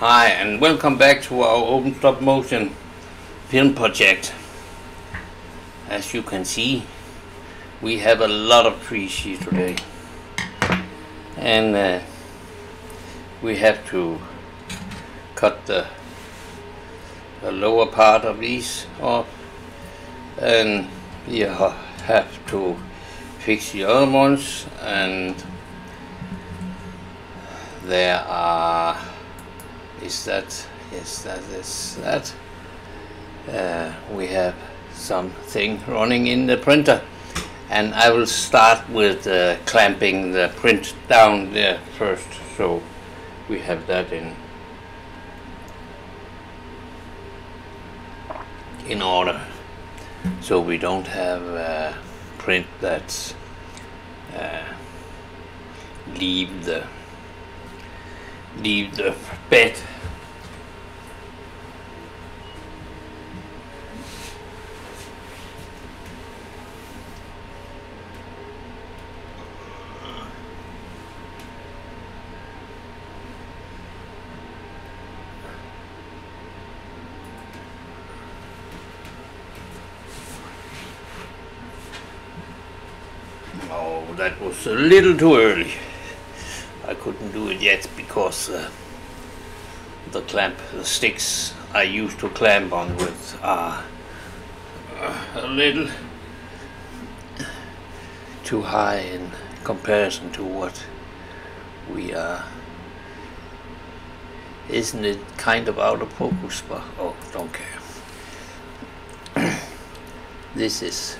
Hi, and welcome back to our open stop motion film project. As you can see, we have a lot of trees here today. And uh, we have to cut the, the lower part of these off. And we have to fix the other ones. And there are is that yes that is that uh, we have something running in the printer. And I will start with uh, clamping the print down there first. So we have that in in order. So we don't have uh, print that's uh, leave the leave the bed. Oh, that was a little too early. Couldn't do it yet because uh, the clamp, the sticks I used to clamp on with are uh, a little too high in comparison to what we are. Isn't it kind of out of focus? But oh, don't care. this is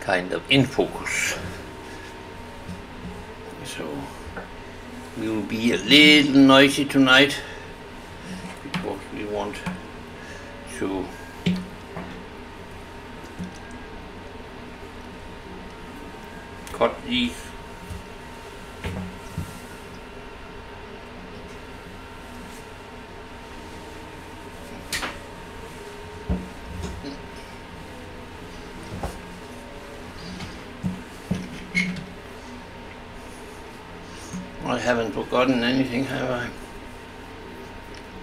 kind of in focus. So we will be a little noisy tonight. Because we want to cut these I haven't forgotten anything, have I?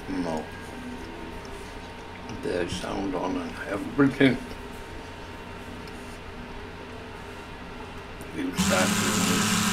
No. There's sound on and everything. We'll start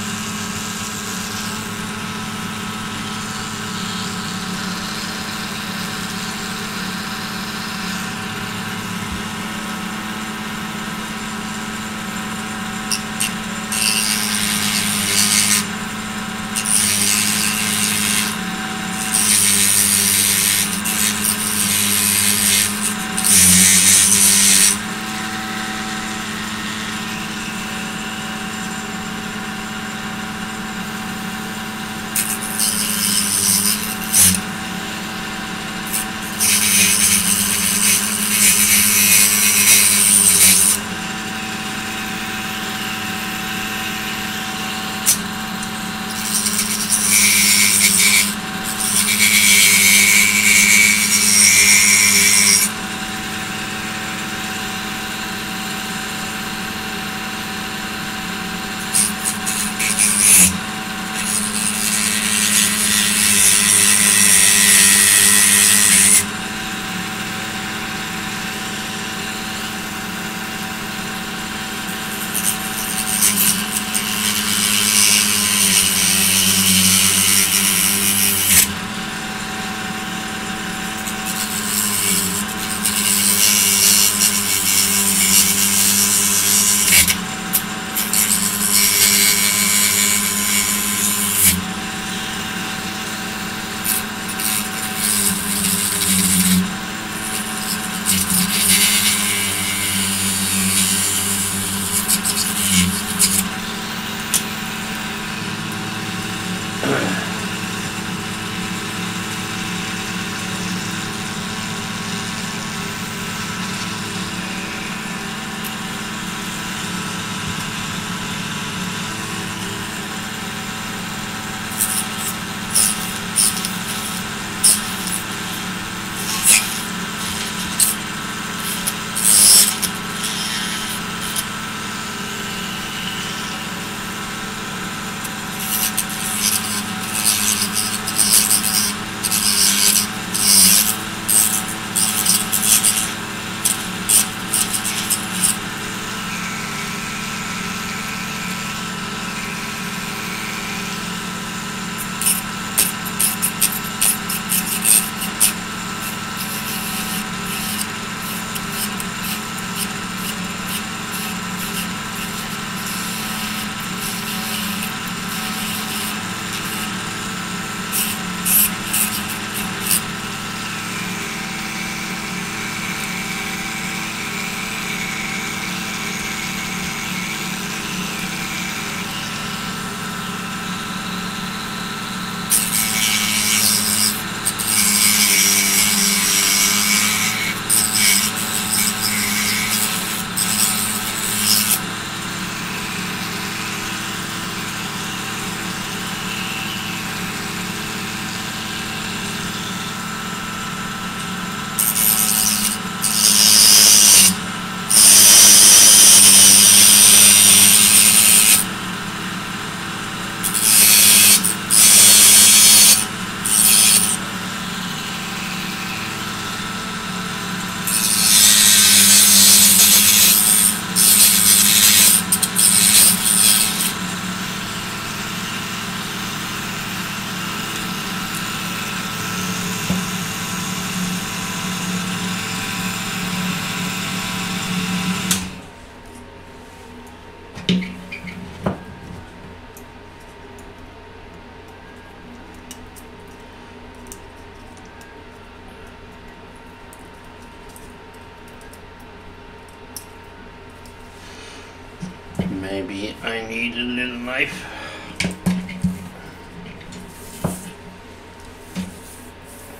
I need a little knife.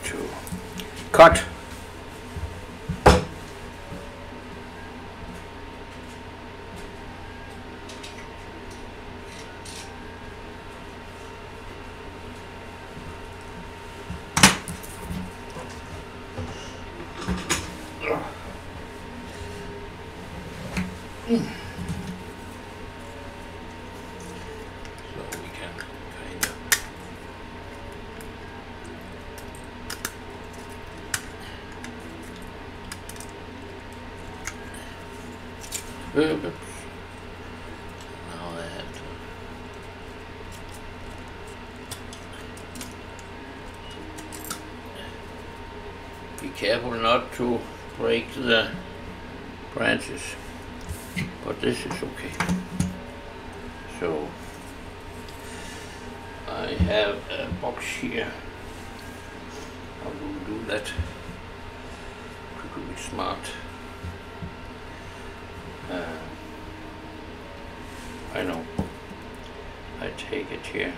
To cut. So we can kind of Now I have to be careful not to break the branches, but this is okay. So I have a box here. I will do that? Do smart. Uh, I know. I take it here.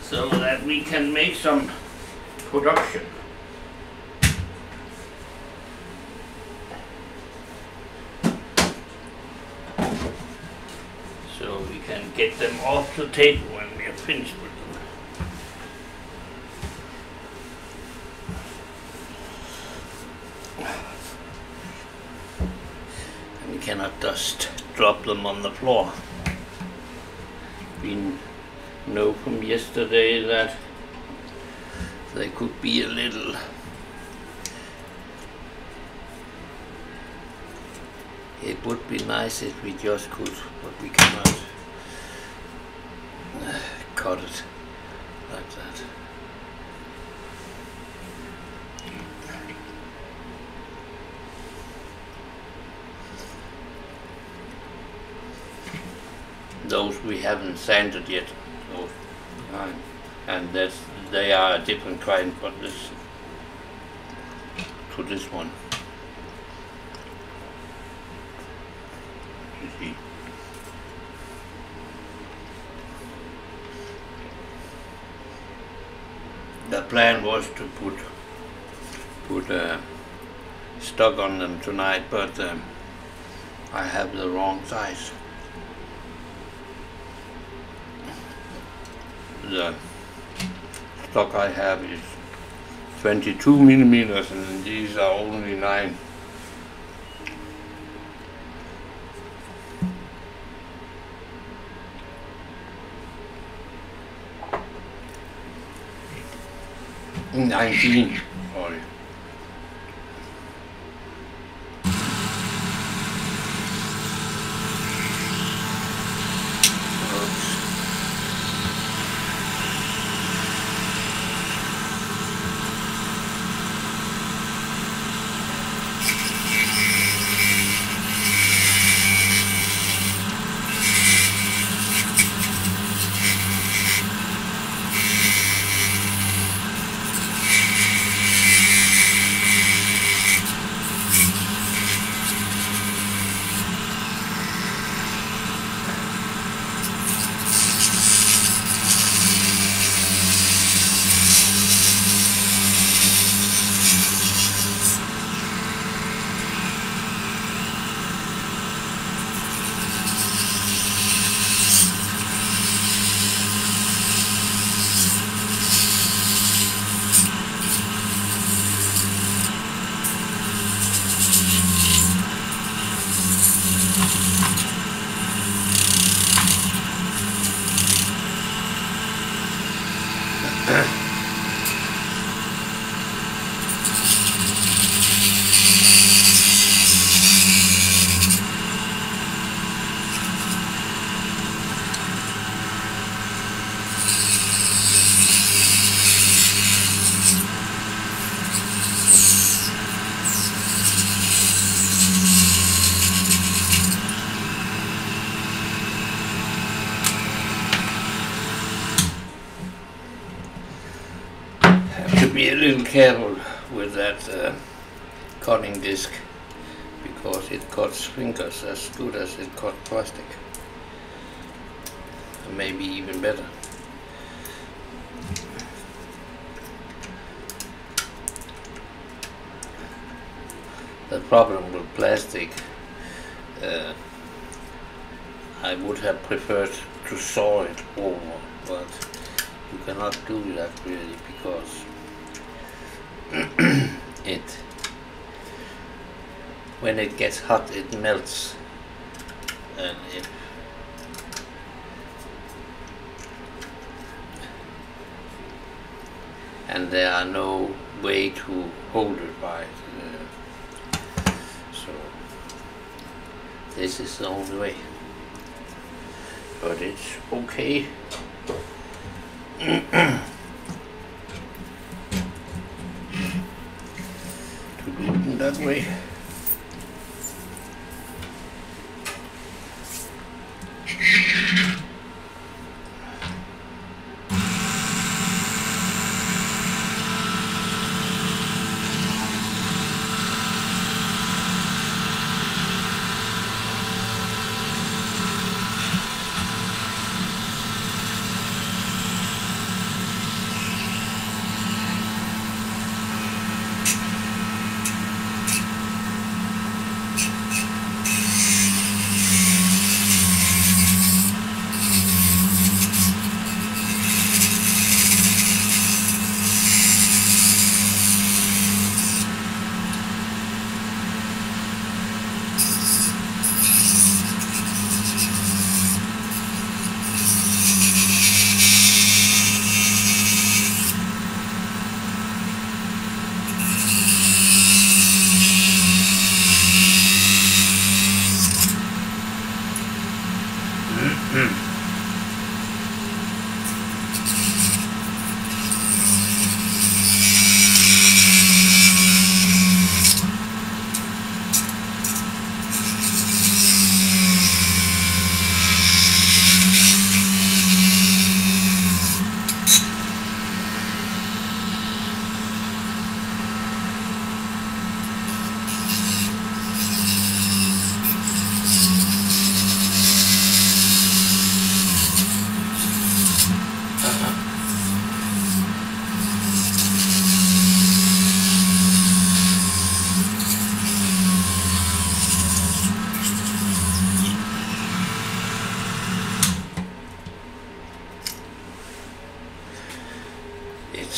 So that we can make some production. So we can get the table when we are finished with them. And we cannot just drop them on the floor. We know from yesterday that they could be a little It would be nice if we just could, but we cannot cut it like that. Those we haven't sanded yet, those behind. and that's they are a different kind, but this to this one. You see. The plan was to put put uh, stock on them tonight, but um, I have the wrong size. The stock I have is 22 millimeters, and these are only nine. Nineteen. Sorry. Careful with that uh, cutting disc because it cuts fingers as good as it cuts plastic. Maybe even better. The problem with plastic, uh, I would have preferred to saw it over, but you cannot do that really because it when it gets hot it melts. And if and there are no way to hold it right uh, so this is the only way. But it's okay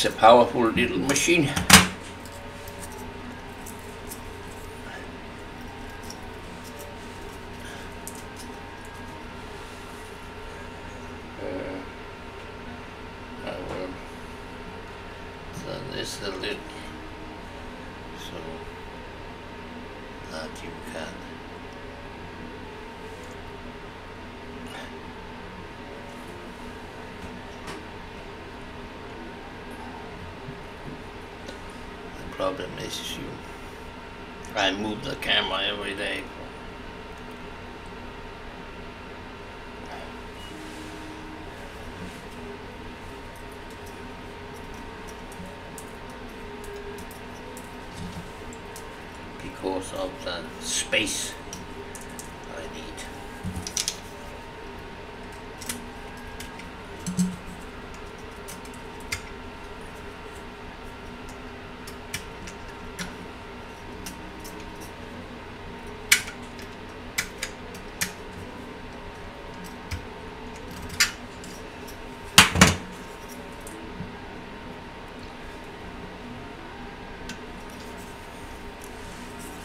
It's a powerful little machine. Uh, I will turn this a little so that you can The problem is you I move the camera every day. Because of the space I need.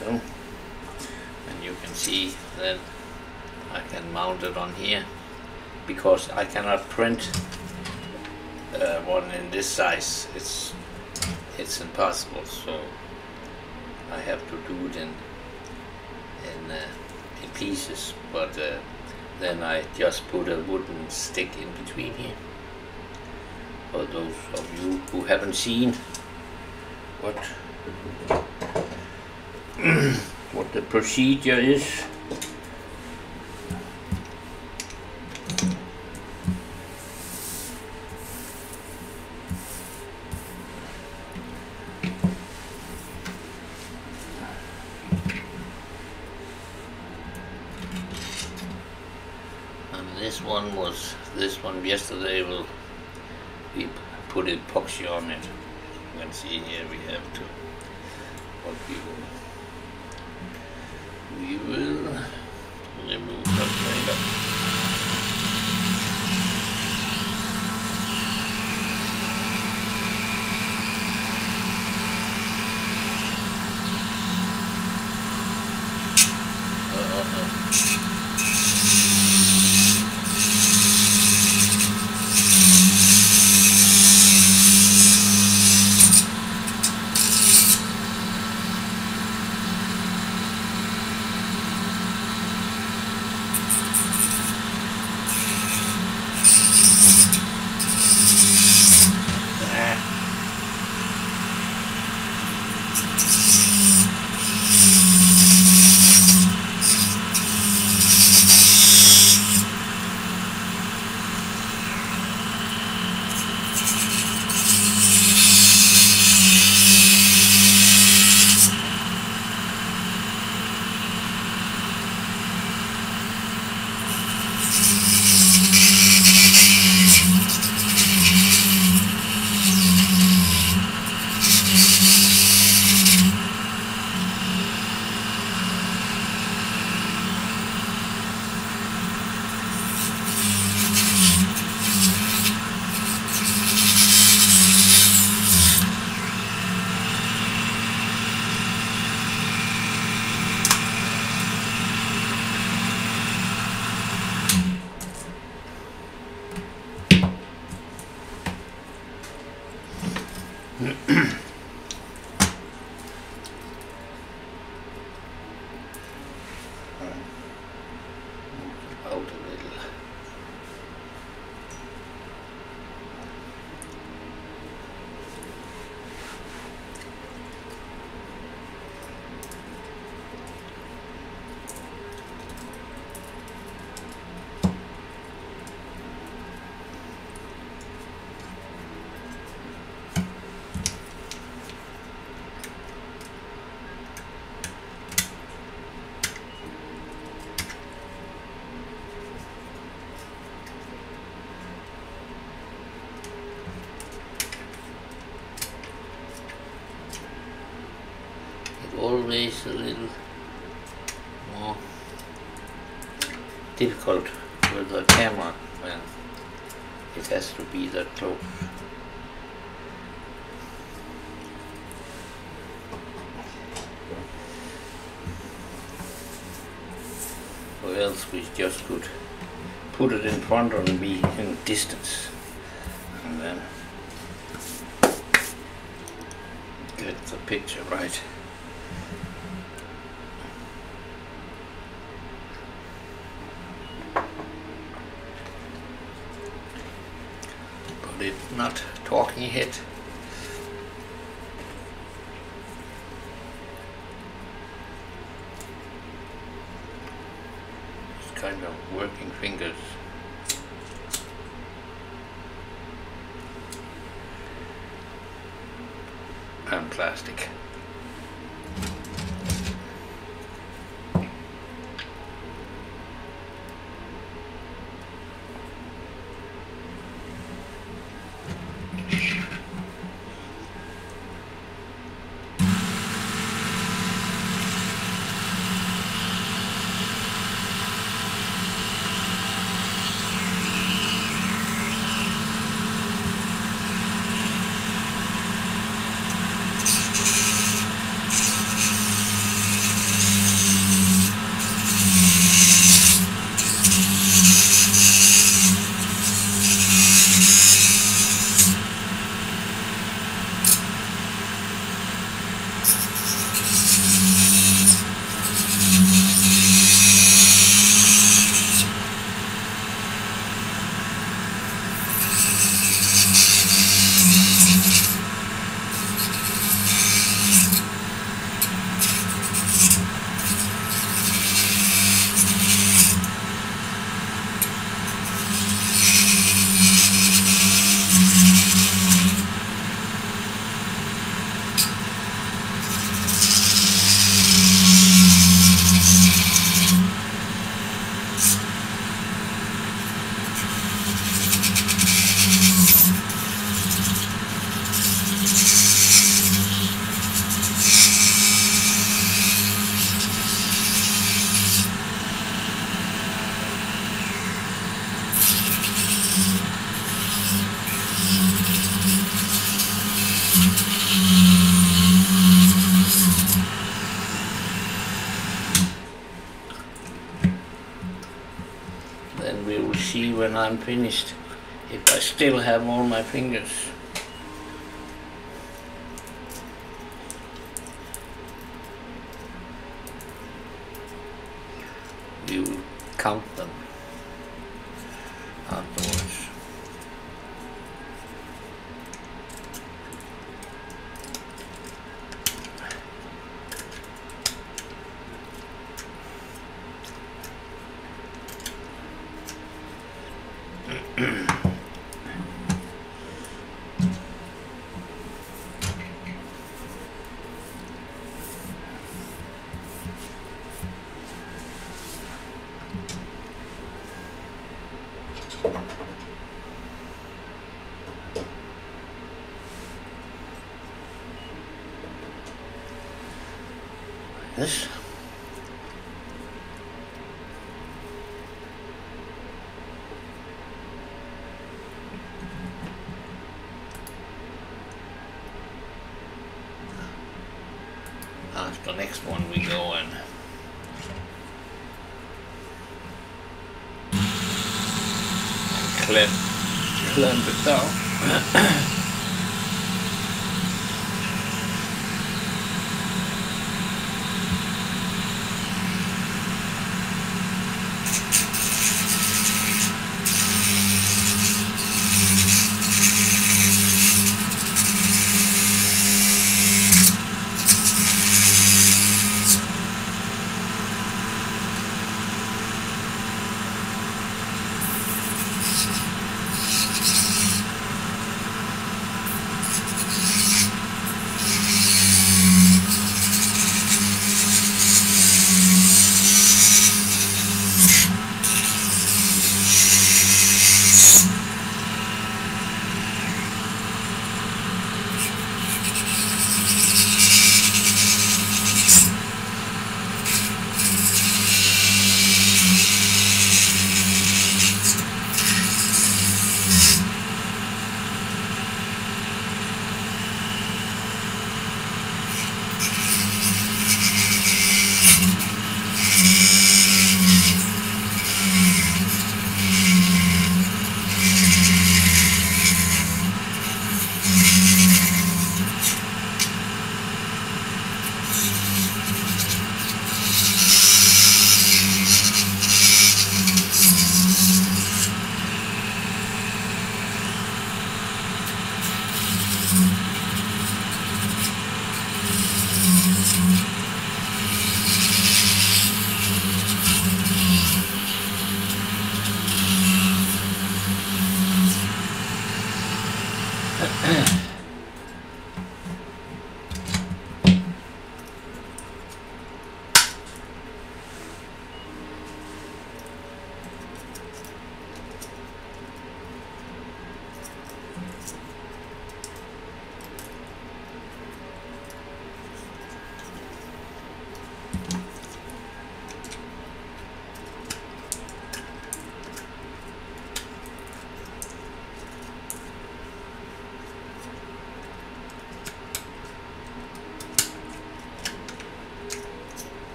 So, and you can see then I can mount it on here because I cannot print uh, one in this size. It's it's impossible. So I have to do it in in uh, in pieces. But uh, then I just put a wooden stick in between here. For those of you who haven't seen what what the procedure is. One yesterday will we put epoxy on it. You can see here we have to what will It a little more difficult with the camera when it has to be that close. Or else we just could put it in front and be in distance unfinished if I still have all my fingers.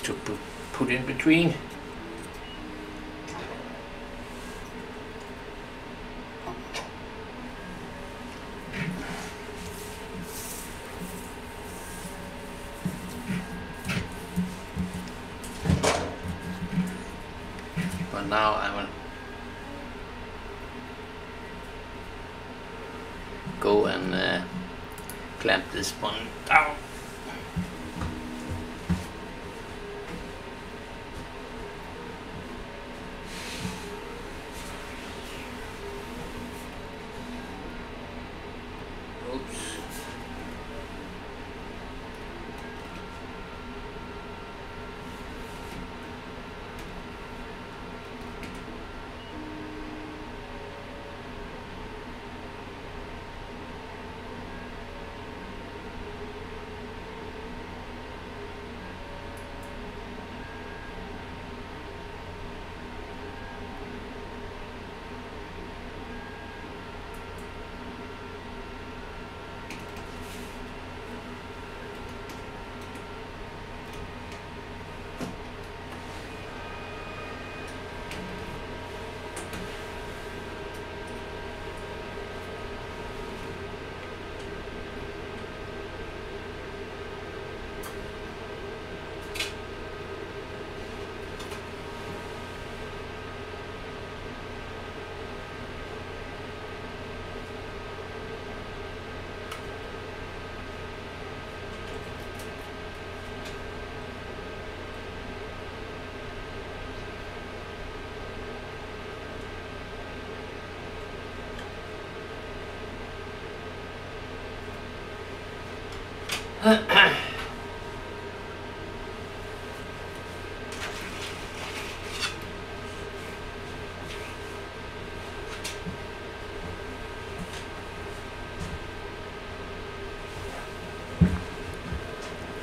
to put in between.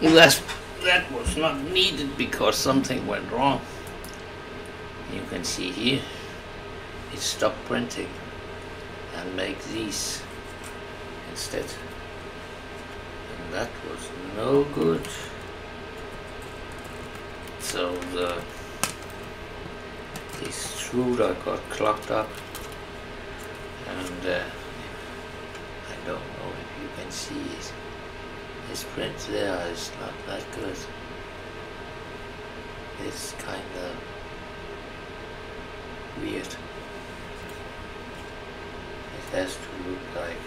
That's, that was not needed because something went wrong. You can see here, it stopped printing and make these instead. That was no good. So the extruder got clogged up and uh, I don't know if you can see it. This print there is not that good. It's kind of weird. It has to look like,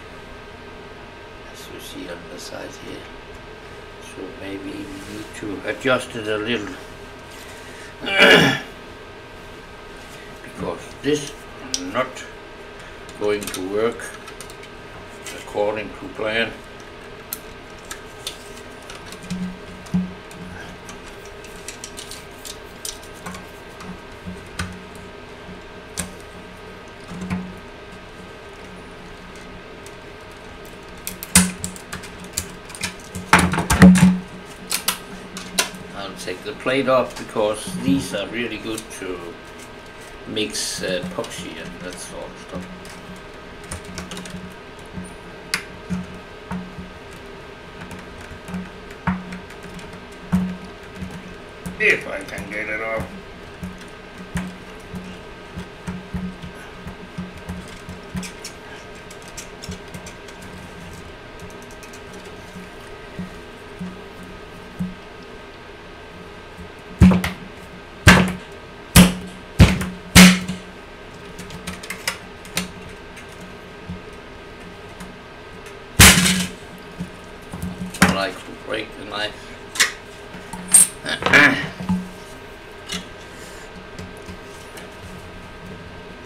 you see on the side here. So maybe we need to adjust it a little. because this is not going to work according to plan. Plate off because these are really good to mix uh, epoxy and that sort of stuff. If I can get it off. like to break the knife.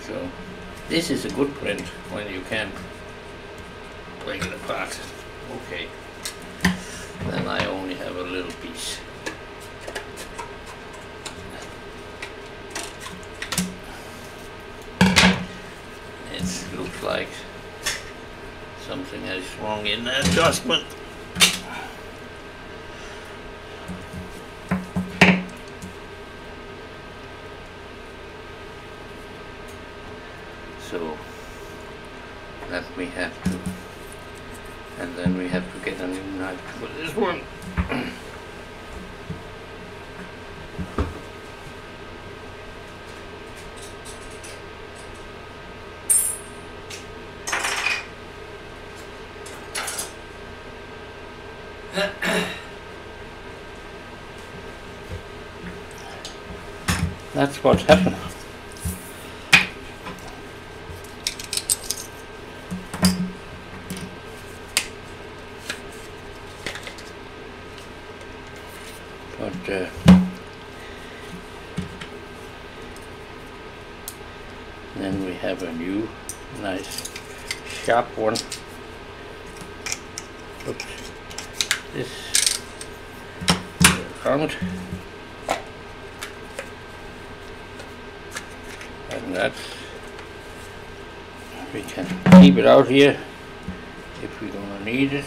so this is a good print when you can break it apart. Okay. Then I only have a little piece. It looks like something is wrong in the adjustment. so that we have to and then we have to get a new knife for this one That's what happened. But uh, then we have a new nice sharp one. Oops. This around. And that we can keep it out here if we're gonna need it.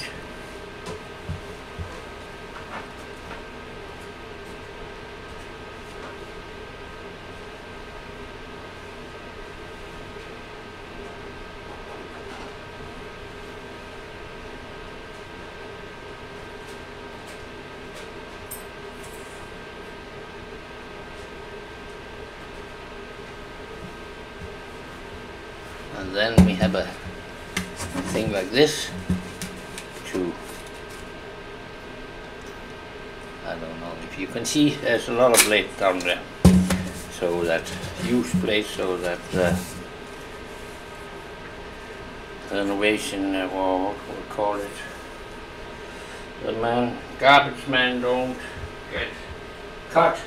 and then we have a thing like this to I don't know if you can see there's a lot of blade down there so that use blade so that uh, renovation uh, or what we call it? The man garbage man don't get cut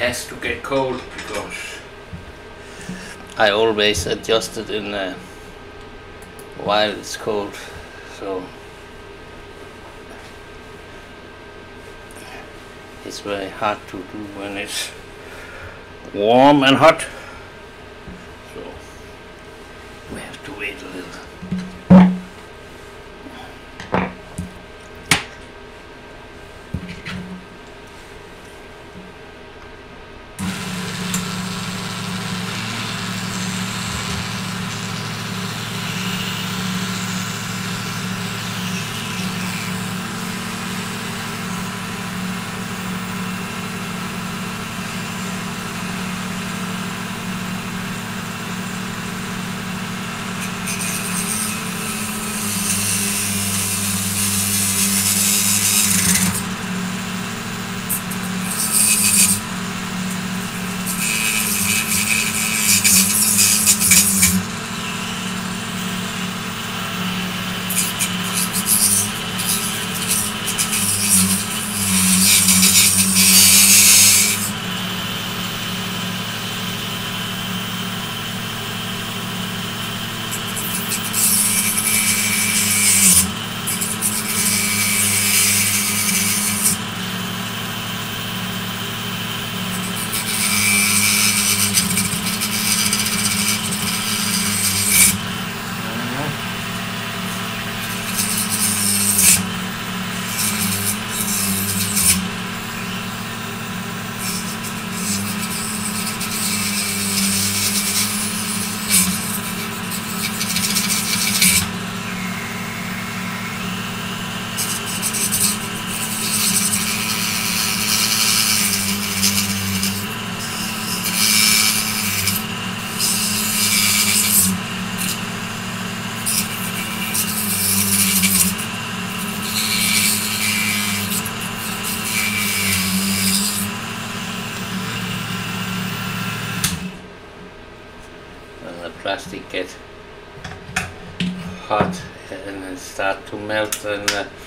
has to get cold because I always adjust it in uh, while it's cold so it's very hard to do when it's warm and hot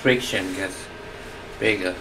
friction gets bigger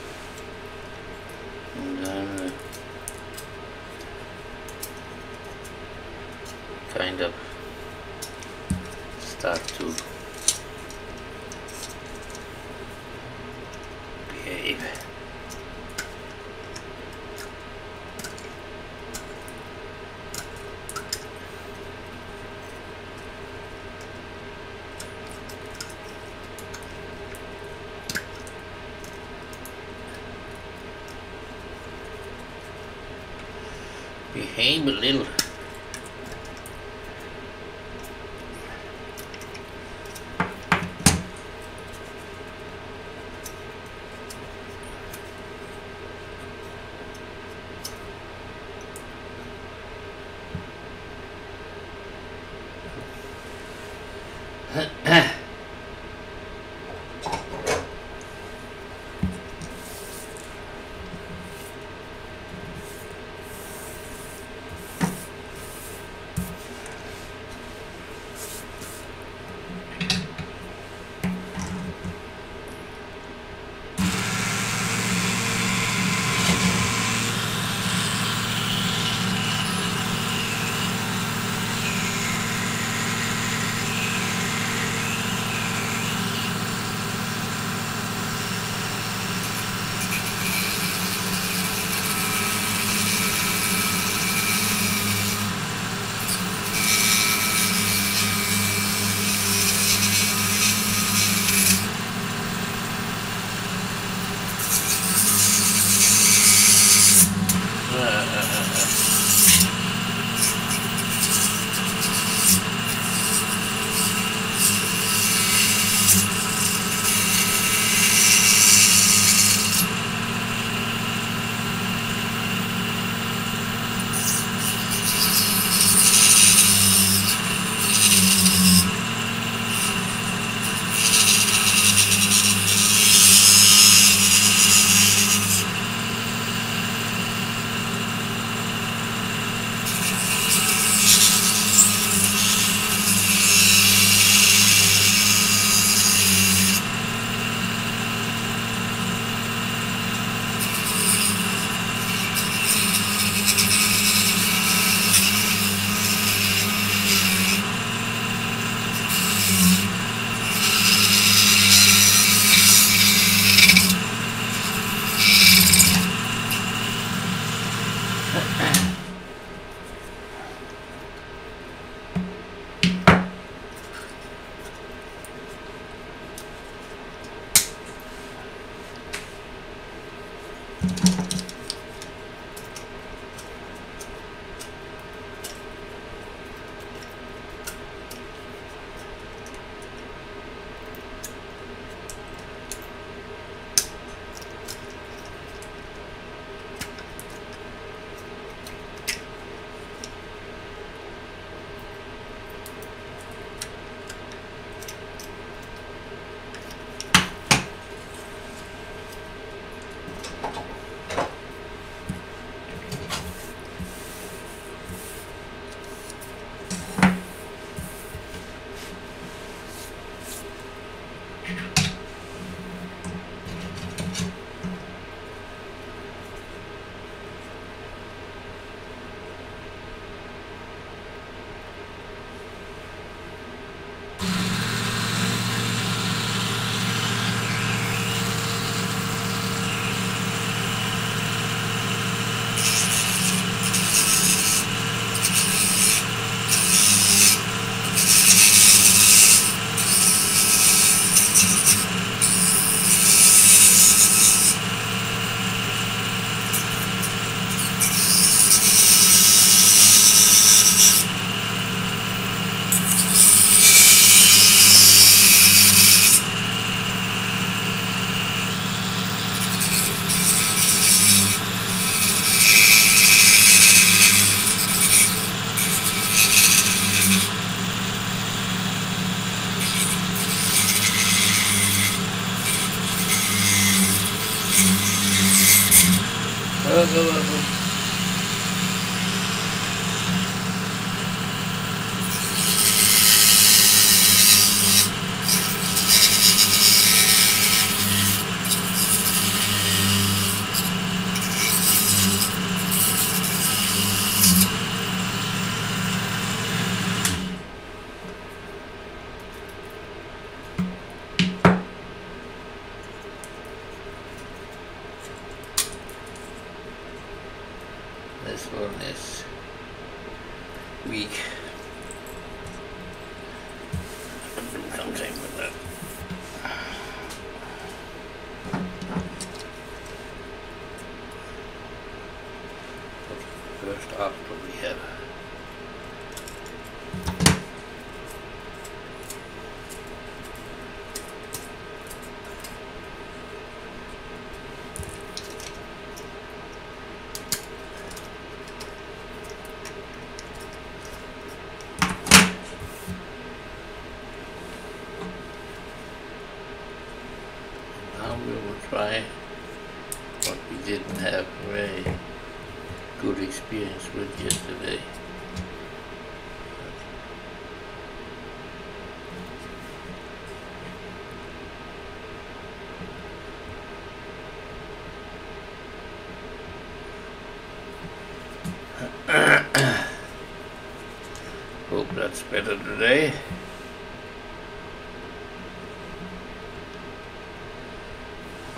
today.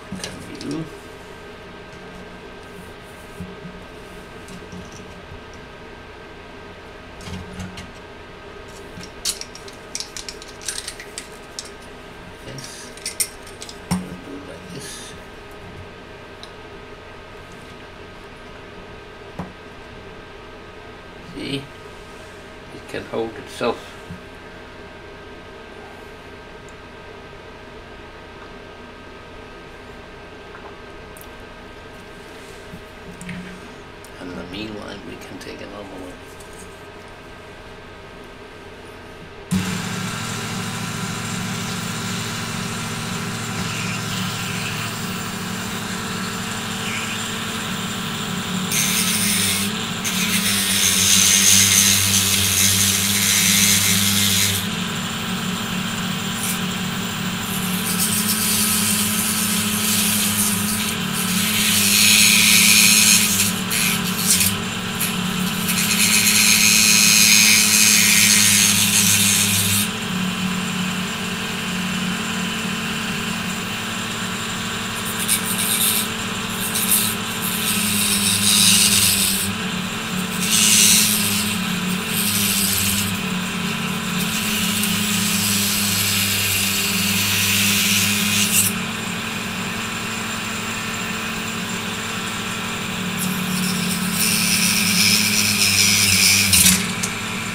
What can we do? Yes. We'll do like this. See? It can hold itself. And in the meanwhile, we can take another one.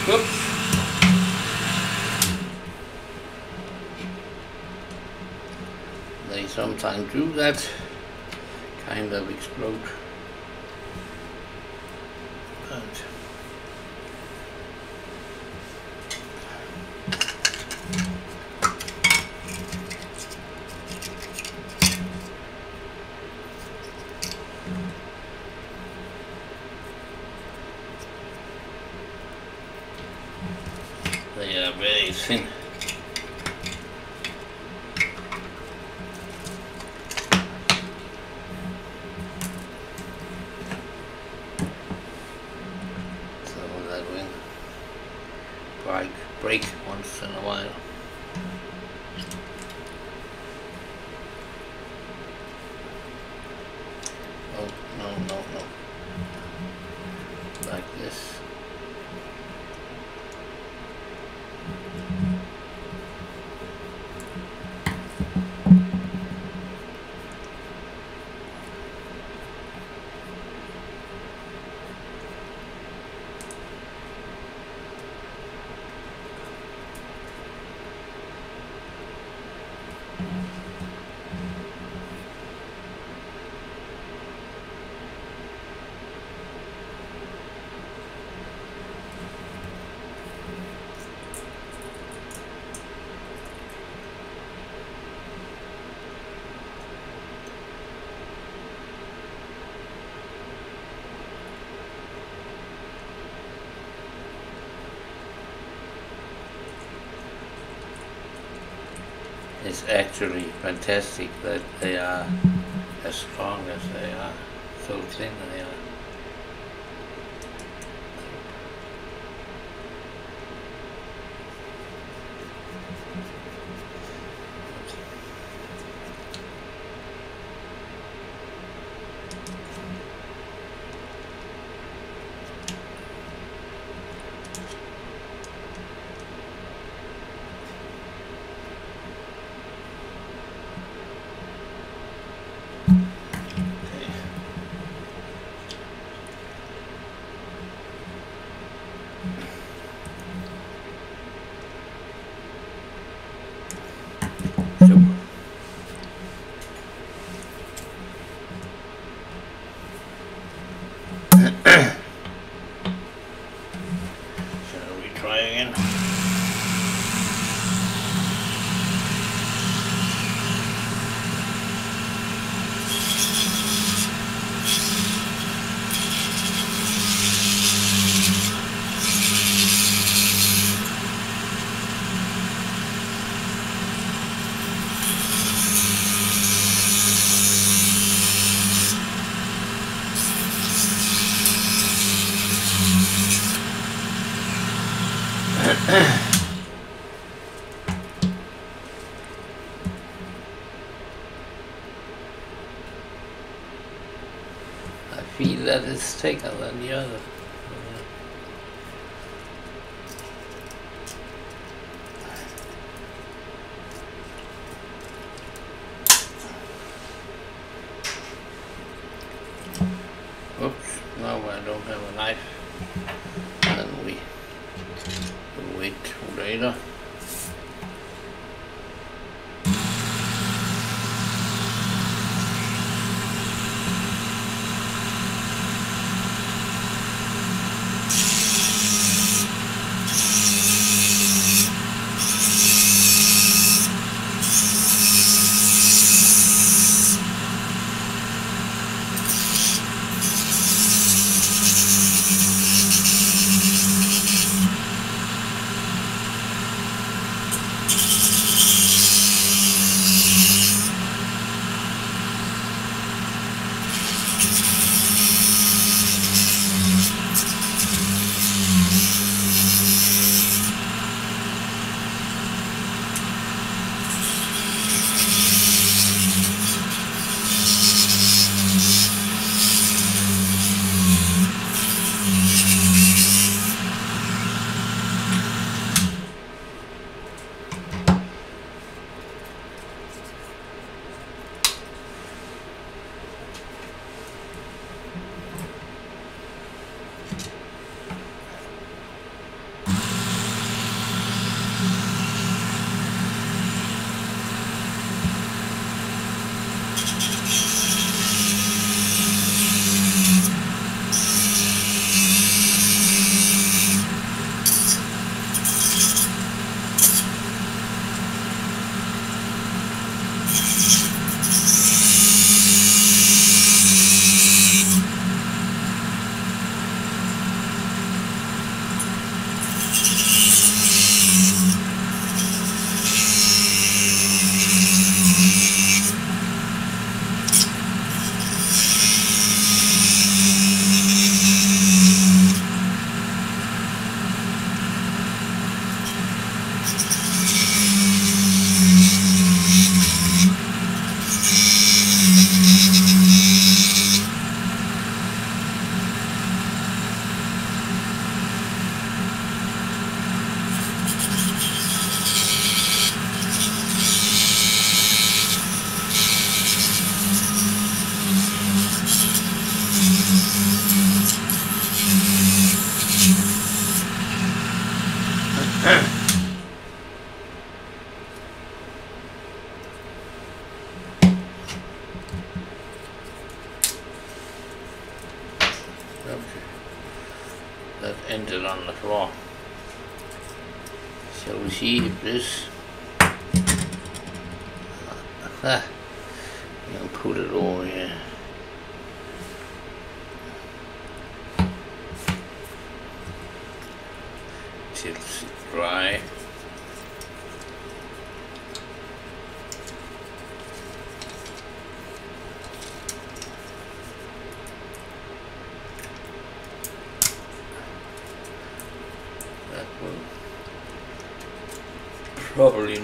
Whoops. They sometimes it's actually fantastic that they are as strong as they are, so thin. take than the other.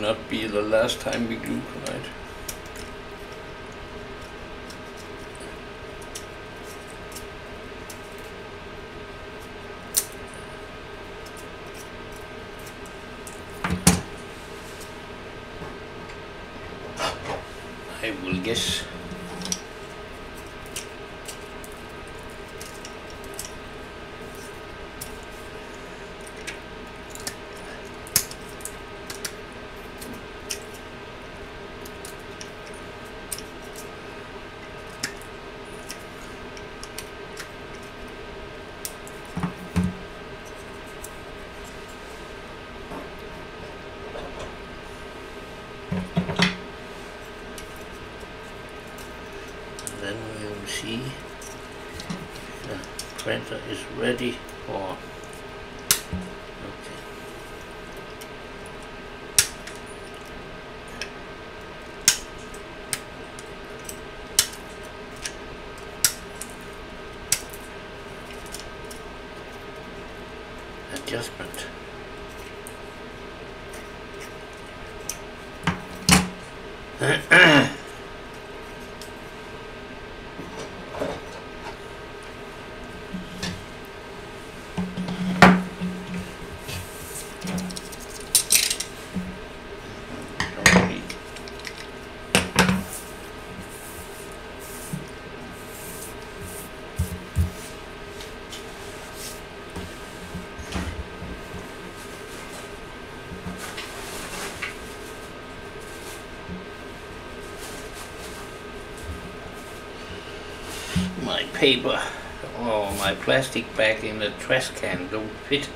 Not be the last time we glue tonight. I will guess. then we will see the printer is ready for okay. adjustment Don't need- my paper. Or my plastic bag in the trash can don't fit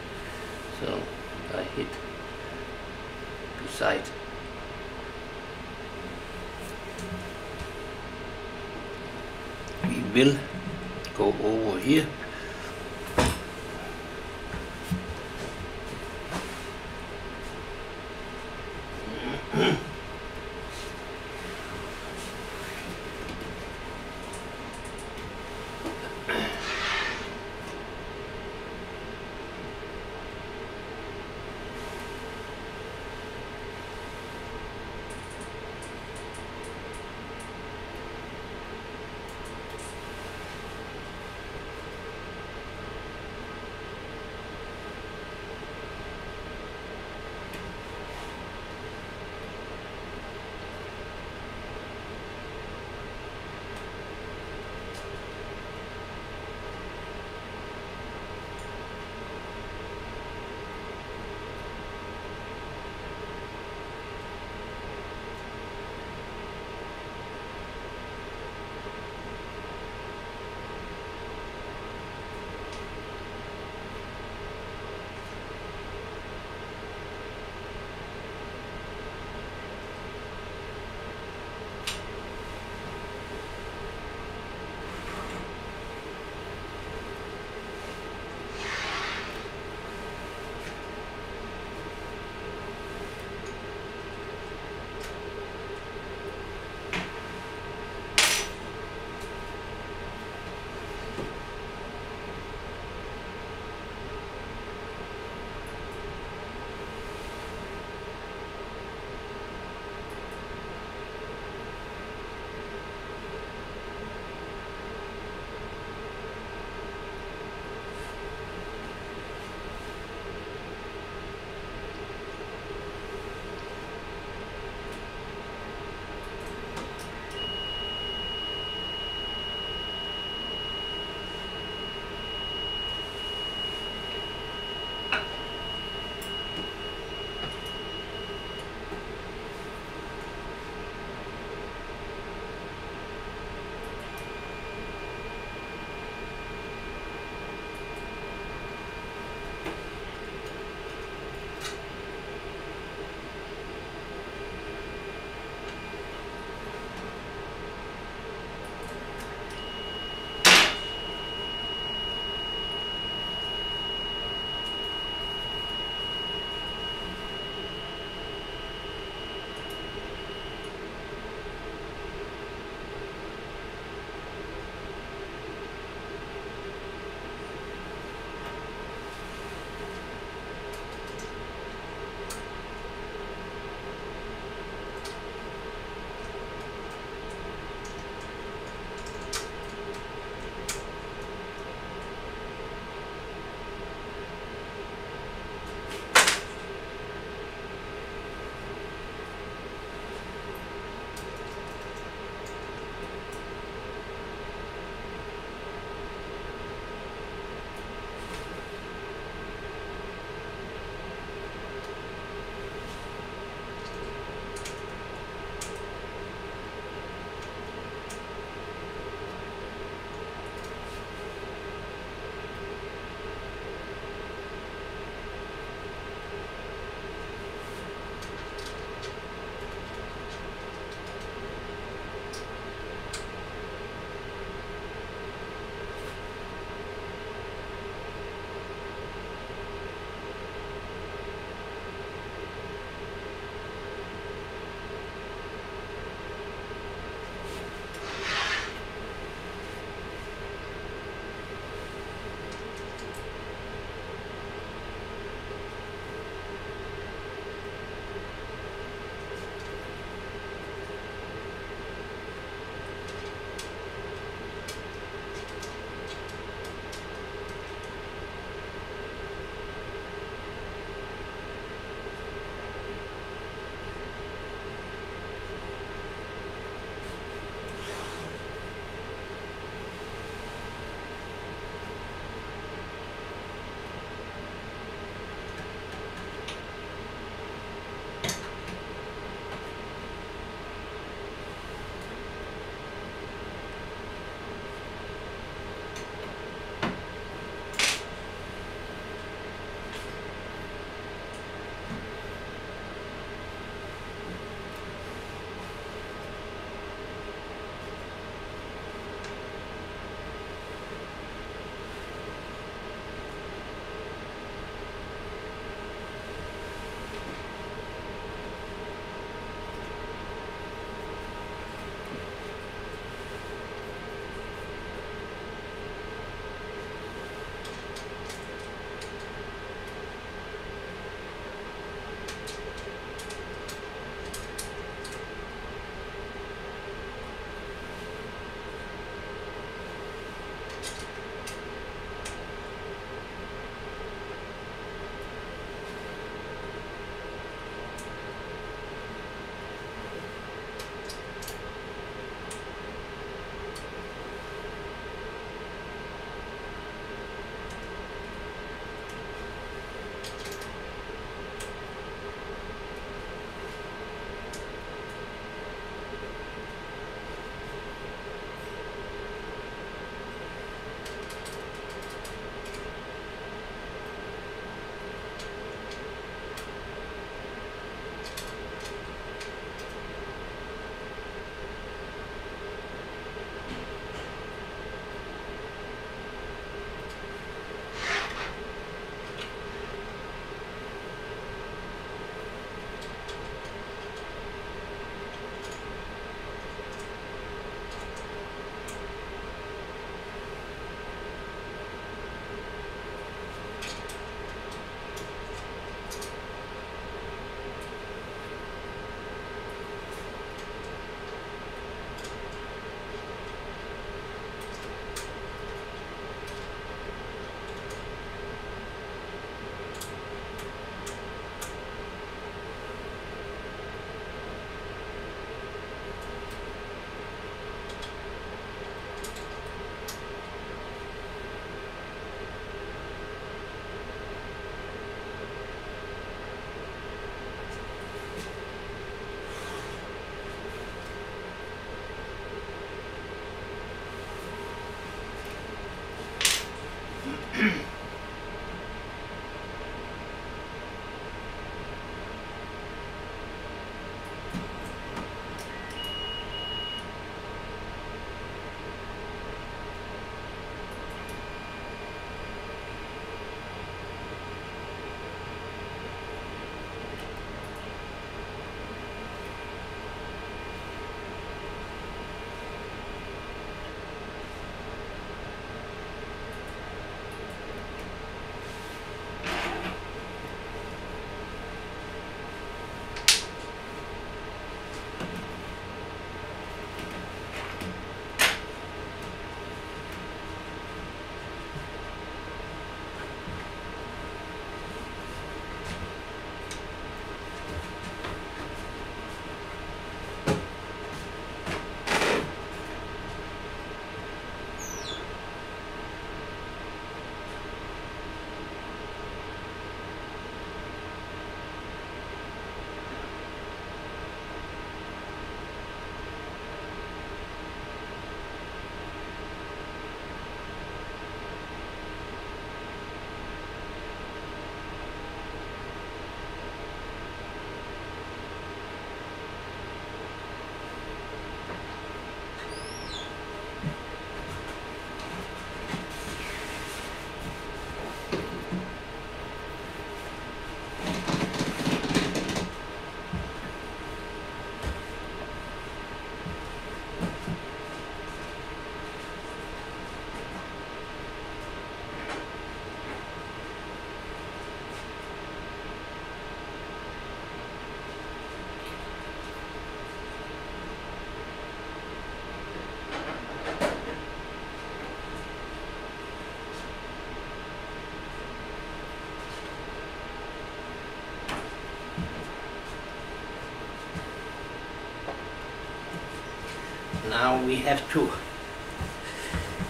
now we have to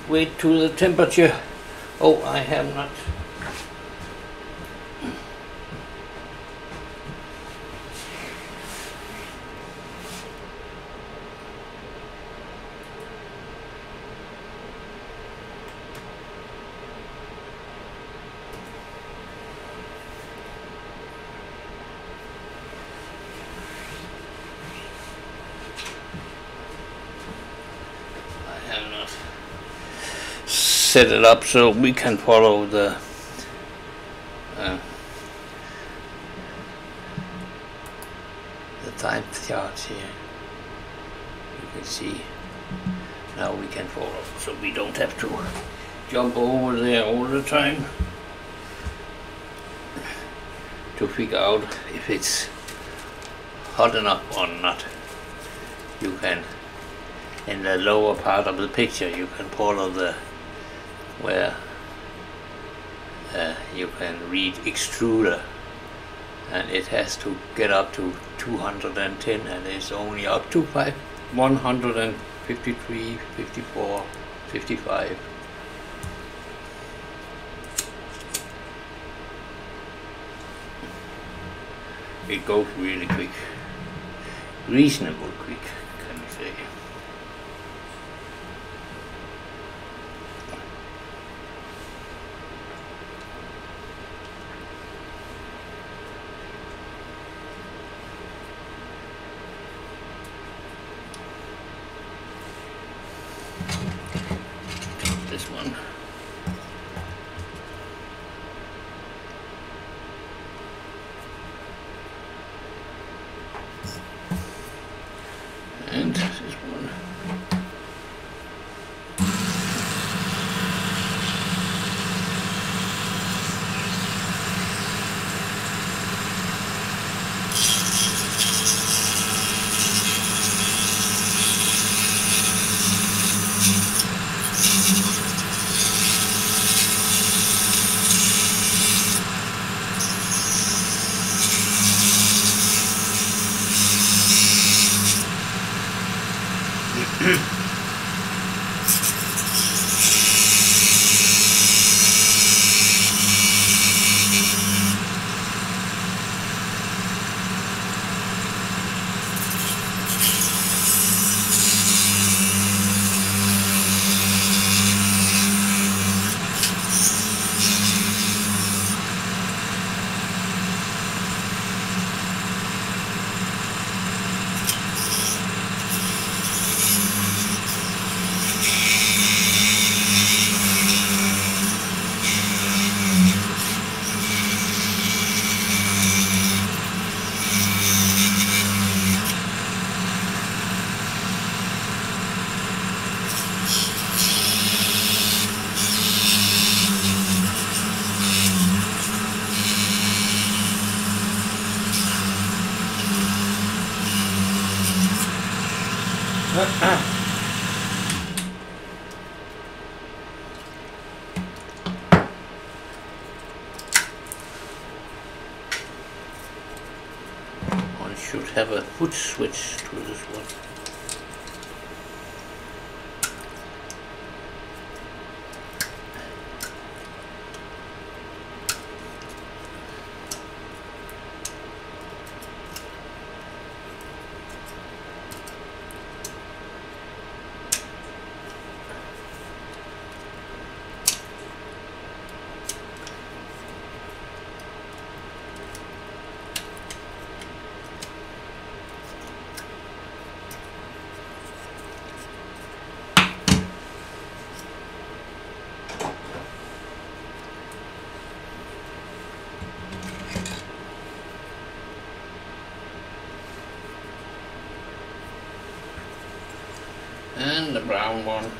wait to the temperature. Oh, I have not. I have not set it up so we can follow the uh, the time chart here. You can see now we can follow so we don't have to jump over there all the time to figure out if it's hot enough or not. You can in the lower part of the picture you can follow the where uh, you can read extruder. And it has to get up to 210 and it's only up to five, 153 54 55 it goes really quick. Reasonable quick have a foot switch to this one. And the brown one.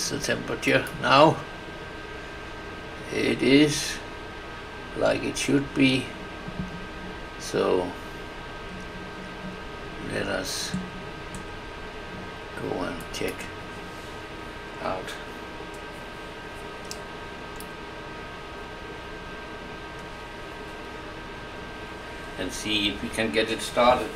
Is the temperature now. It is like it should be. So let us go and check out. And see if we can get it started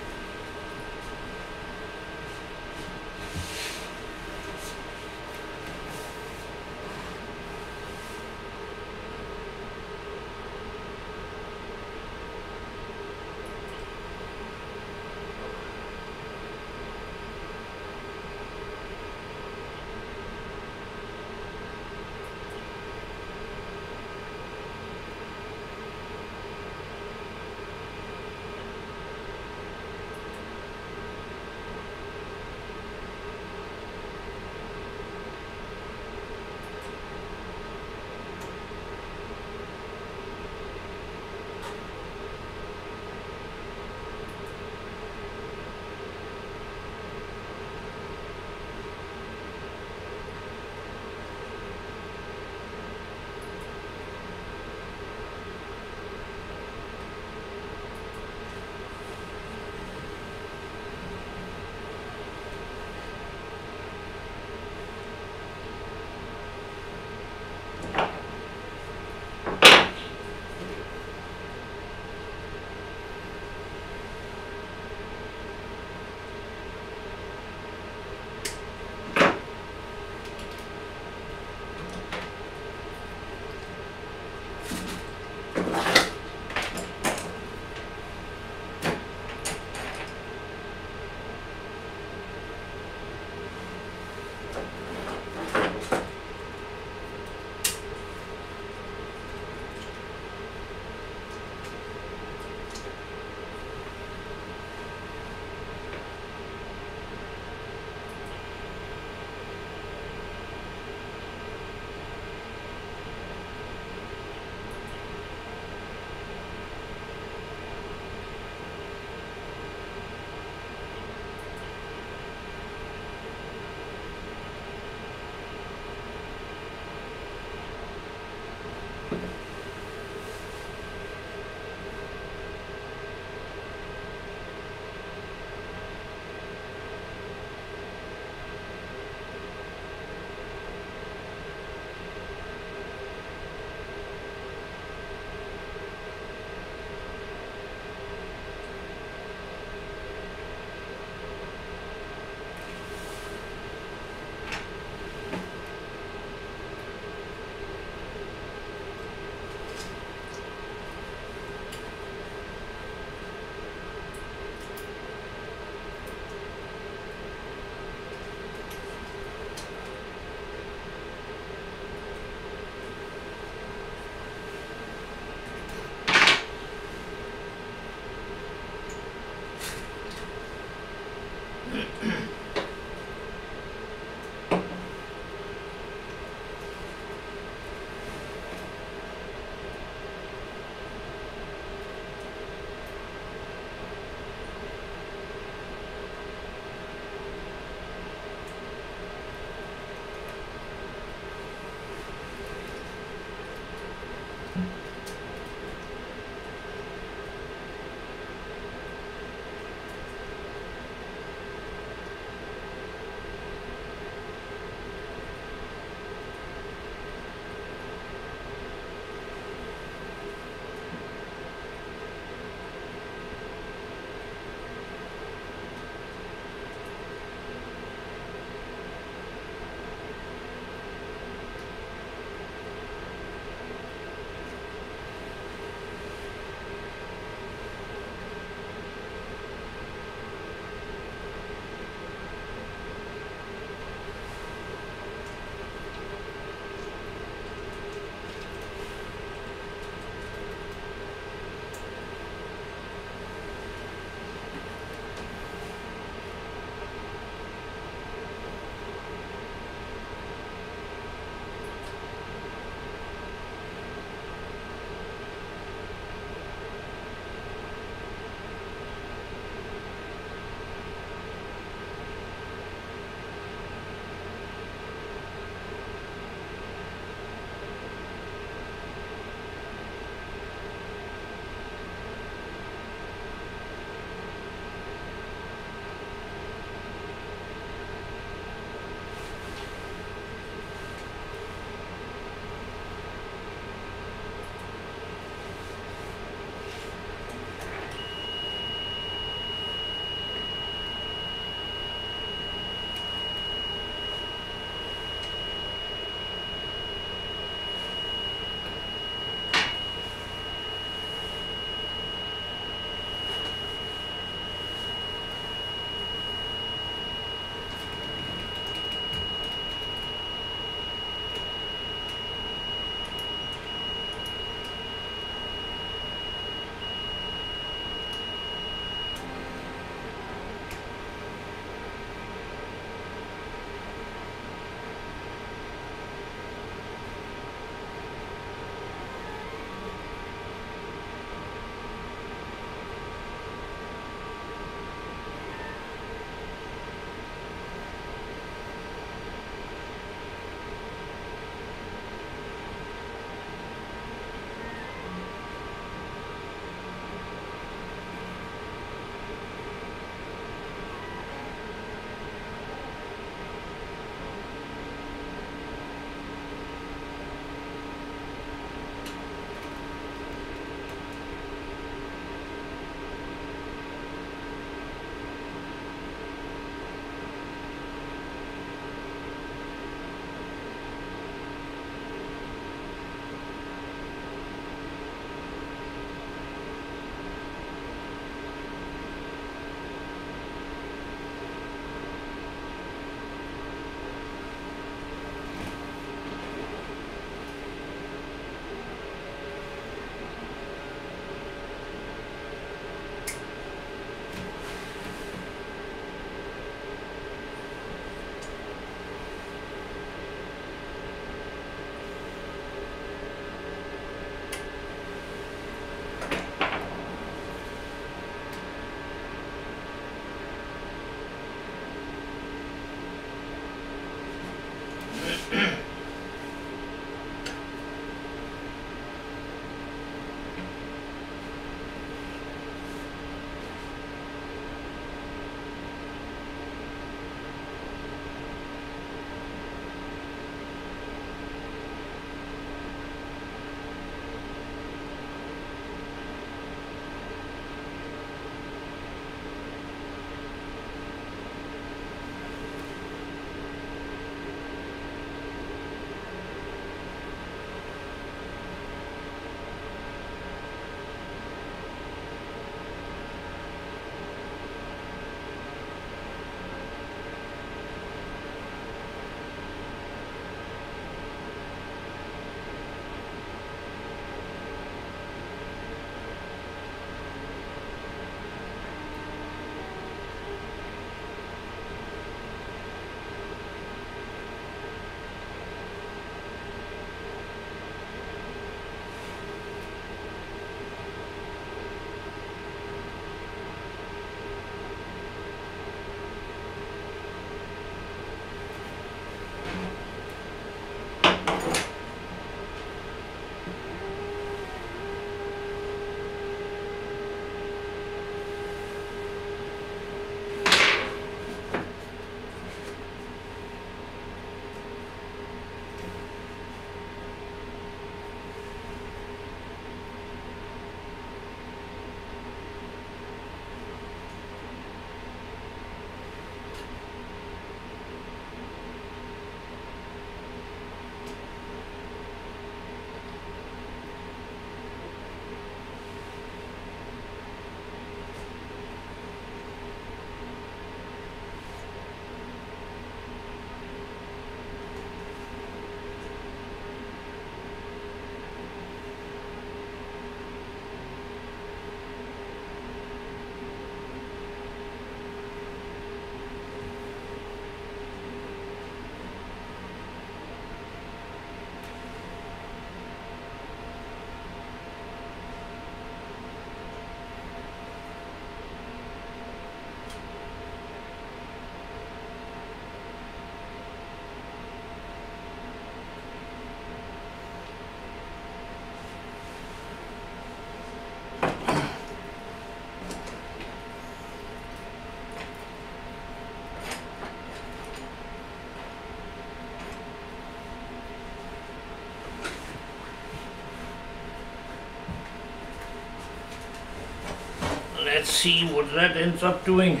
let's see what that ends up doing.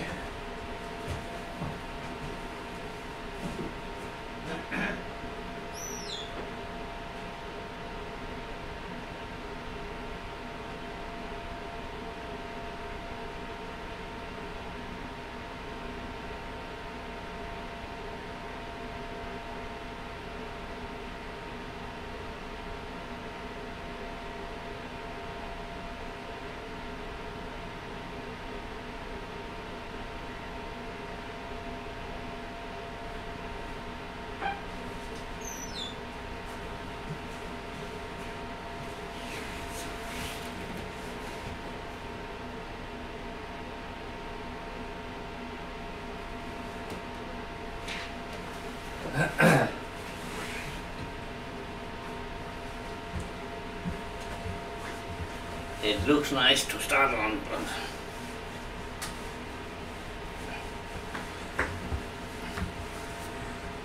Looks nice to start on,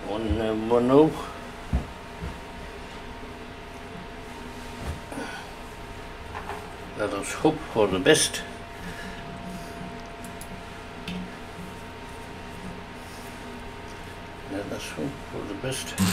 one never know. Let us hope for the best. Let us hope for the best.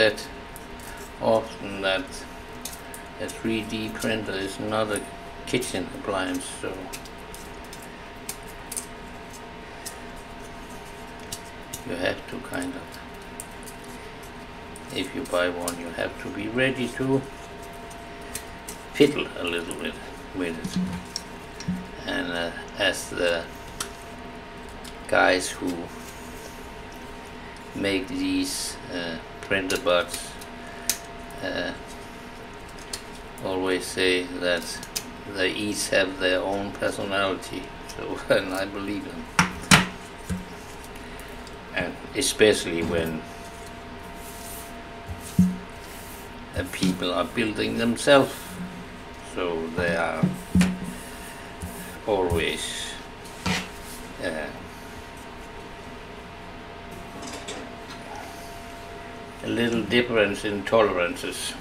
Said often that a 3D printer is not a kitchen appliance, so you have to kind of, if you buy one, you have to be ready to fiddle a little bit with it. And uh, as the guys who make these uh, Printrbots uh, always say that they each have their own personality so and I believe them and especially when uh, people are building themselves so they are always uh, a little difference in tolerances.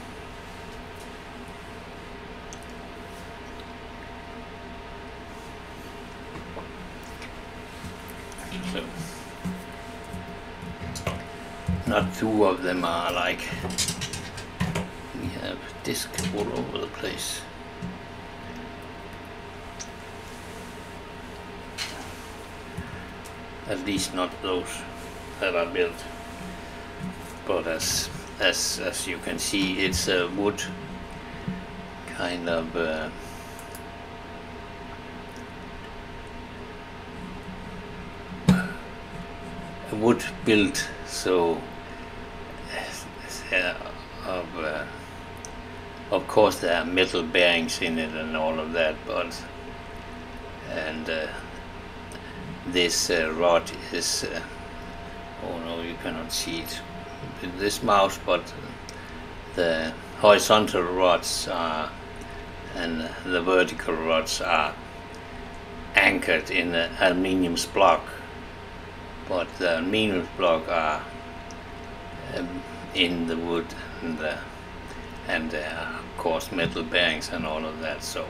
So, not two of them are like We have disc all over the place. At least not those that are built but as as as you can see it's a wood kind of uh, wood built so of uh, of course there are metal bearings in it and all of that but and uh, this uh, rod is uh, oh no you cannot see it with this mouse but the horizontal rods are and the vertical rods are anchored in the aluminium block but the aluminium block are um, in the wood and the, and uh, of course metal bearings and all of that so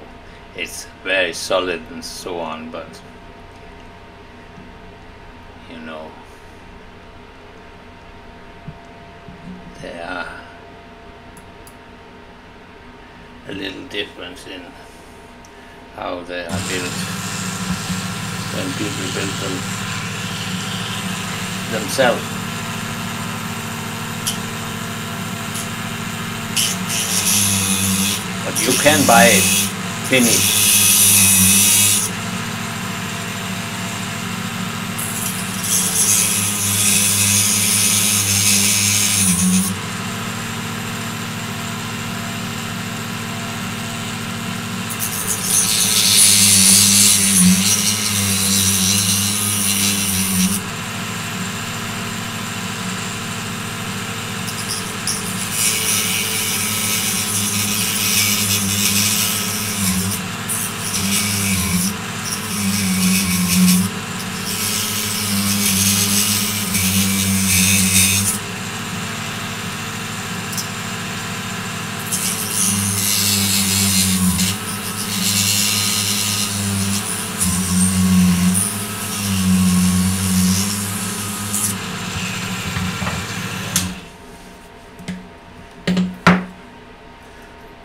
it's very solid and so on but you know there are a little difference in how they are built when people build them themselves. But you can buy it finished.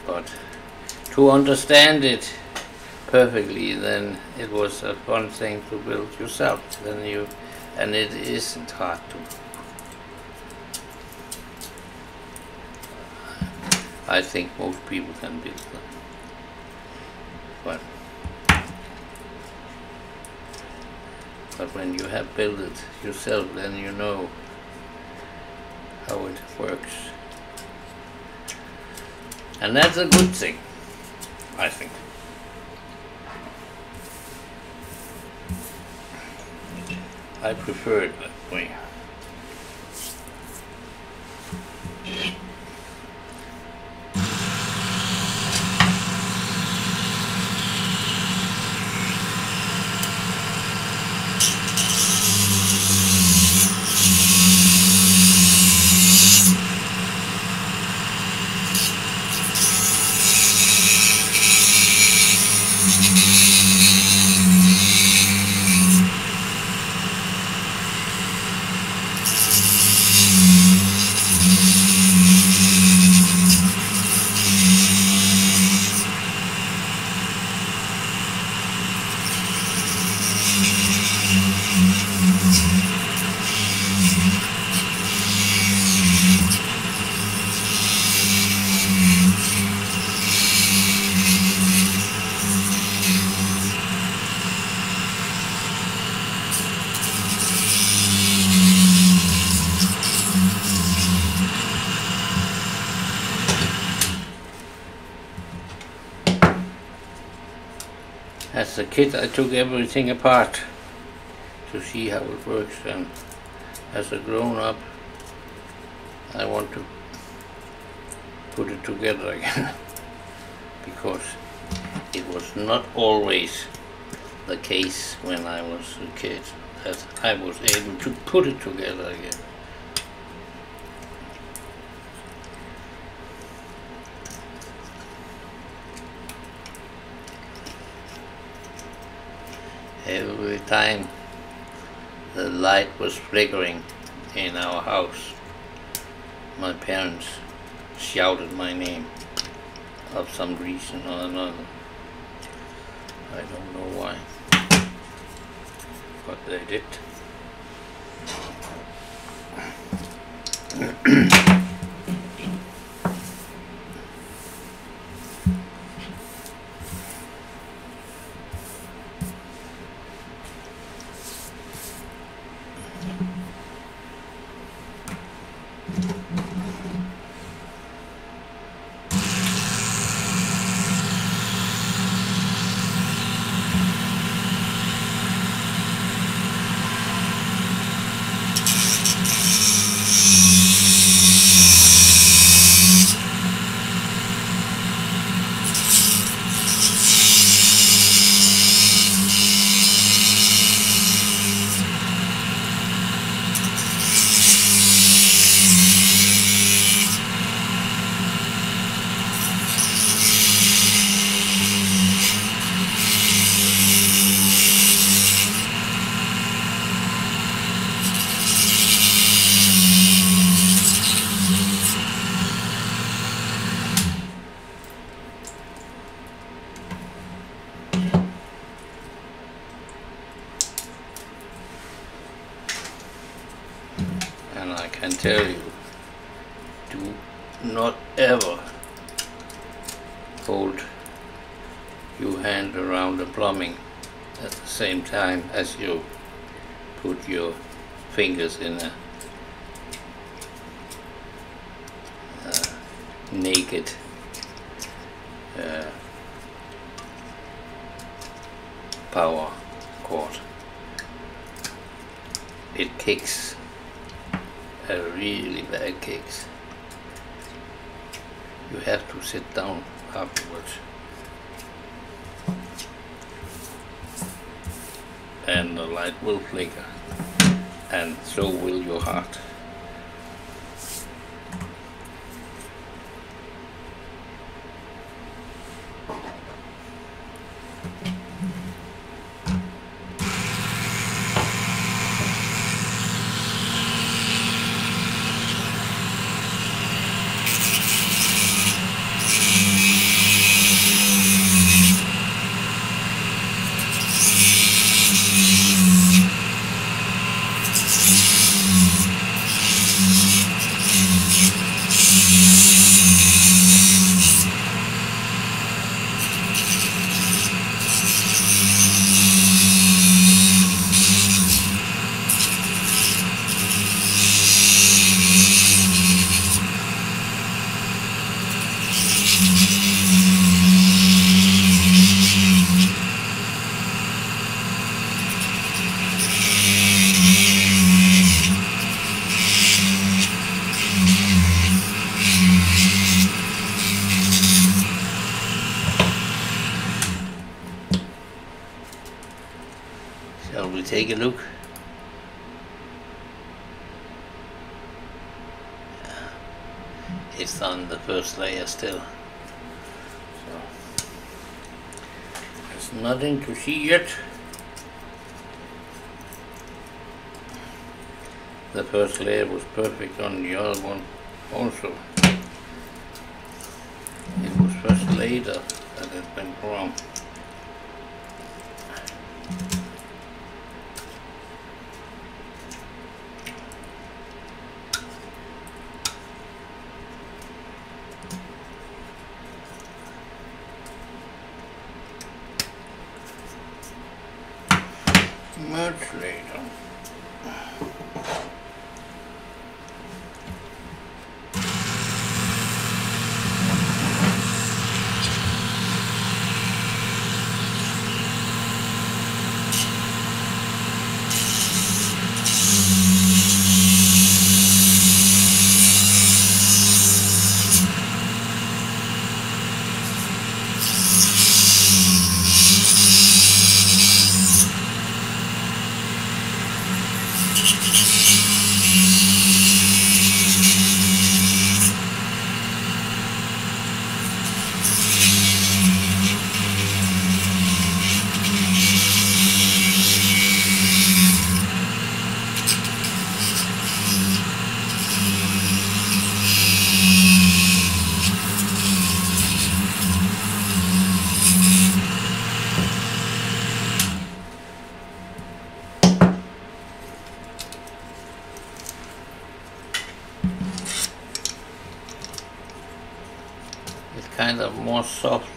but to understand it perfectly then it was a fun thing to build yourself then you and it isn't hard to. I think most people can build them. But but when you have built it yourself then you know how it works. And that's a good thing, I think. I prefer it that way. Kid, I took everything apart to see how it works, and as a grown up, I want to put it together again because it was not always the case when I was a kid that I was able to put it together again. every time the light was flickering in our house, my parents shouted my name of some reason or another. I don't know why, but they did. as you put your fingers in there. it's on the first layer still. So, there's nothing to see yet. The first layer was perfect on the other one also. It was first later that it went wrong. of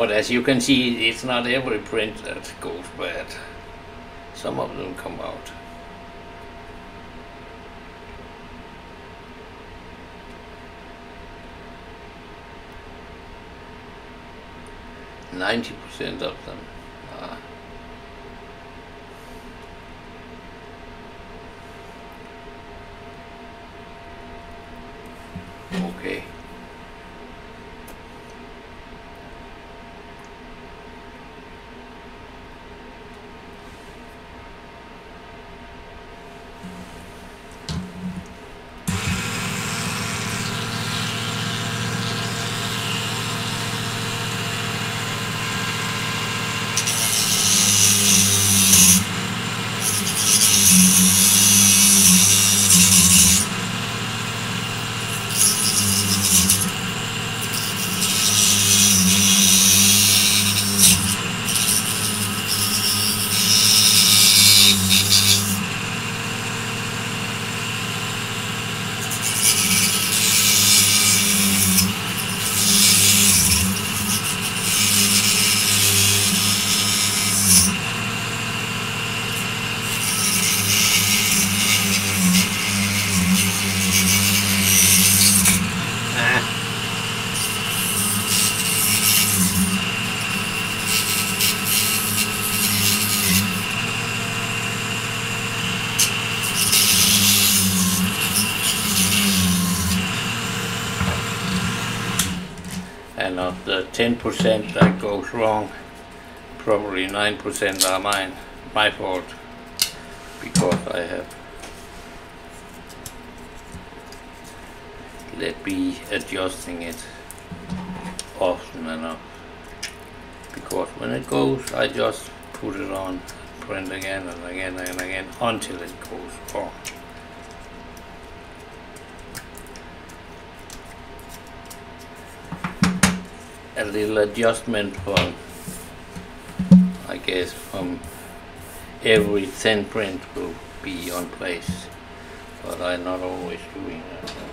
But as you can see, it's not every print that goes bad. Some of them come out. Ninety percent of them Percent that goes wrong, probably 9% are mine, my fault, because I have let be adjusting it often enough because when it goes I just put it on print again and again and again until it goes on. Little adjustment from, I guess, from every thin print will be on place, but I'm not always doing that.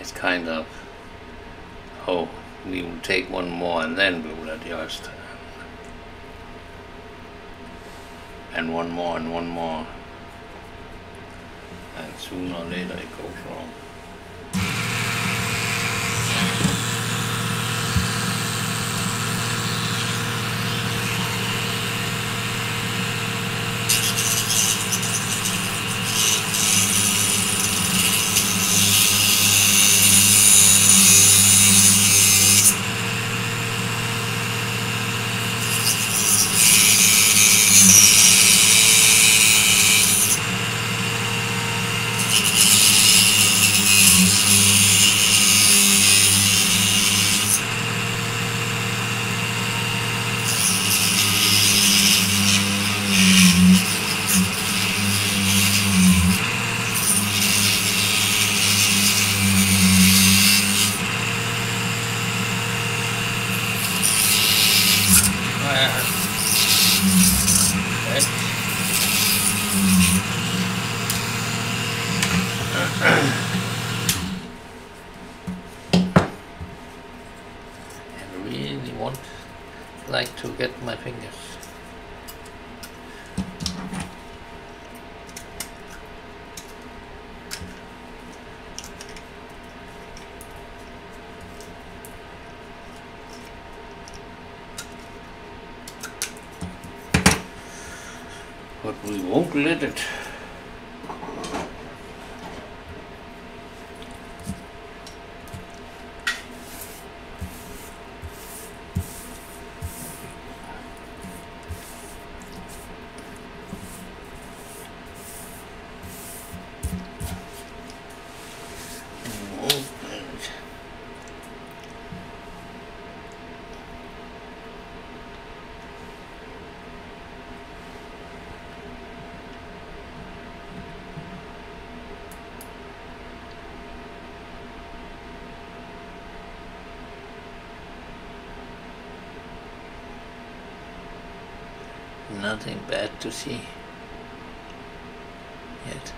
it's kind of oh we will take one more and then we will adjust. And one more and one more. And sooner or later it goes wrong and really want like to get my fingers but we won't let it won't let it. Nothing bad to see yet.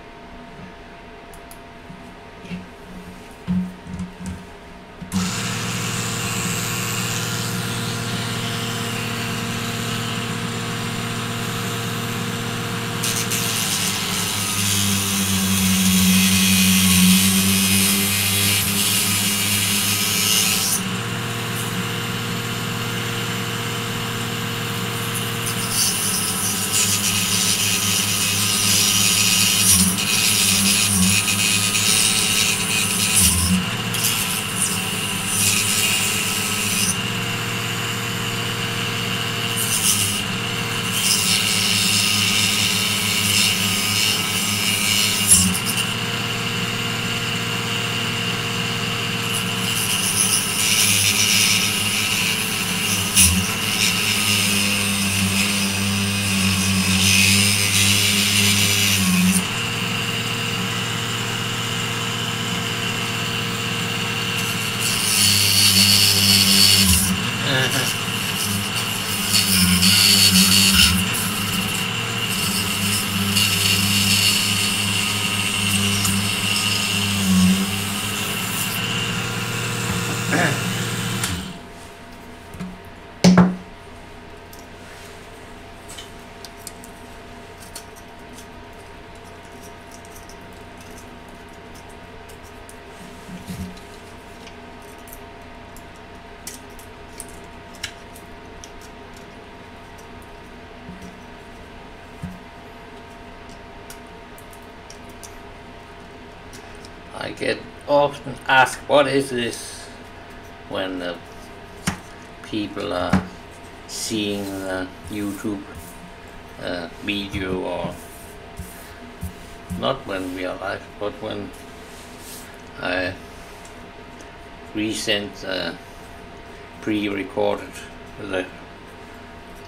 I get often ask, what is this? When uh, people are seeing the YouTube uh, video or not when we are live, but when I resend the pre-recorded, the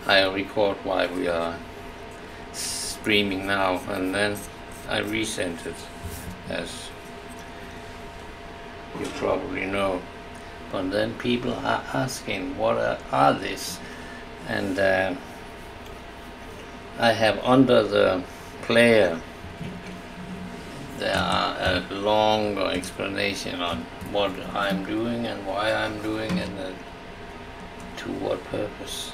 I record while we are streaming now and then I resend it as probably know. But then people are asking, what are, are this? And uh, I have under the player, there are a long explanation on what I'm doing and why I'm doing and uh, to what purpose.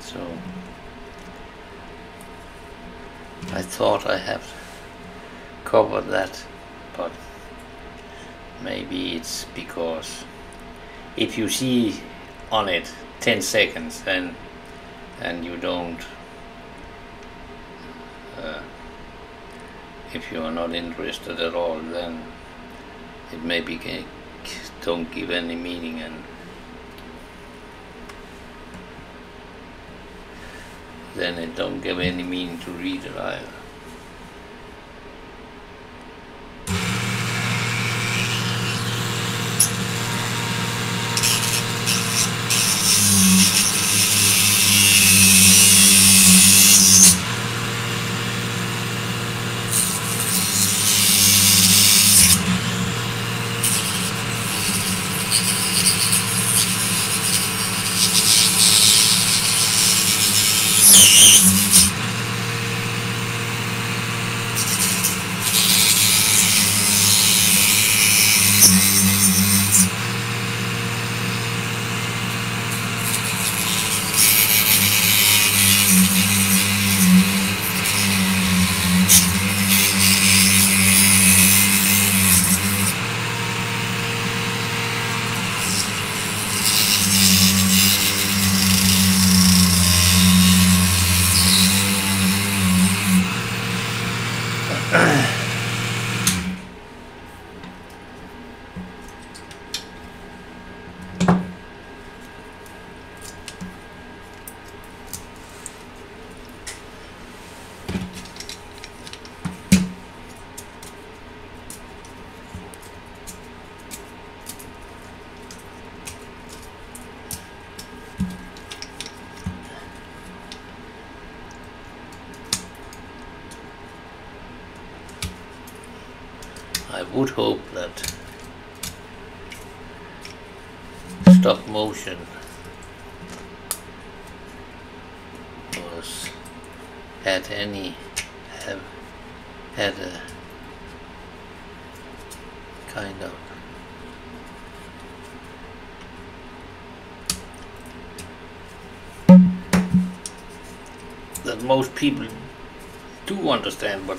So I thought I have covered that, but maybe it's because if you see on it 10 seconds then and you don't uh, if you are not interested at all then it maybe don't give any meaning and then it don't give any meaning to read it either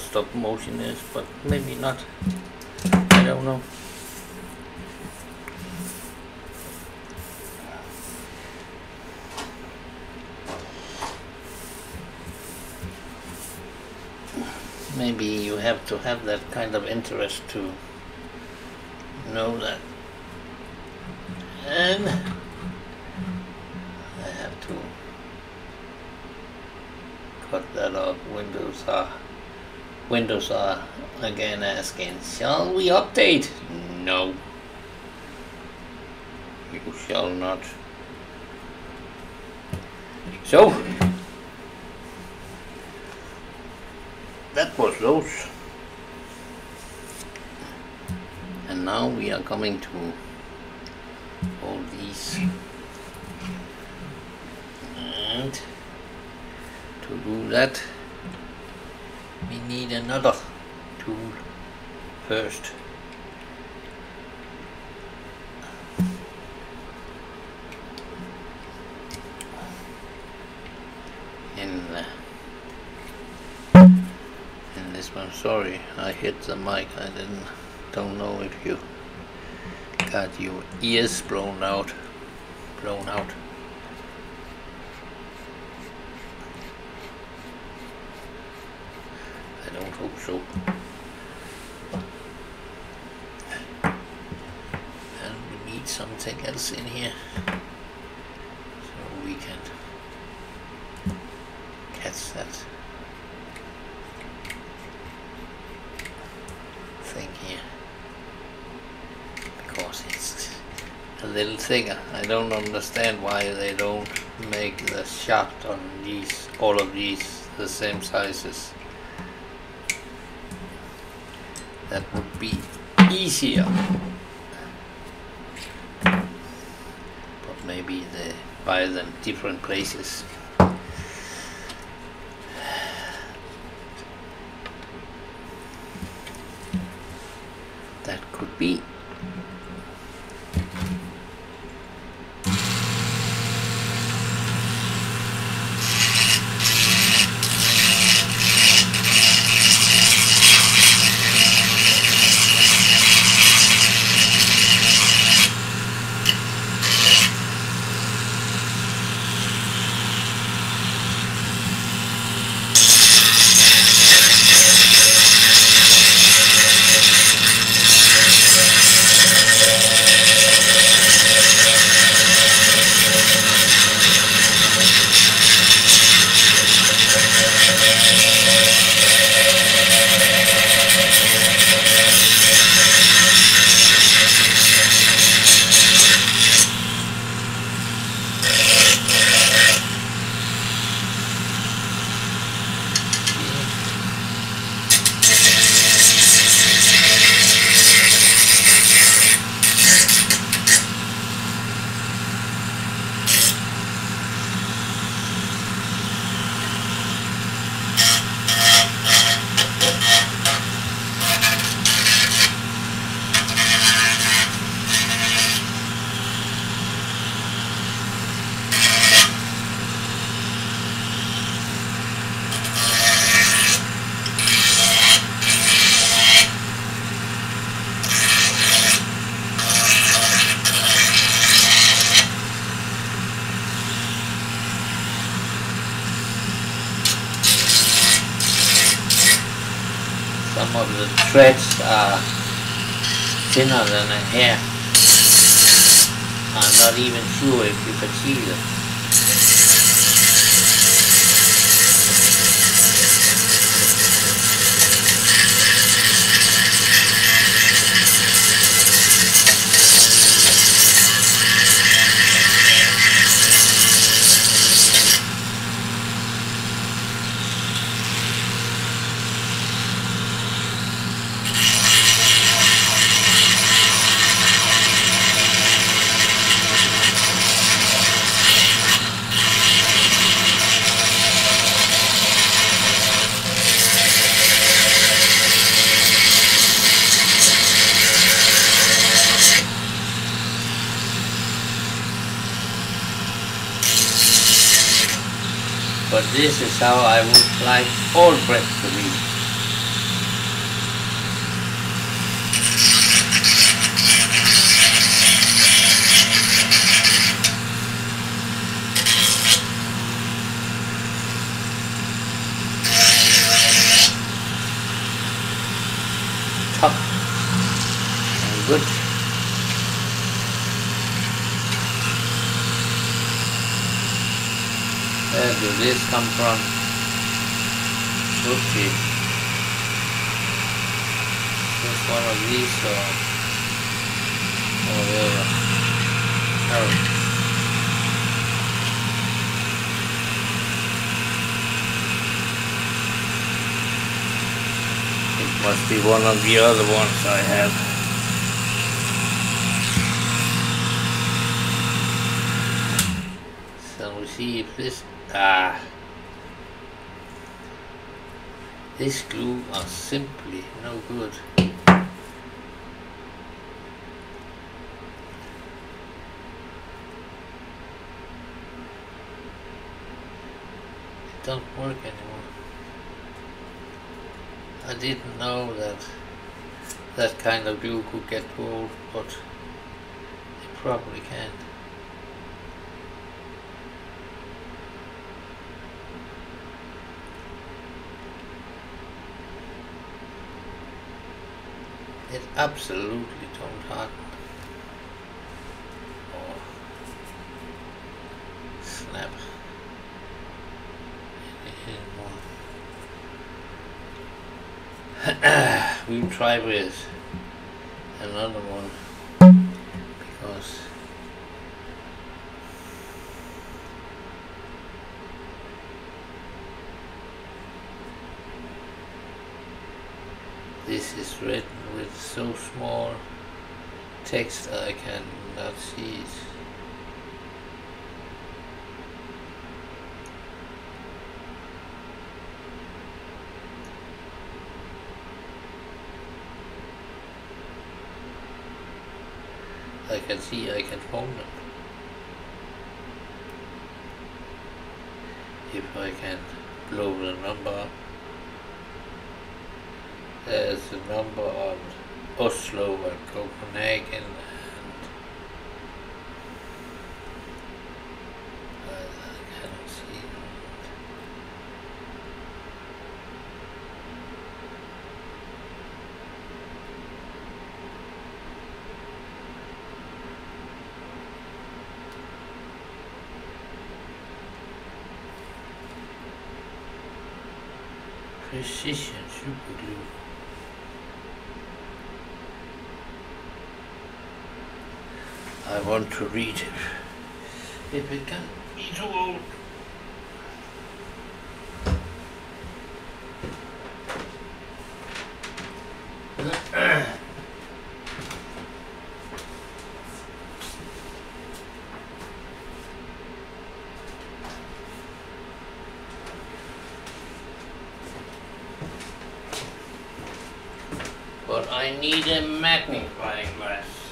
stop motion is, but maybe not. I don't know. Maybe you have to have that kind of interest to know that. And I have to cut that off. Windows are Windows are again asking, shall we update? No. You shall not. So, that was those. And now we are coming to all these and to do that we need another tool first. In uh, in this one sorry I hit the mic. I didn't don't know if you got your ears blown out blown out I so and we need something else in here so we can catch that thing here because it's a little thicker. I don't understand why they don't make the shaft on these, all of these, the same sizes. That would be easier. But maybe they buy them different places. of the other ones I have. So we see if this ah this glue are simply no good. Kind of glue could get too old, but it probably can't. It absolutely don't harden. Or snap we'll try with so small text I cannot see it. I can see I can phone them. If I can blow the number. Uh, There's a number on Oslo and Copenhagen. Precision super glue. I want to read it. If it can be too old. But I need a magnifying glass.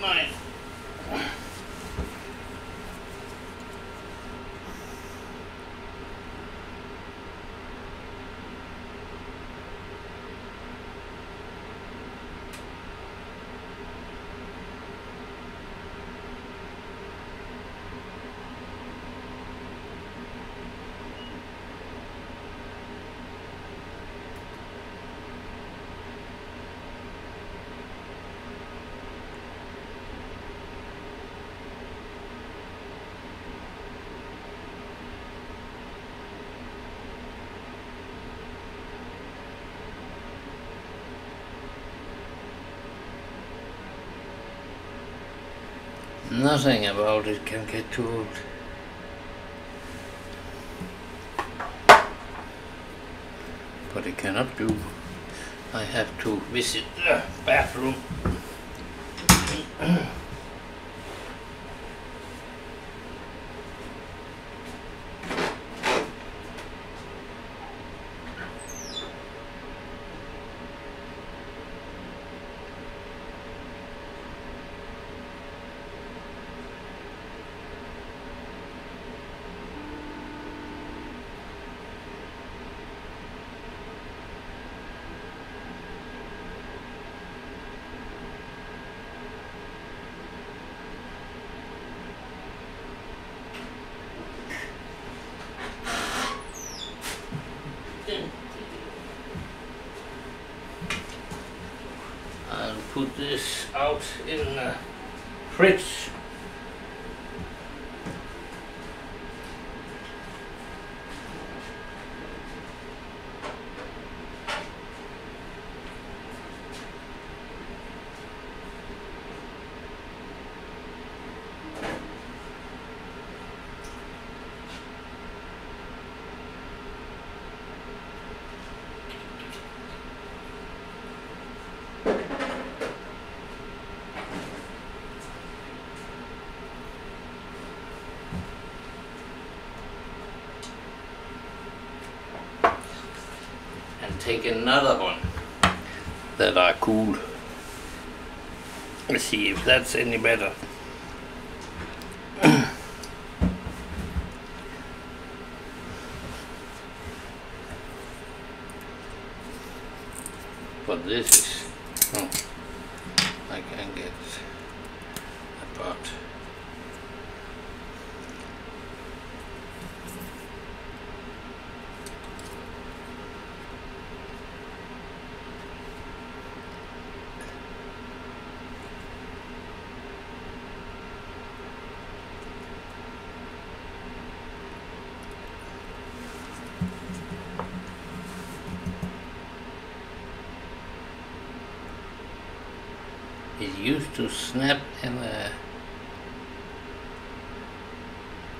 Print Nothing about it can get too old. But it cannot do. I have to visit the bathroom. put this out in the fridge. and take another one that are cool. Let's see if that's any better. but this is, oh, I can get apart. It used to snap in a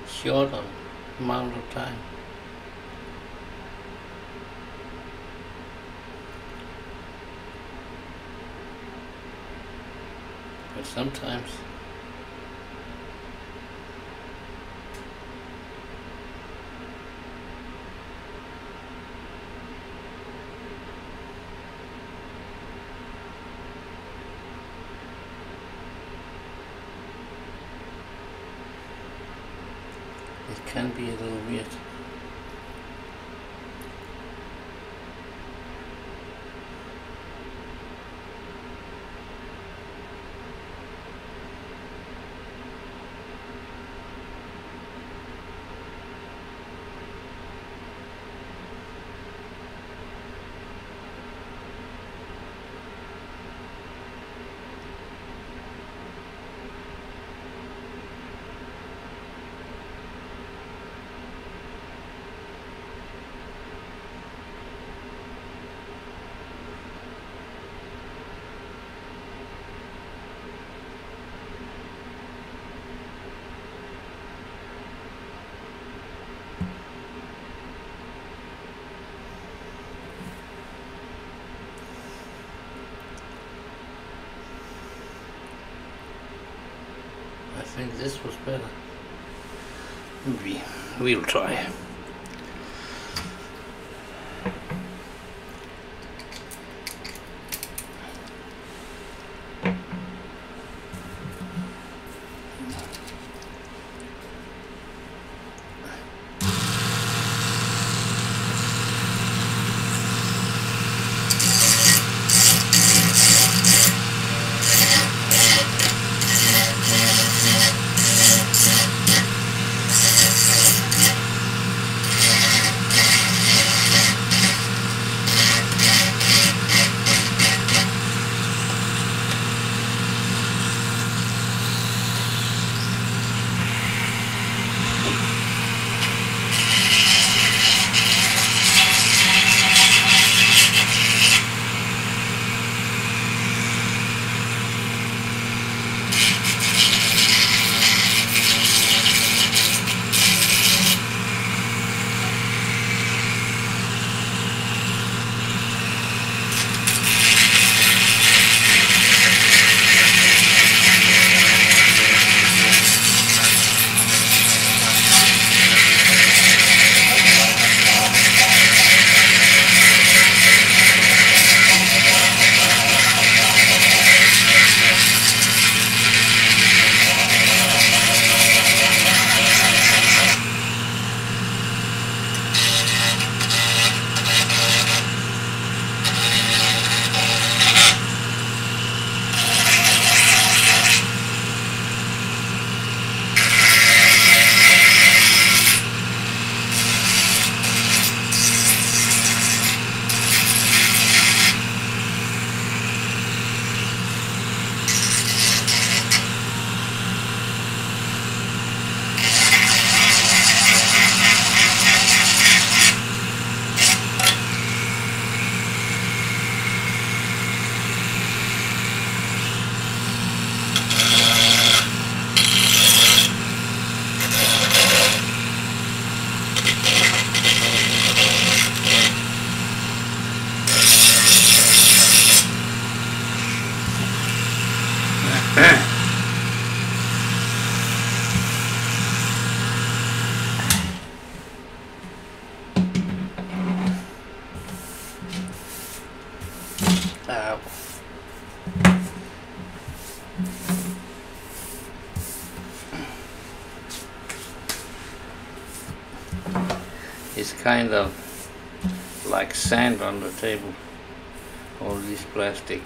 short amount of time. But sometimes it can be a little weird. I think this was better. We we'll try. Sand on the table. All this plastic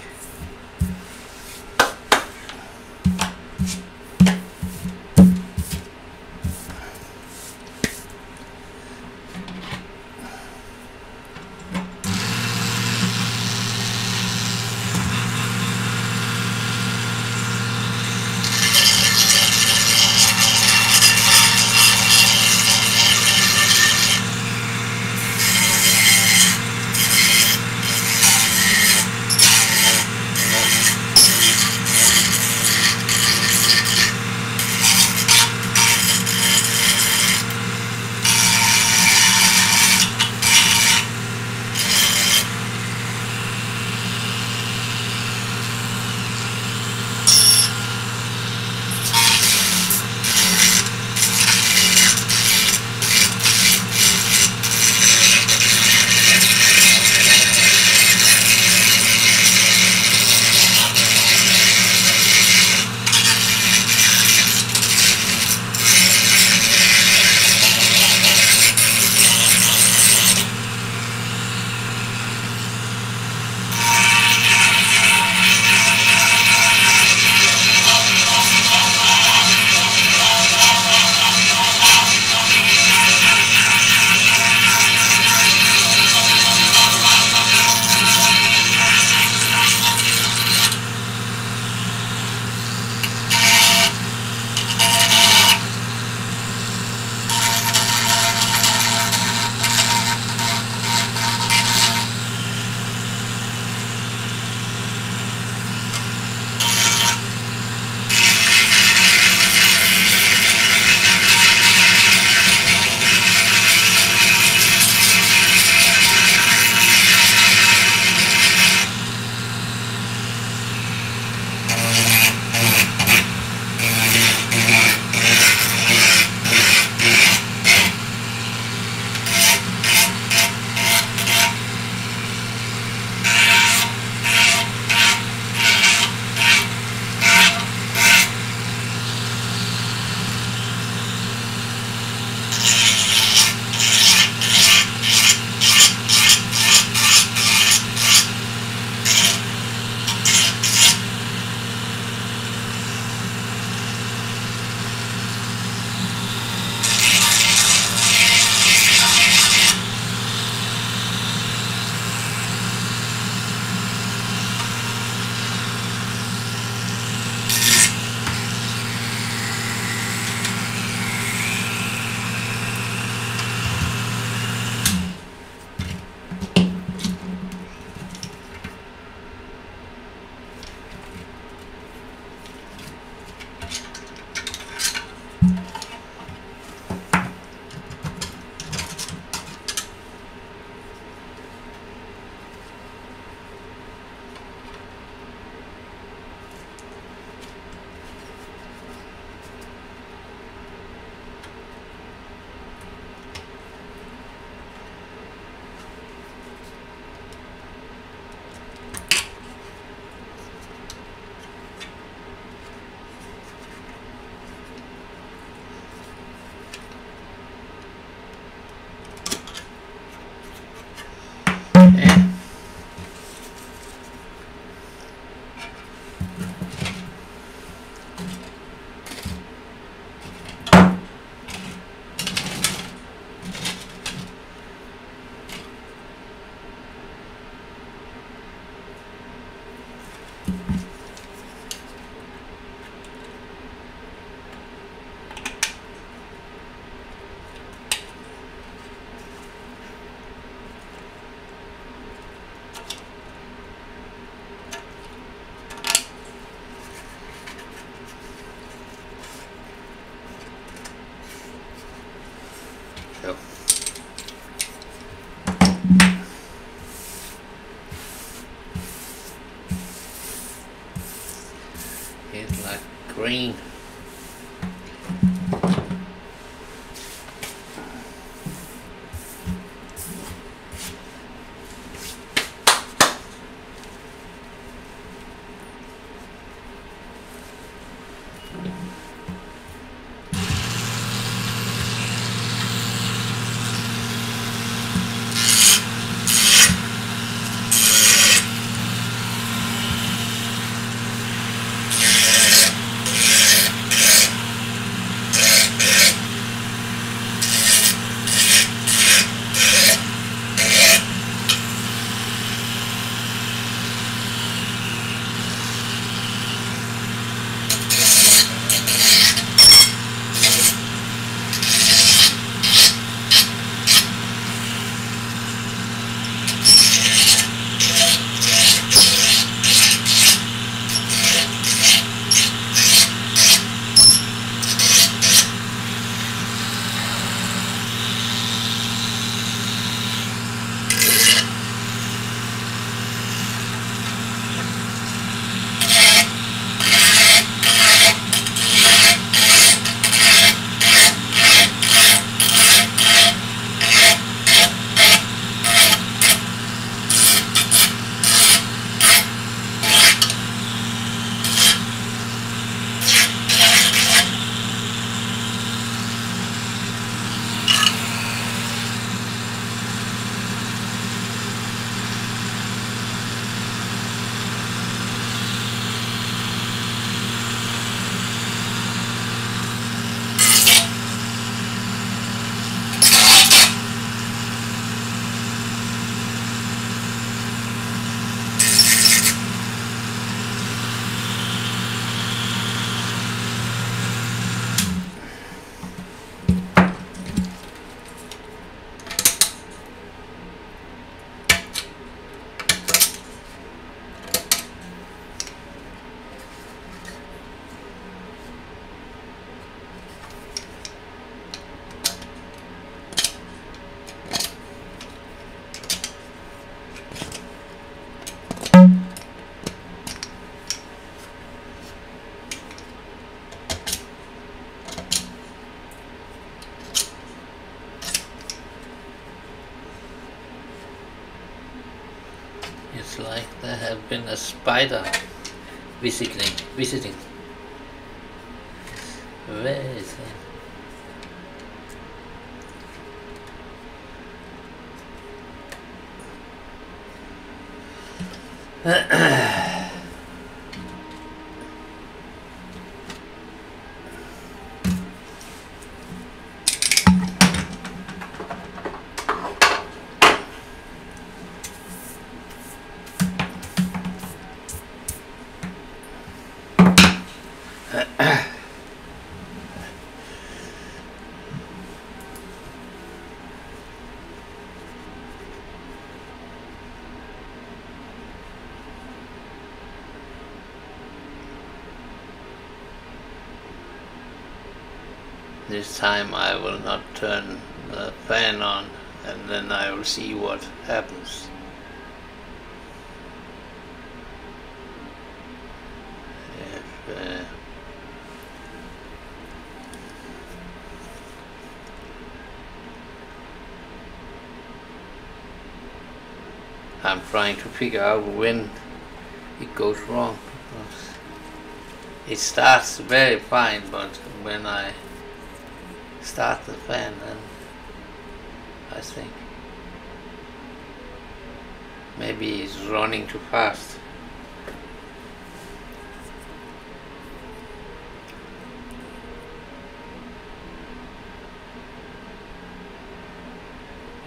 been a spider visiting visiting. This time I will not turn the fan on and then I will see what happens. If, uh, I'm trying to figure out when it goes wrong. It starts very fine, but when I start the fan, and I think maybe it's running too fast.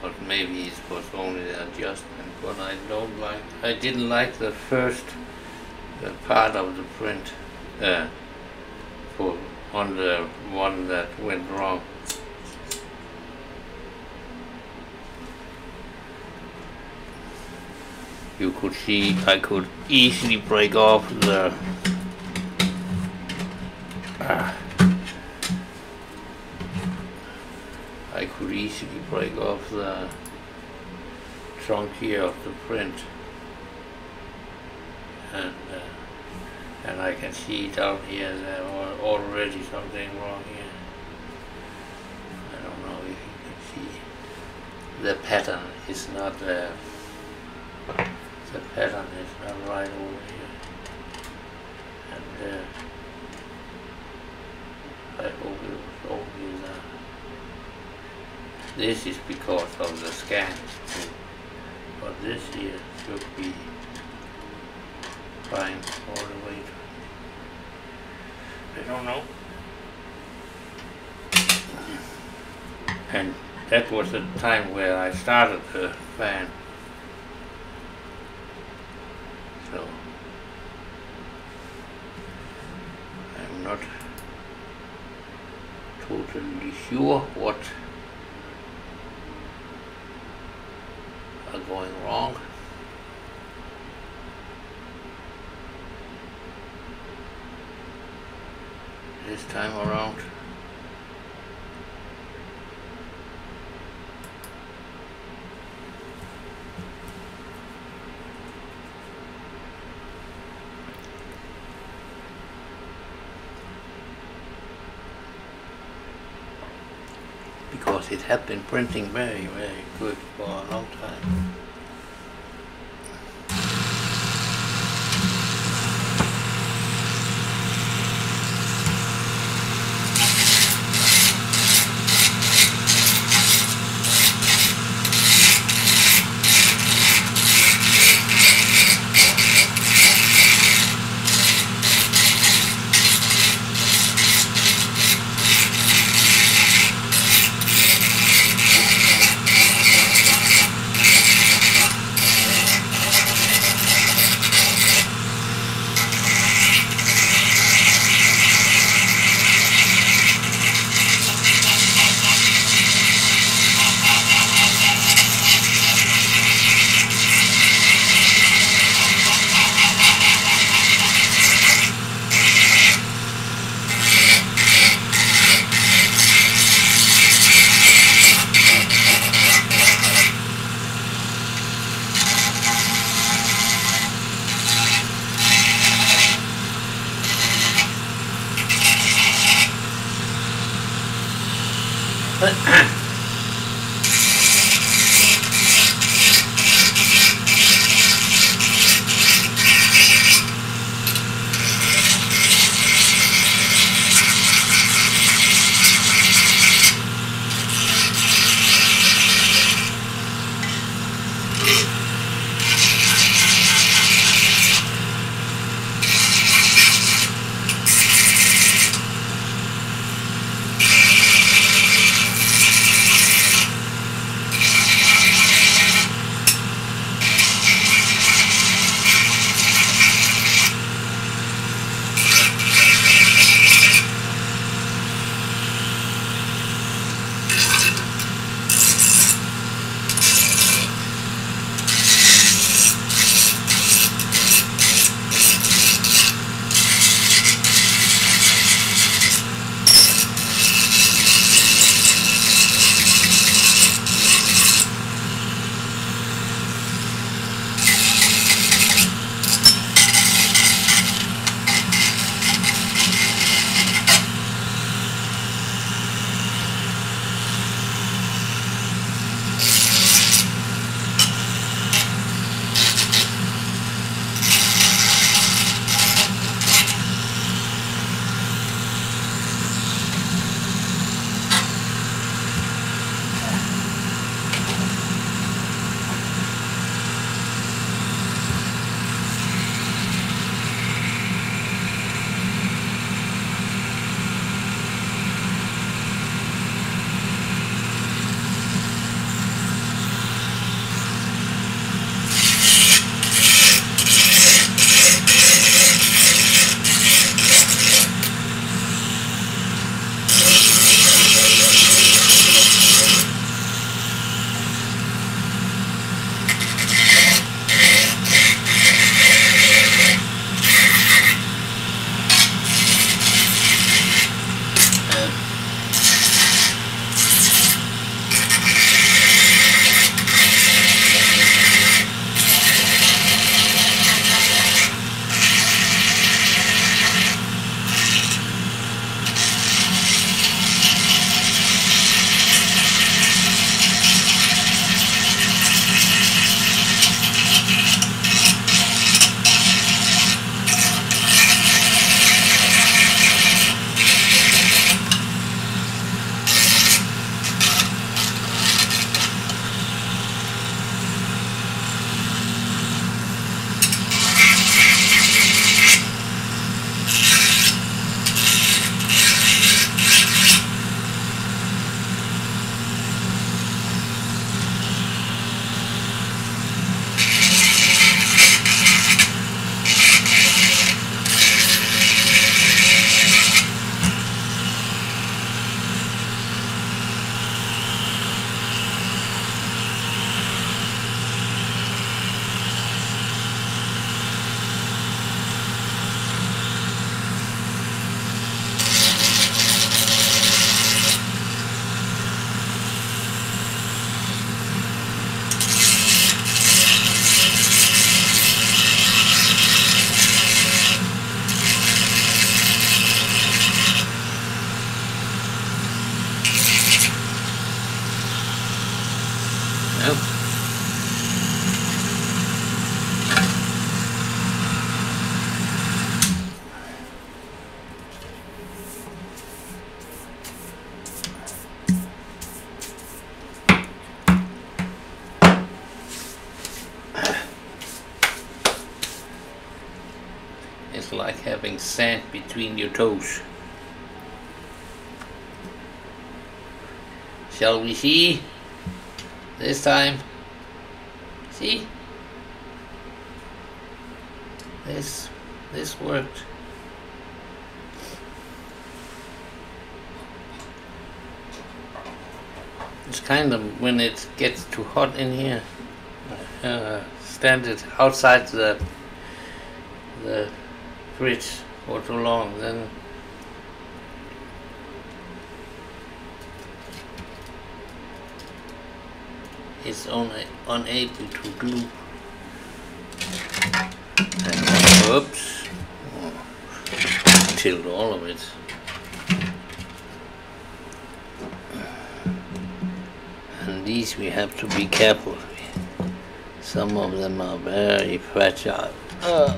But maybe it was only the adjustment, but I don't like, I didn't like the first uh, part of the print uh, for on the one that went wrong. You could see I could easily break off the ah, I could easily break off the trunk here of the print and uh, and I can see down here there are already something wrong here. I don't know if you can see. The pattern is not there. Right over here. And uh, I hope it was only the this is because of the scans too. But this here should be fine all the way. I don't know. And that was the time where I started the fan. So I'm not totally sure what are going wrong. This time around. Had been printing very, very good for a long time. Toes. Shall we see? This time. See? This this worked. It's kind of when it gets too hot in here. Uh, stand it outside the the fridge for too long, then it's only unable to glue. And, oops, tilt all of it. And these we have to be careful. Some of them are very fragile. Uh.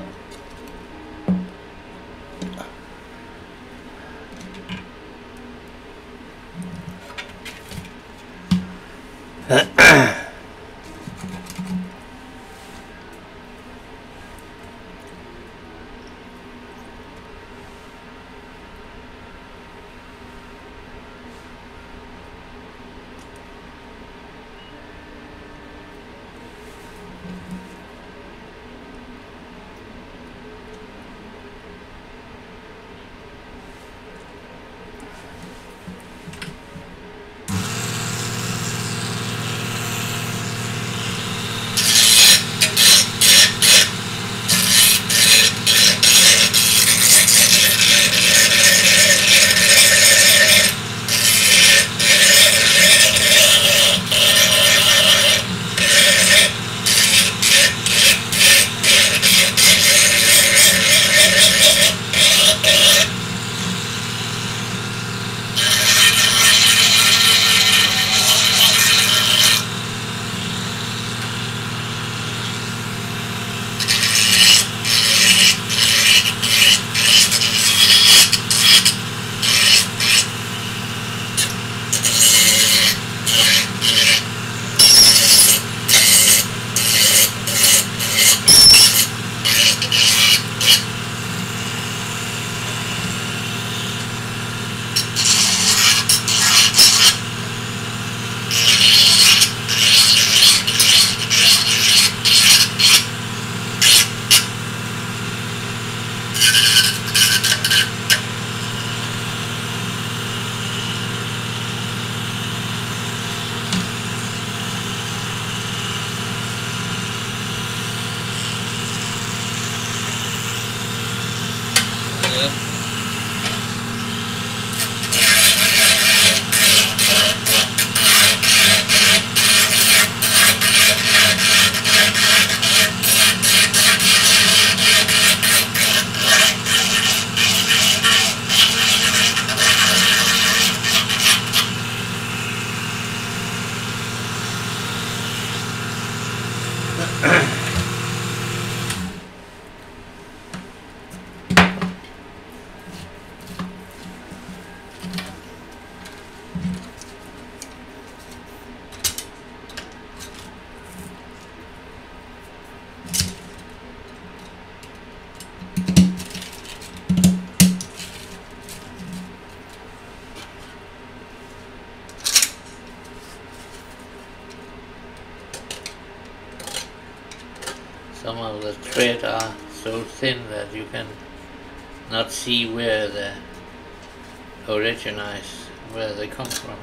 Originize, where they come from.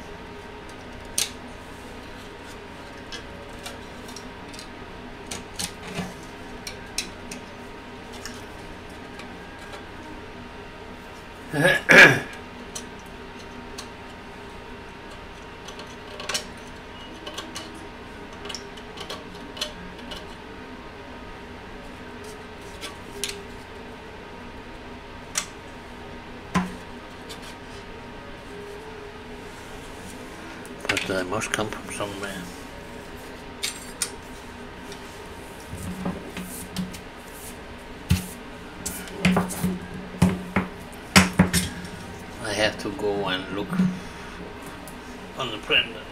but they must come from somewhere. I have to go and look on the printer.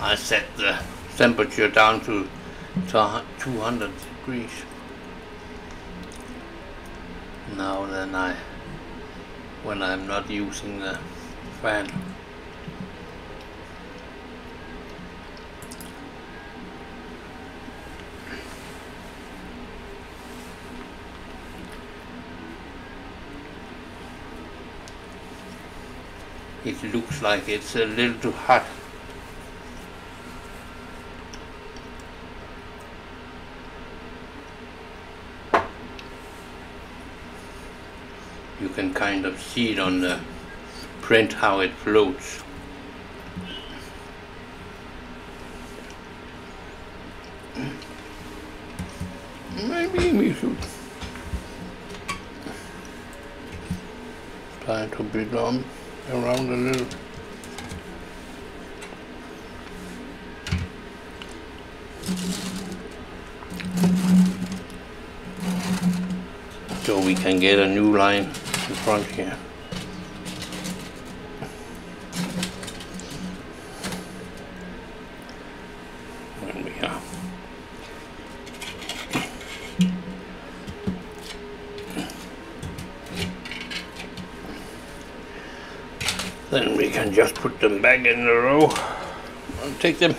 I set the temperature down to 200 degrees. Now then I, when I'm not using the fan. It looks like it's a little too hot. you can kind of see it on uh, the print how it floats. Maybe we should try to be done around a little. So we can get a new line in front here. There we are. Then we can just put them back in the row and take them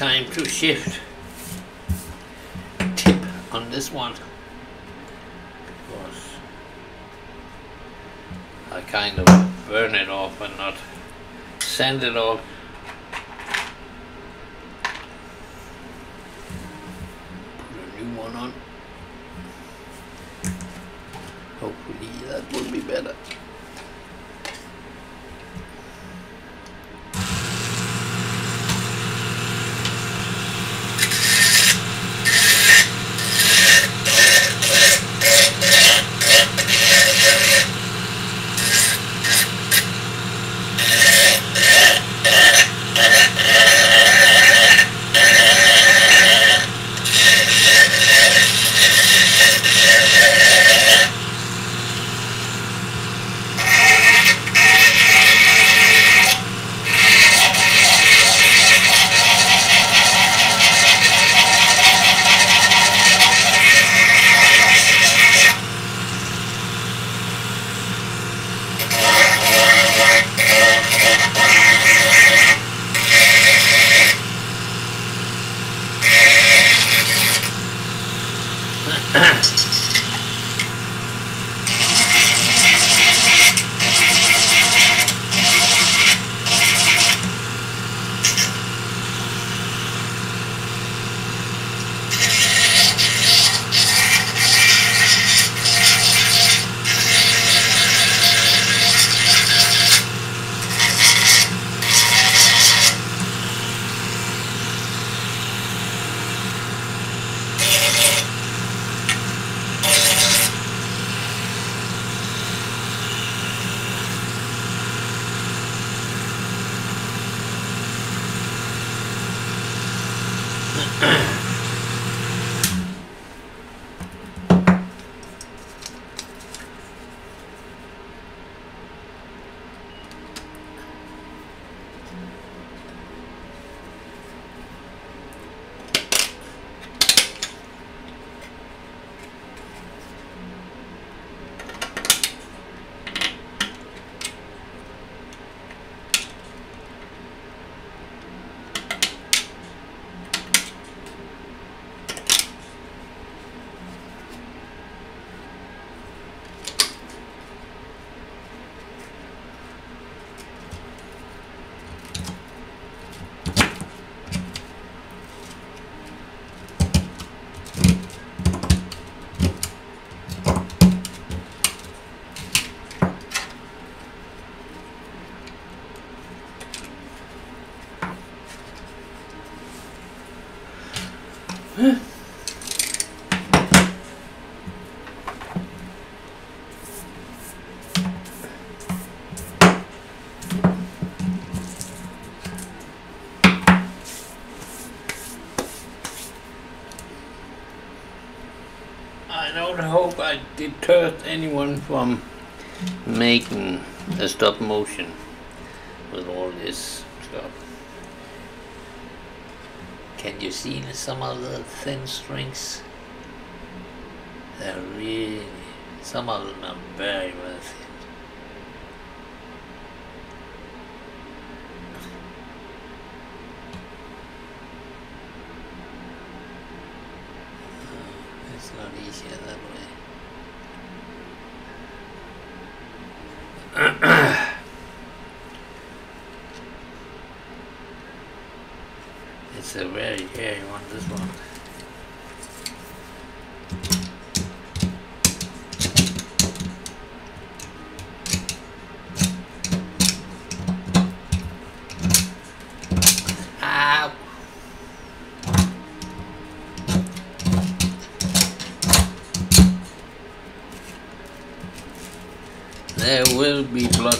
time to shift tip on this one because I kind of burn it off and not sand it off. Deter anyone from making a stop motion with all this stuff. Can you see some of the thin strings? They're really, some of them are very, very thin. Uh, It's not easier that way. It's a very hairy one, this one. There will be blood.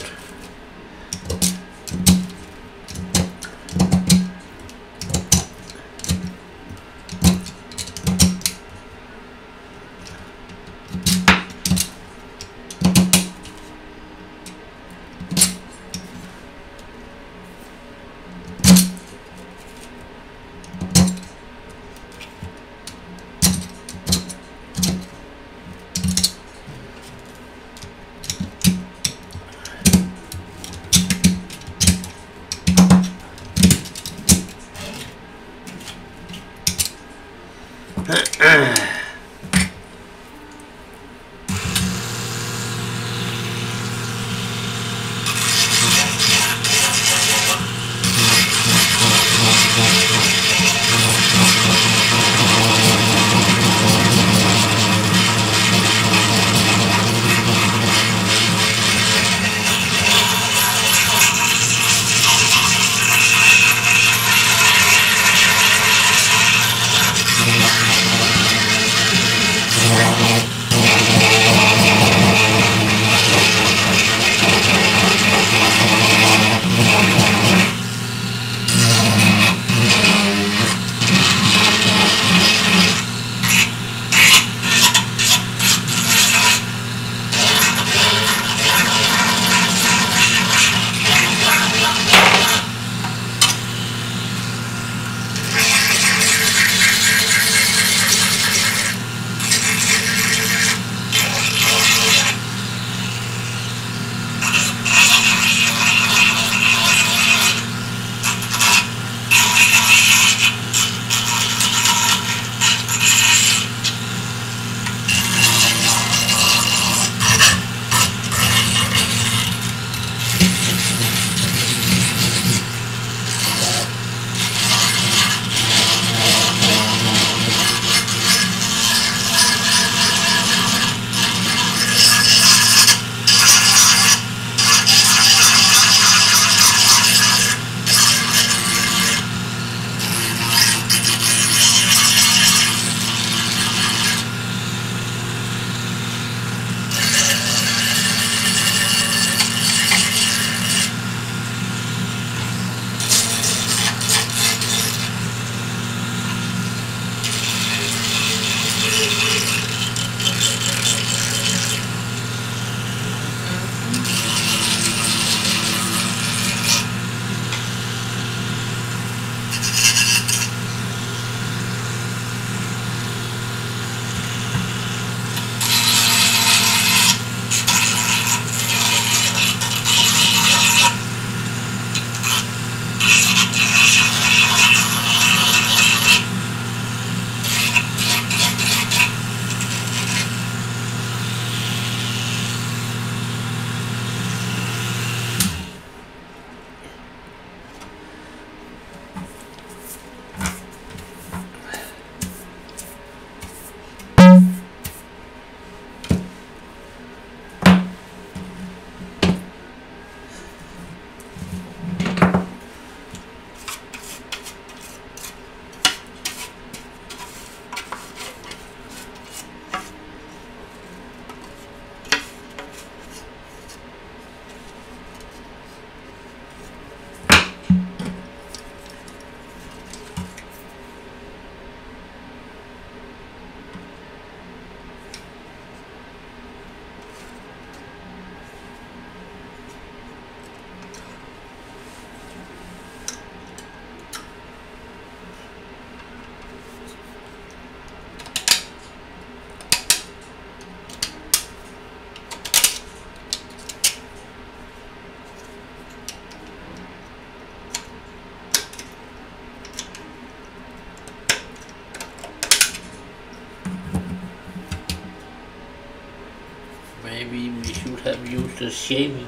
Use the shaving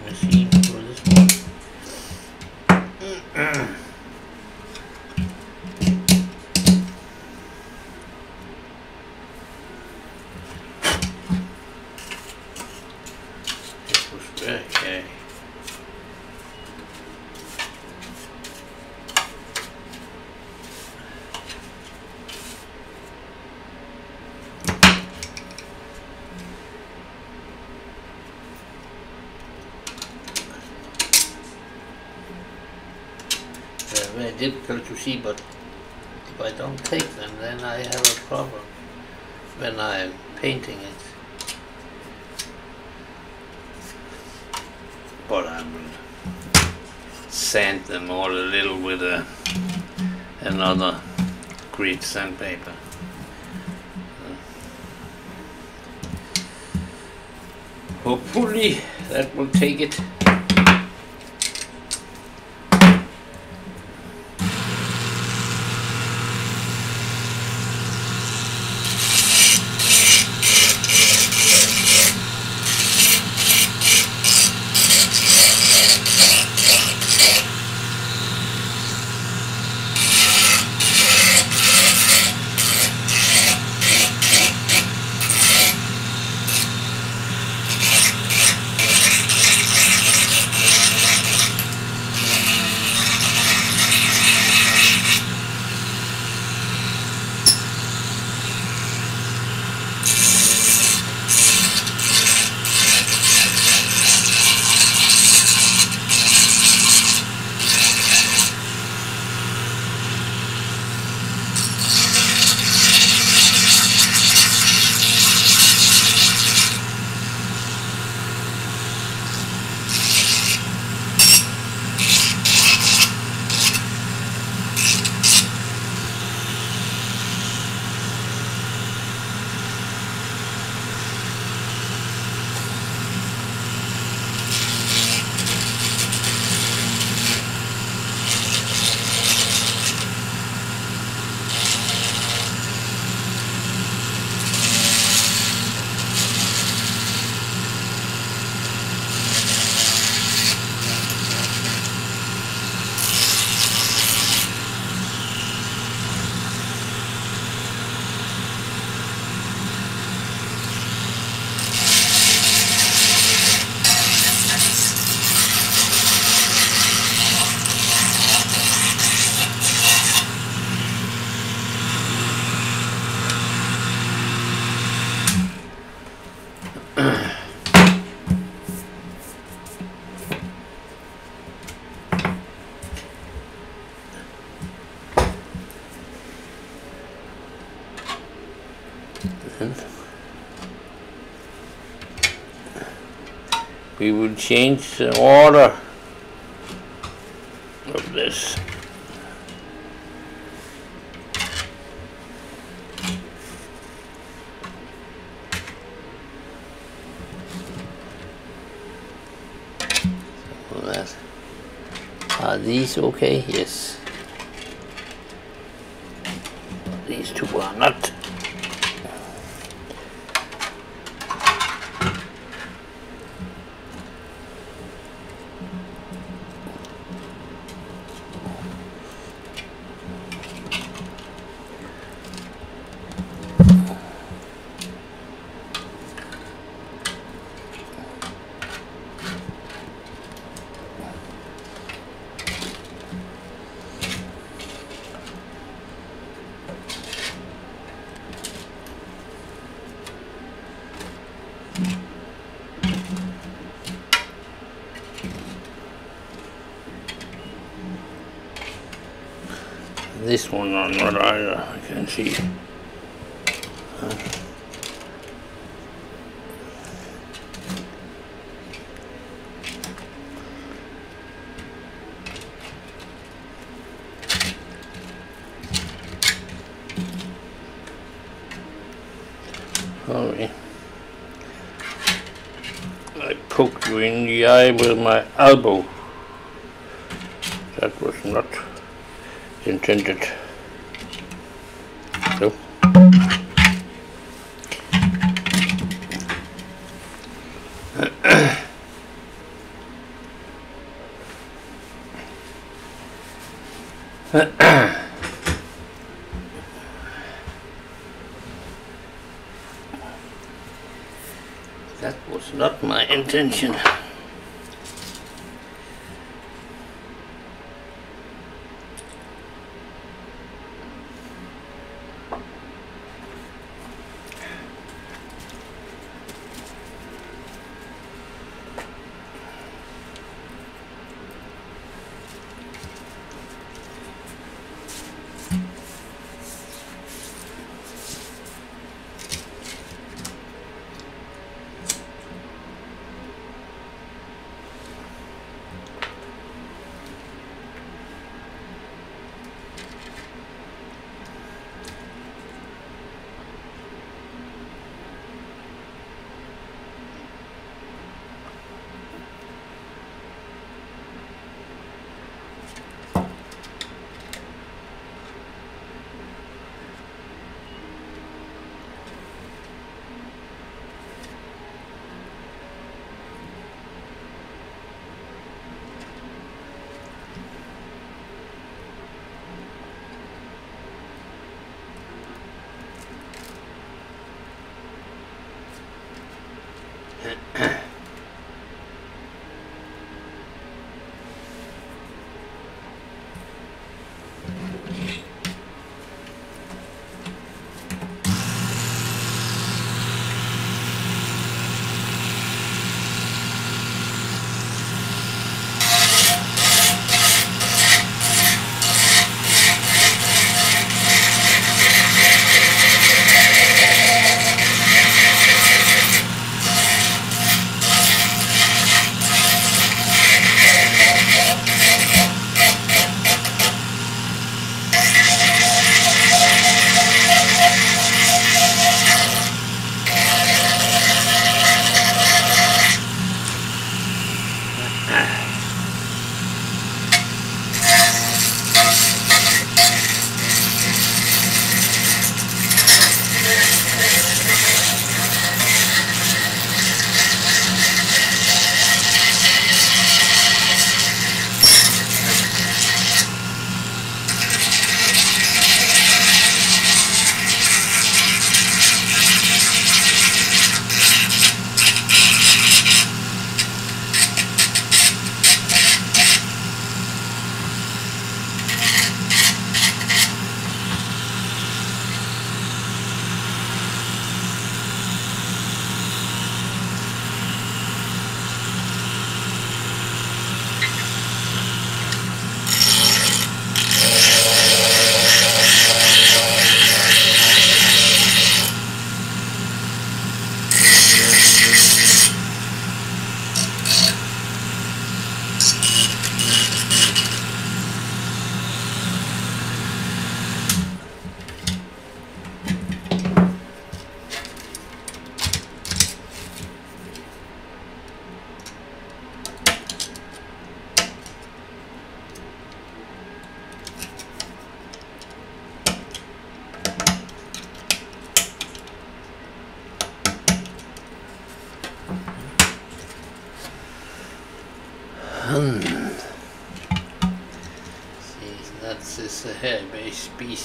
difficult to see, but if I don't take them, then I have a problem when I'm painting it. But I will sand them all a little with a, another grit sandpaper. Hopefully that will take it. Change the order of this. That- Are these okay? Yes. with my elbow. That was not intended. So. that was not my intention.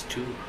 Base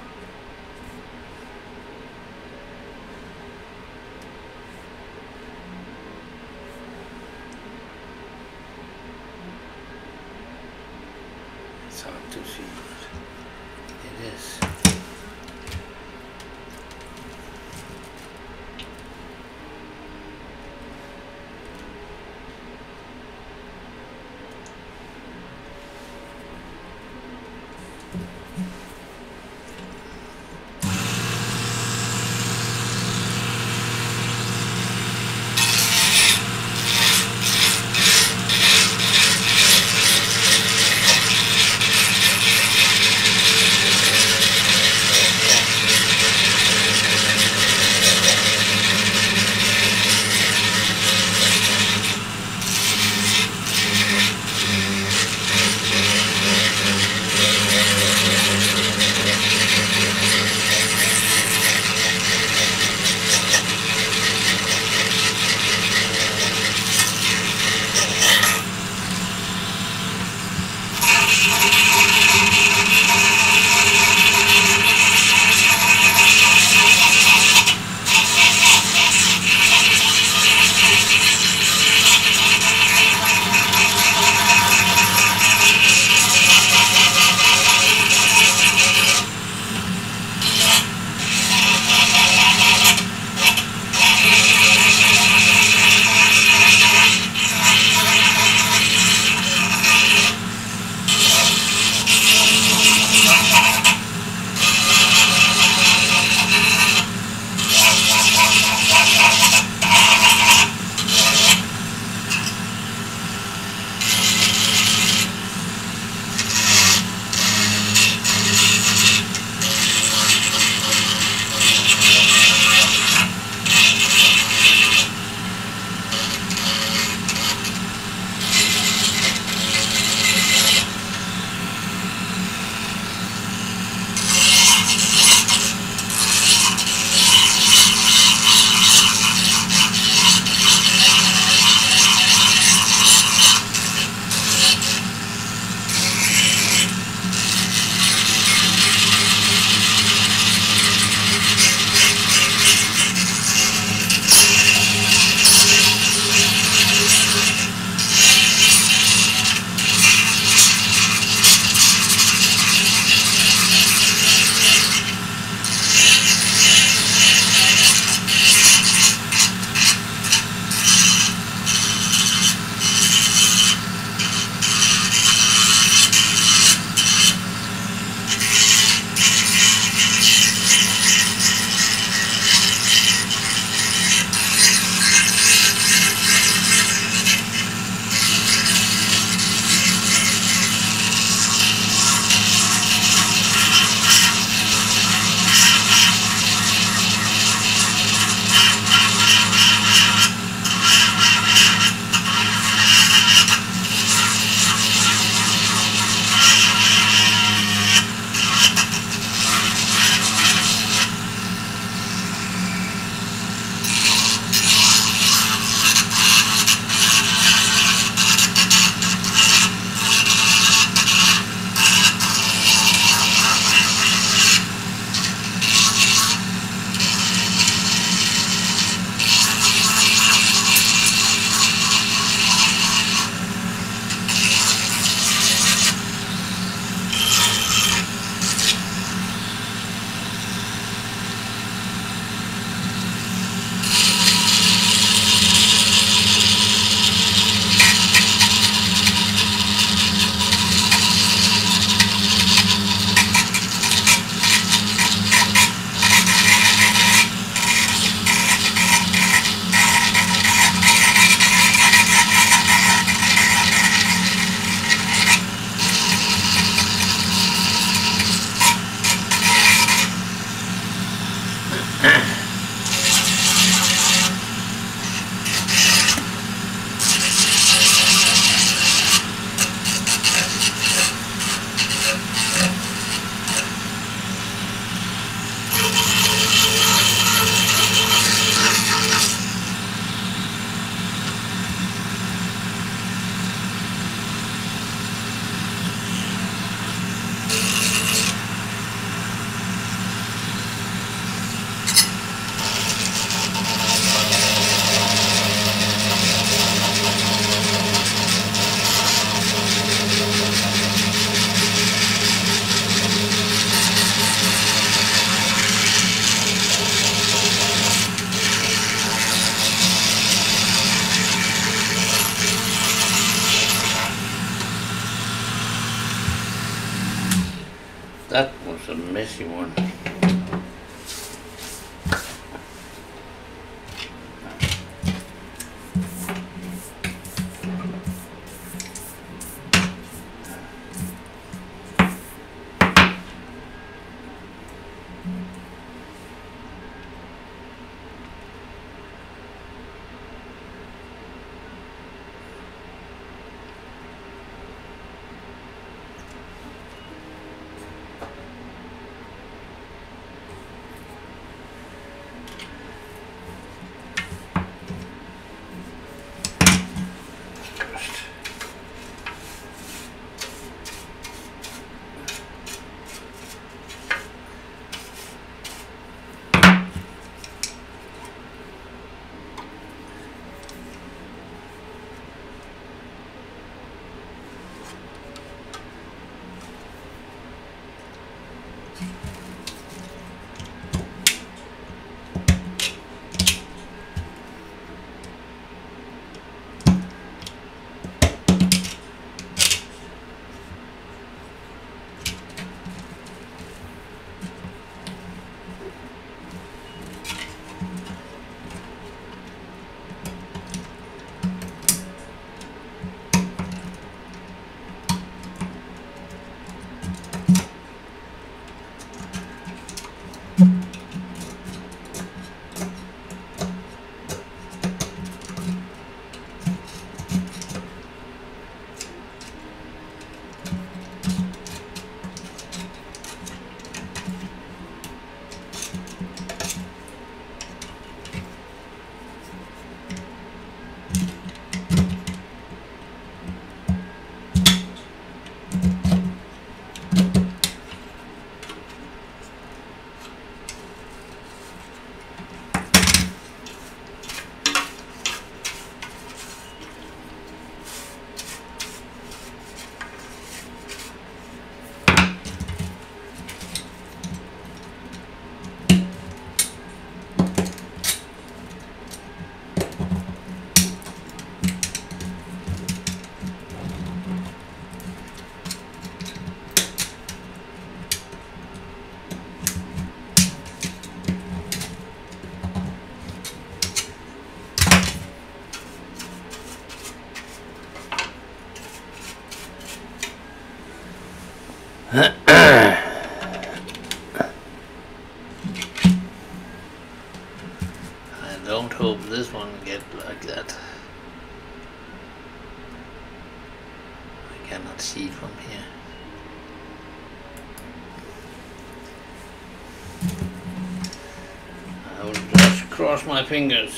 fingers.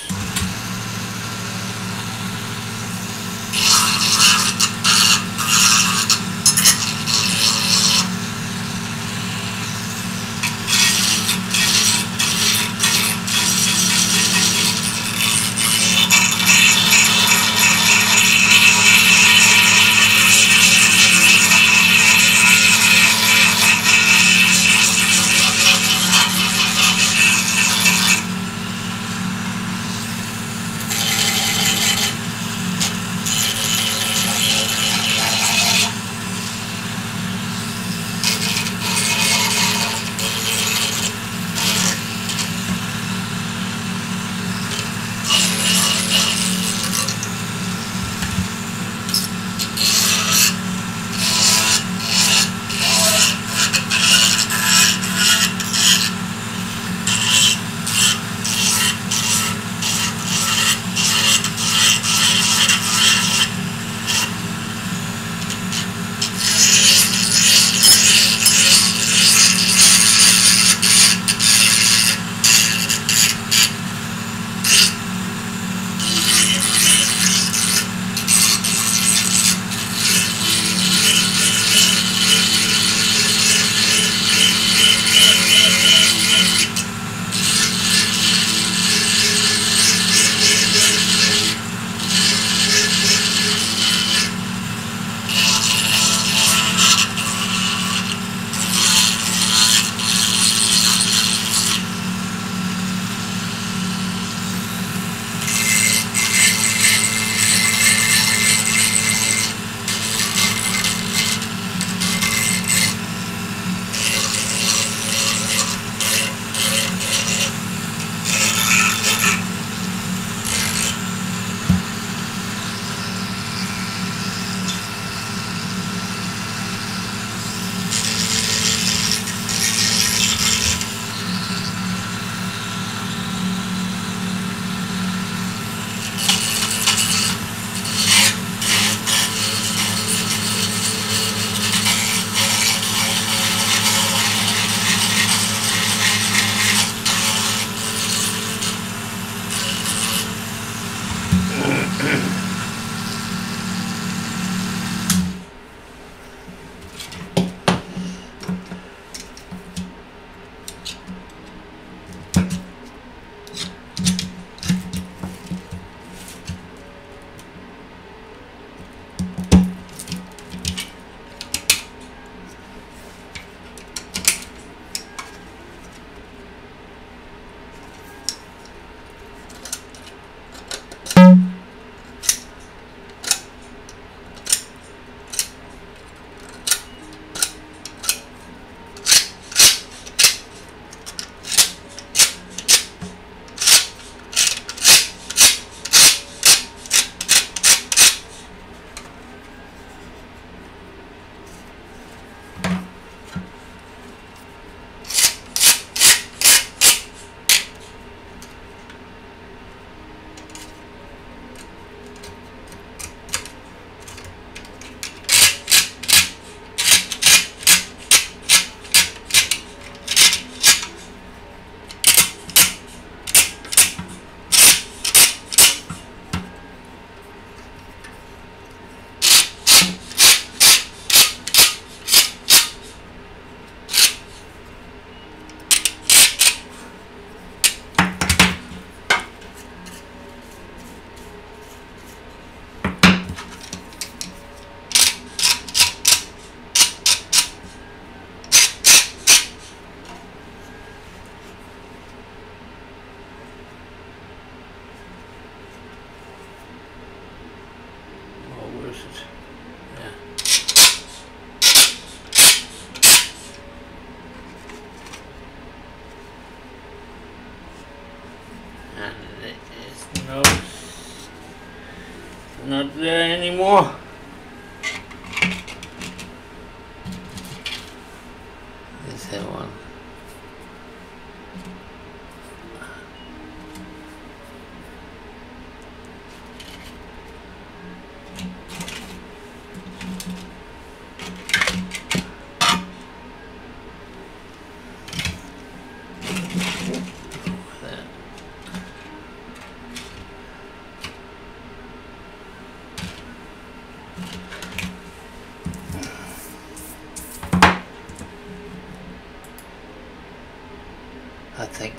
There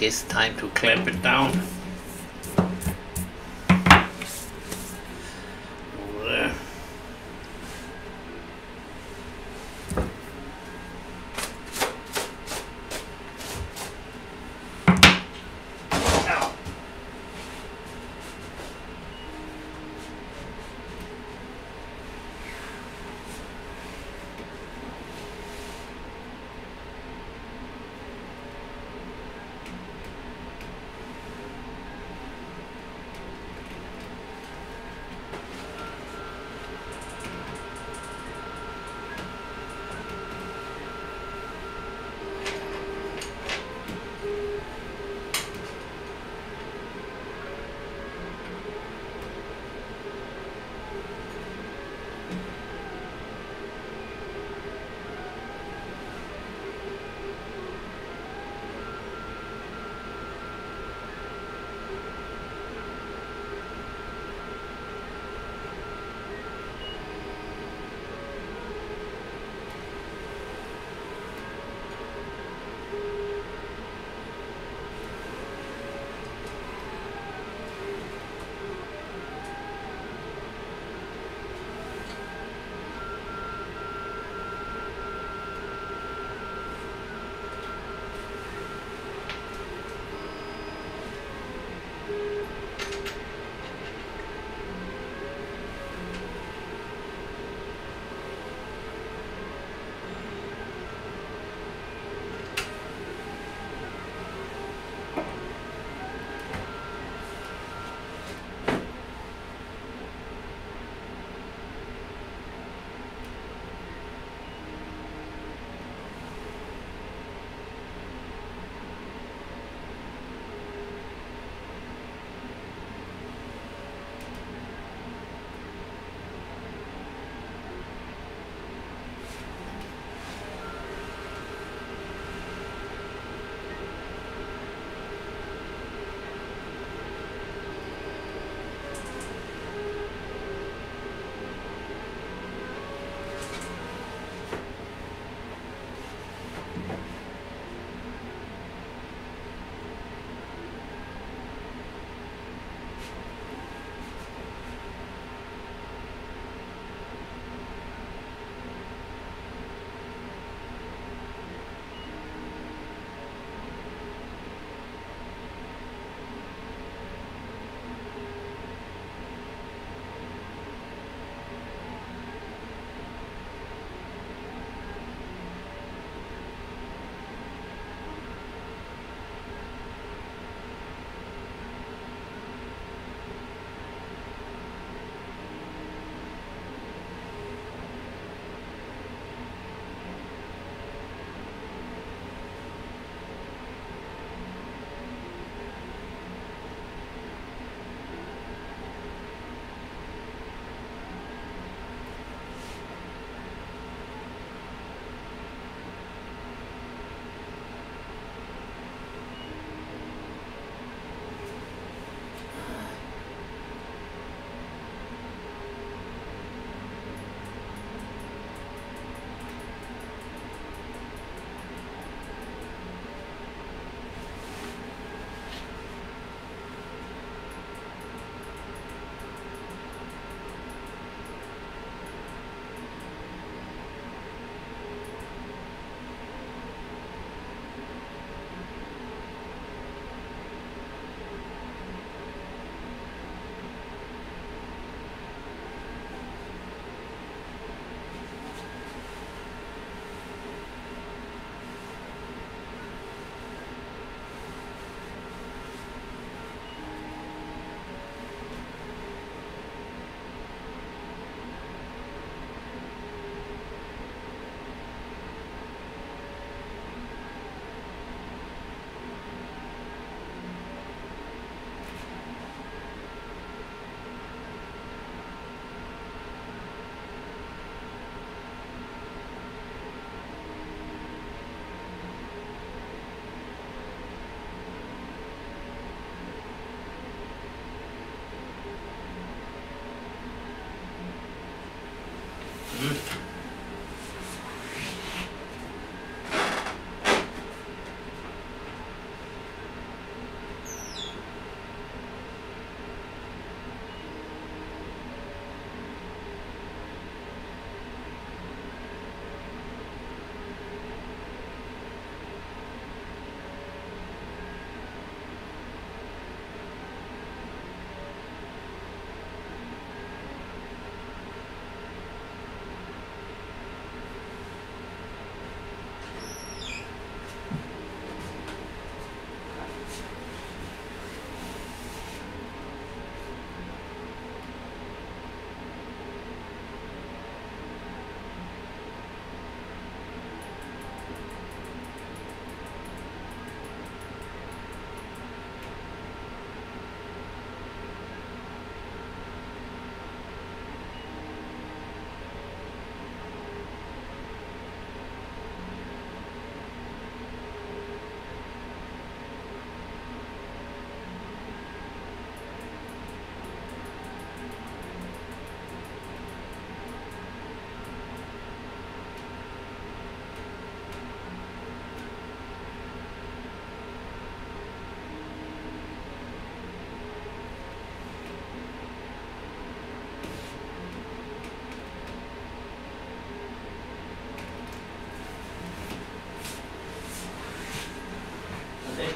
it's time to clamp it down.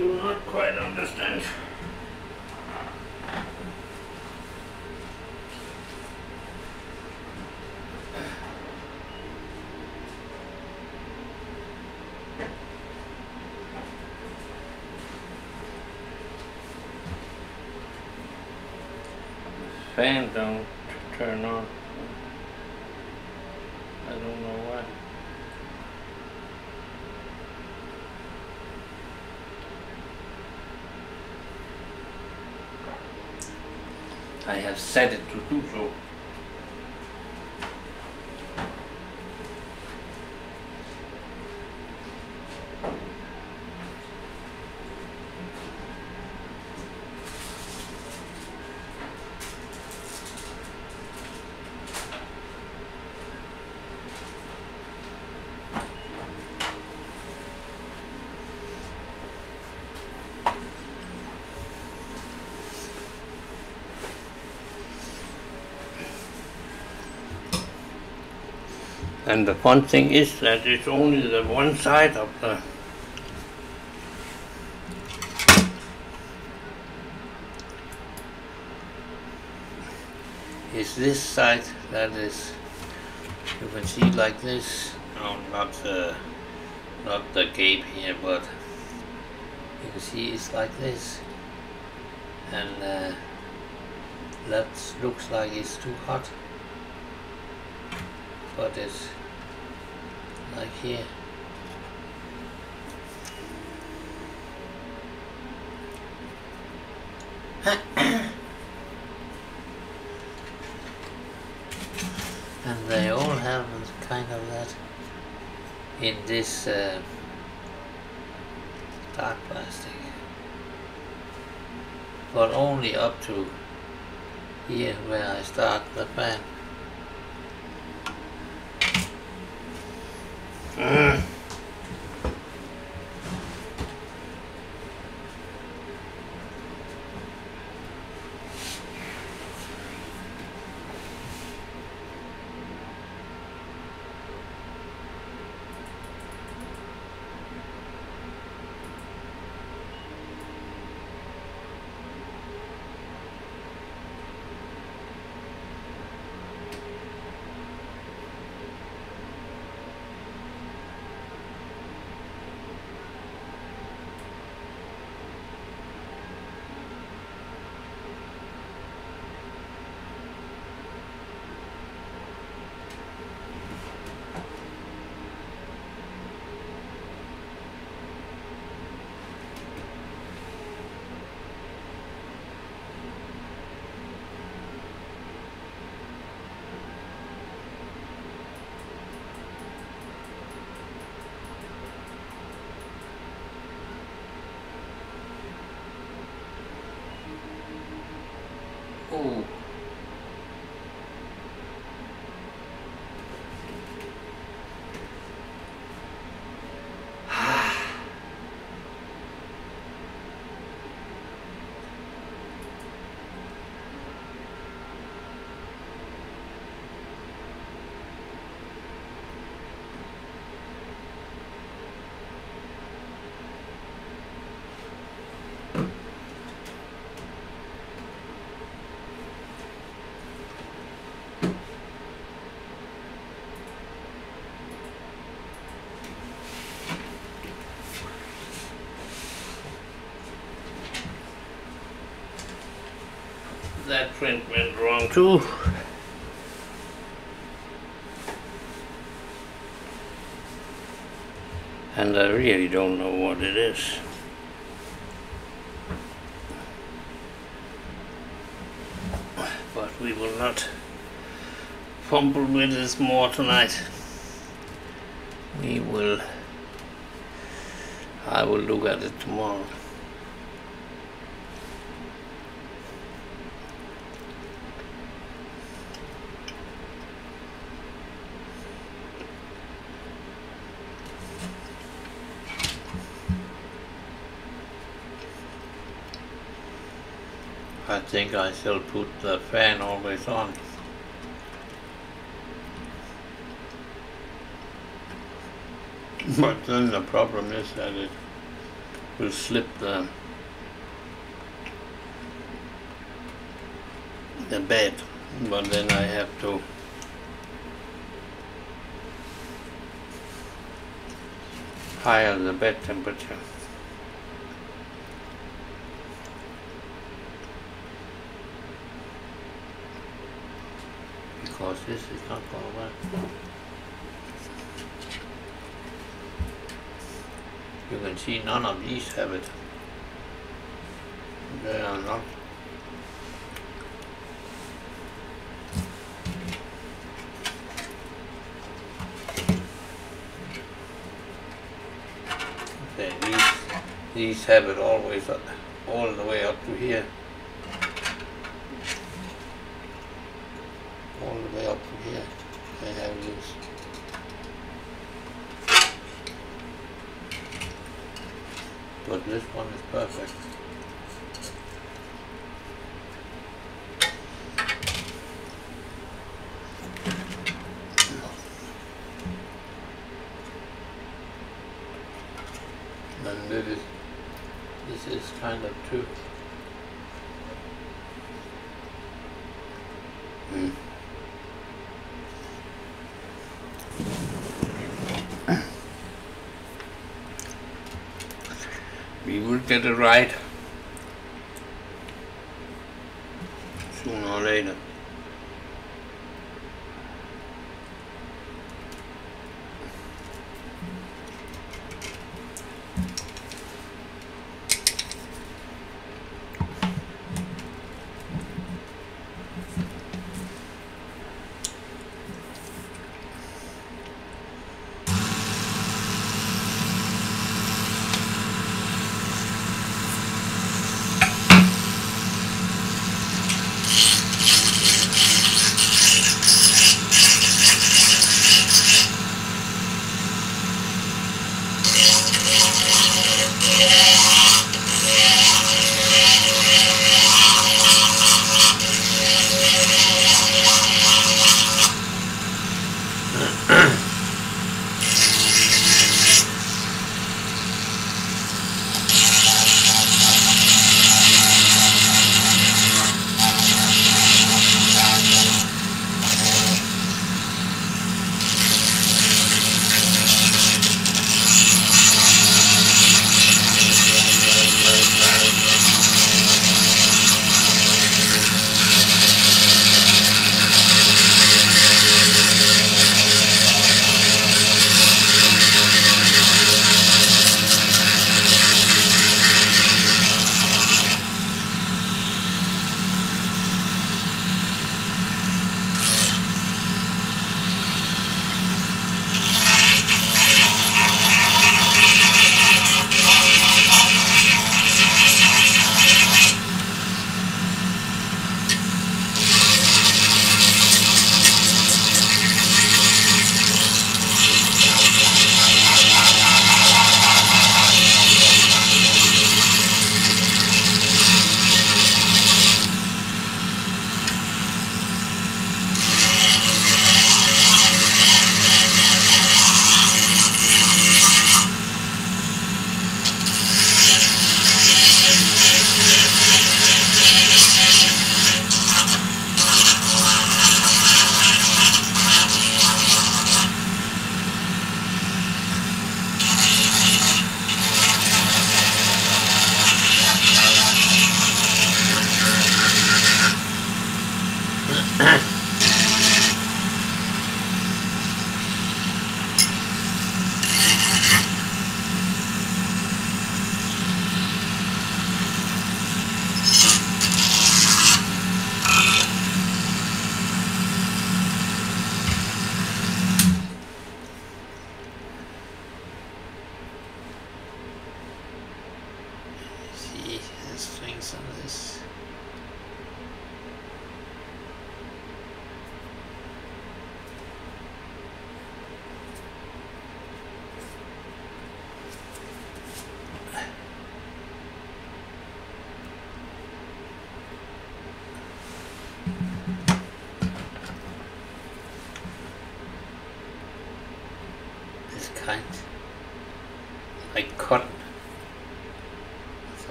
Do not quite understand. Fan don't turn on. I don't know why. Set it to do so. And the fun thing is that it's only the one side of the is this side that is you can see like this. No not the not the gape here but you can see it's like this. And uh, that looks like it's too hot. But it's here. And they all have kind of that in this uh, dark plastic. But only up to here where I start the fan muito that print went wrong too. And I really don't know what it is. But we will not fumble with this more tonight. We will, I will look at it tomorrow. Think I shall put the fan always on. But then the problem is that it will slip the the bed, but then I have to higher the bed temperature. Because this is not going to work. You can see none of these have it. They are not. These have it always all the way up to here. All the way up to here, they have this. But this one is perfect. And this is, this is kind of too. Hmm. We will get it right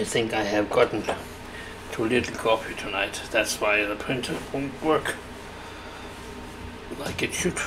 I think I have gotten too little coffee tonight. That's why the printer won't work like it should.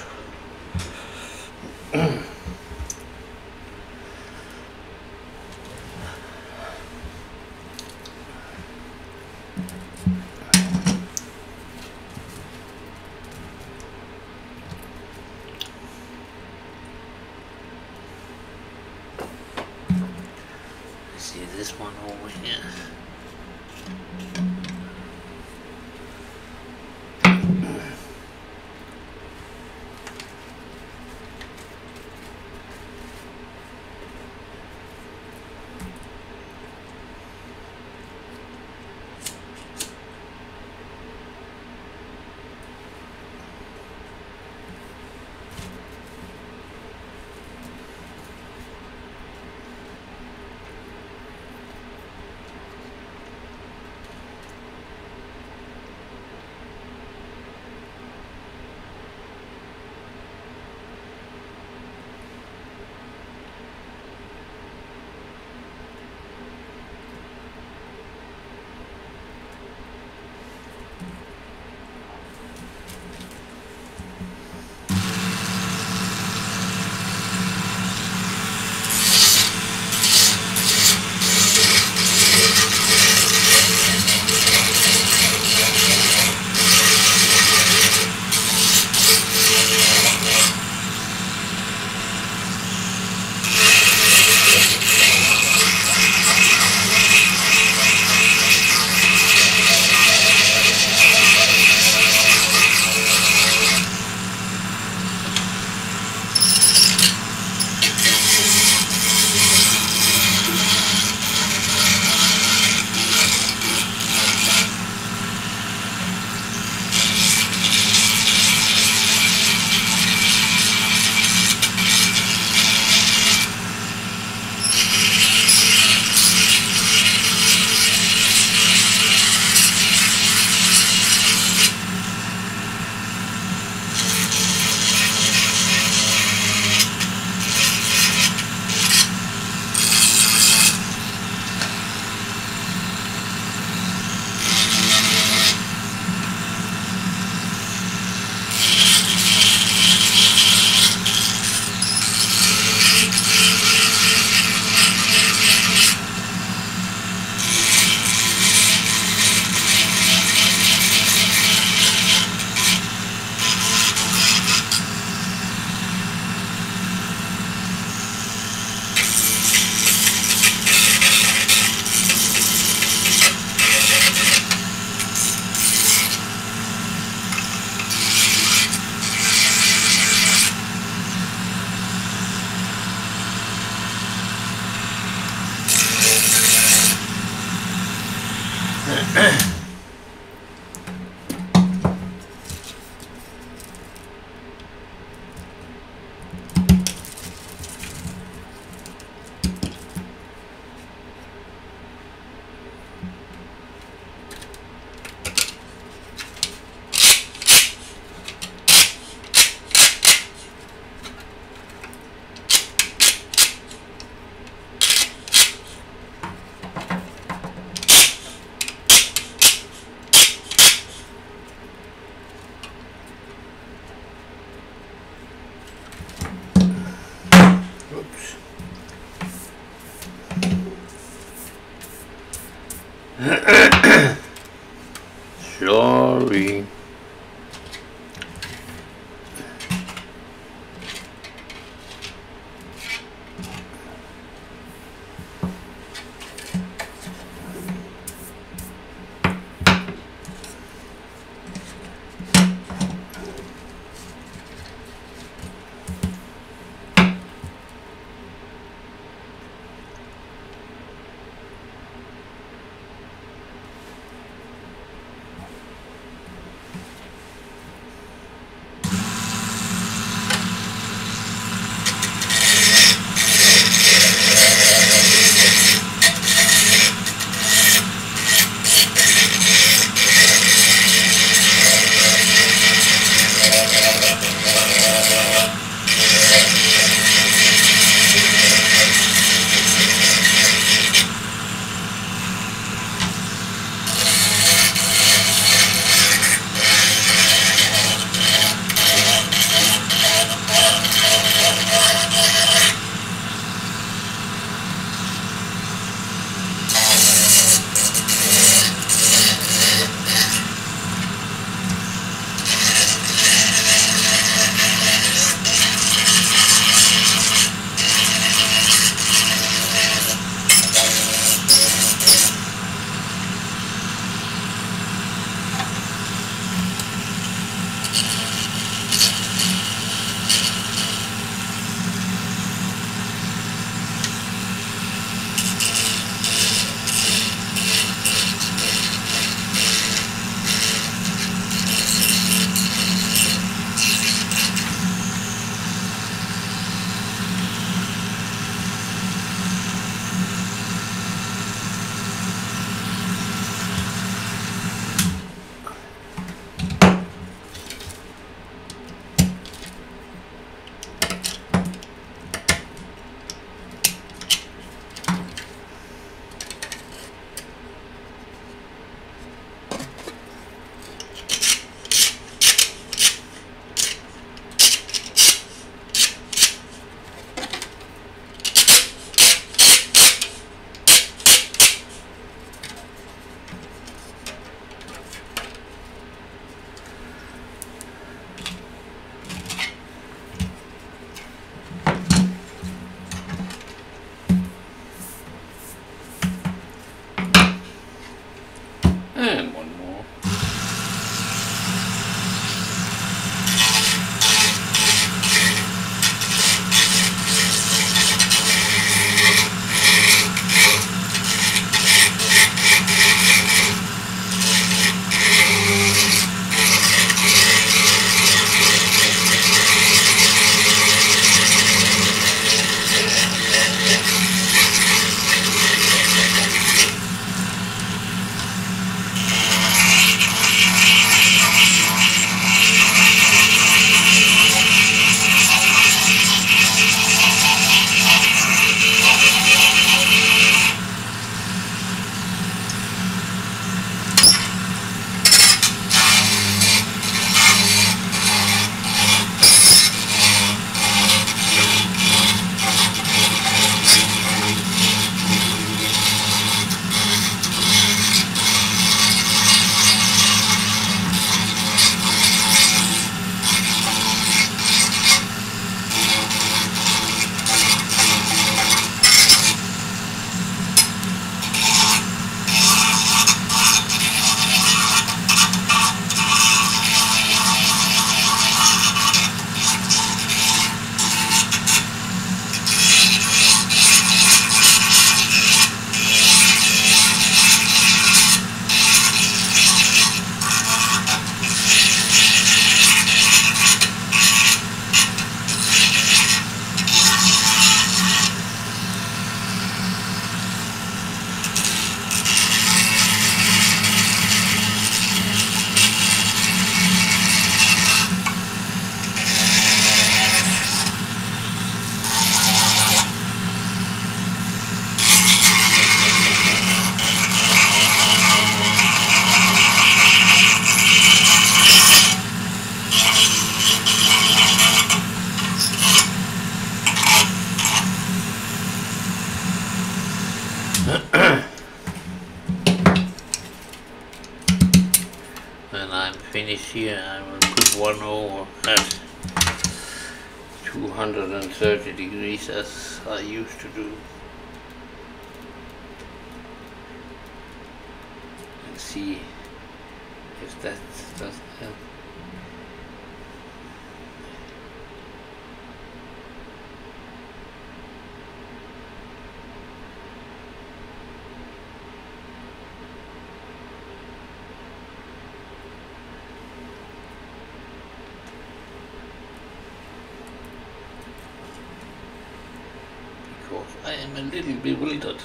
Little bewildered.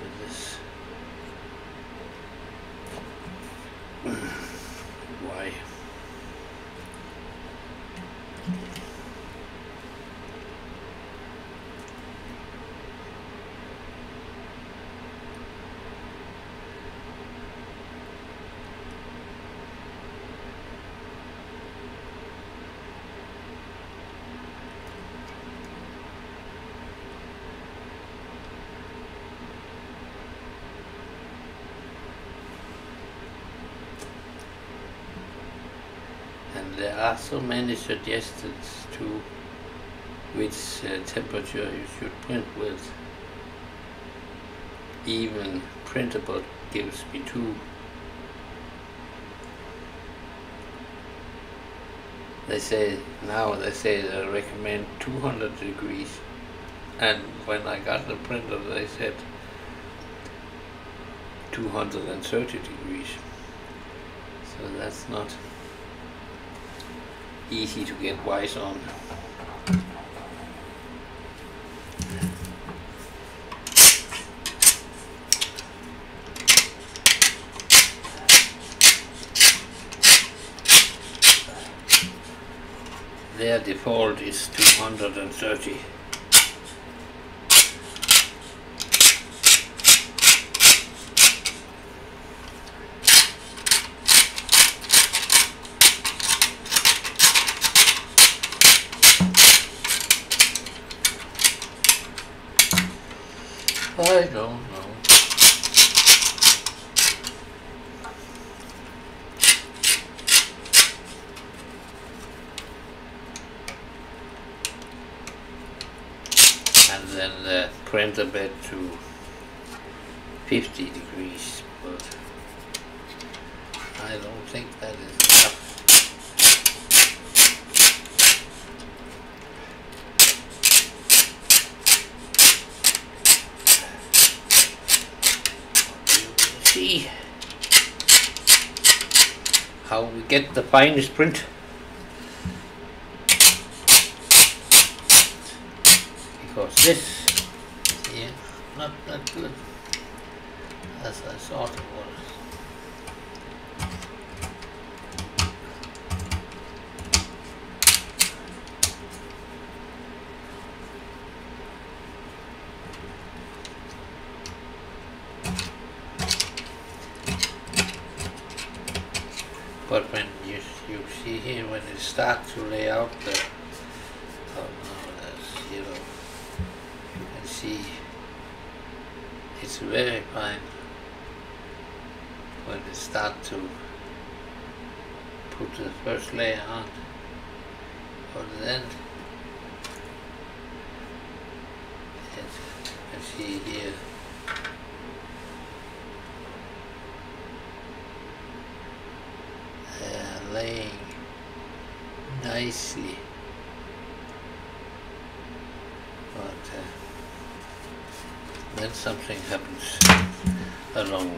with this. Why? and there are so many suggestions to which uh, temperature you should print with. Even Printrbot gives me two. They say now they say they recommend 200 degrees, and when I got the printer, they said 230 degrees. So that's not easy to get wise on. Their default is 230. I don't know. And then a bit to 50 degrees, but I don't think that is enough. see how we get the finest print. Because this, yeah, not that good as I thought it was. But when you you see here when it starts to lay out the oh no that's you know you can see it's very fine when it start to put the first layer on. But then it, you can see here uh, laying nicely. But uh, then something happens along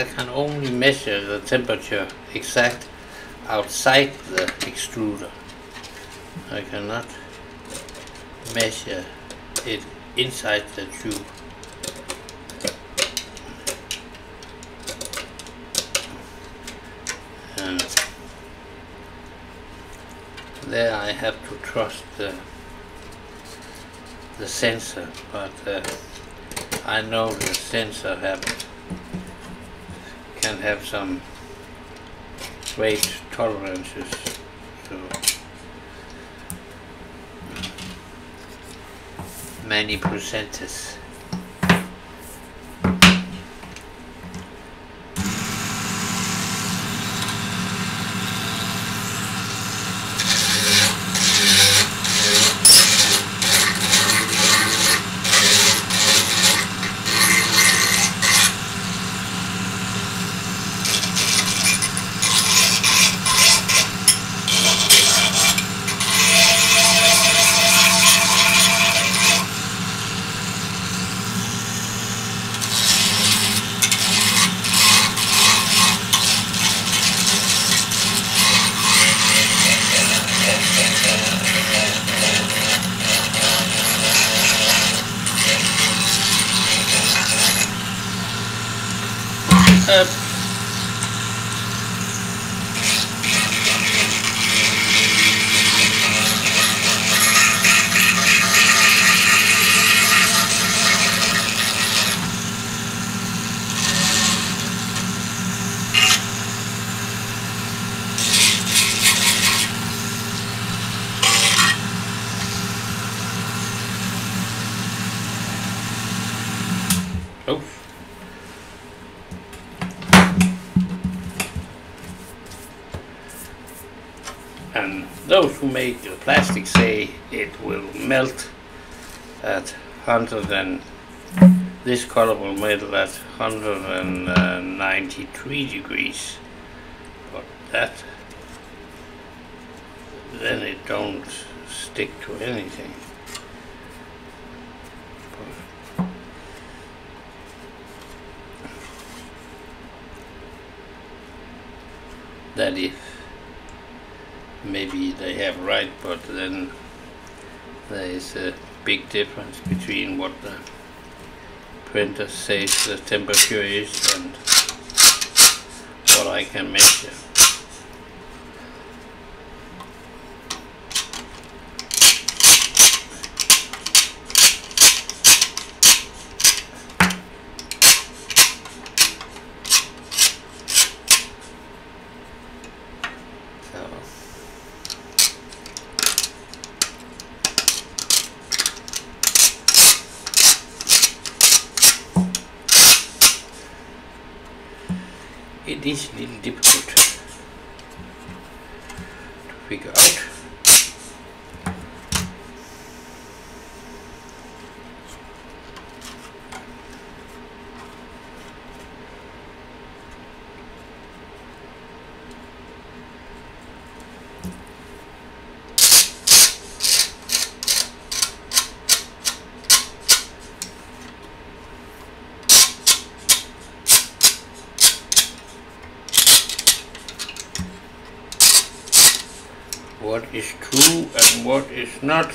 I can only measure the temperature exact outside the extruder. I cannot measure it inside the tube. And there I have to trust the the sensor, but uh, I know the sensor have can have some great tolerances. So many percentages. Uh, oh. And those who make the plastic say it will melt at 100 and uh, this color will melt at 193 degrees. But that then it don't stick to anything. That if maybe they have right, but then there is uh, a big difference between what the printer says the temperature is and what I can measure. So it is a little difficult to figure out. what is true and what is not.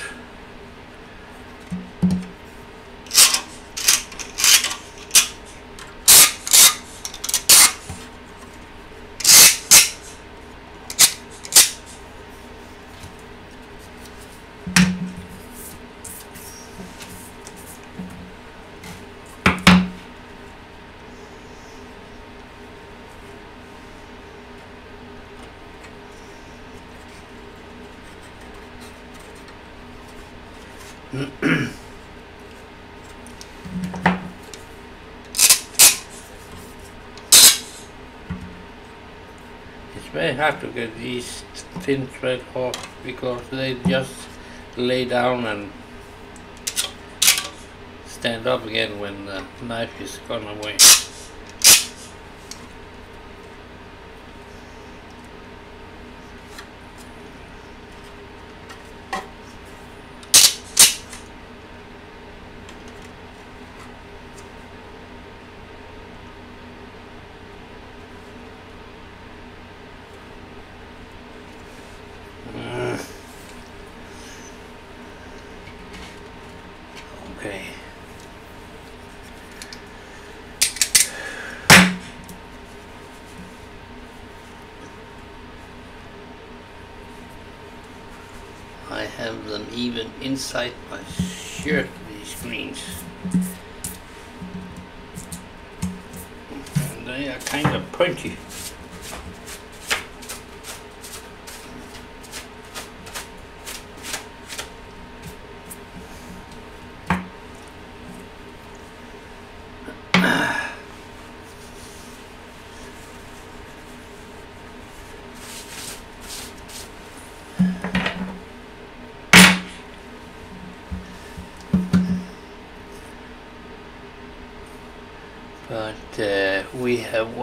Very hard to get these thin thread off because they just lay down and stand up again when the knife is gone away. Them even inside my shirt, these greens. And they are kind of pointy.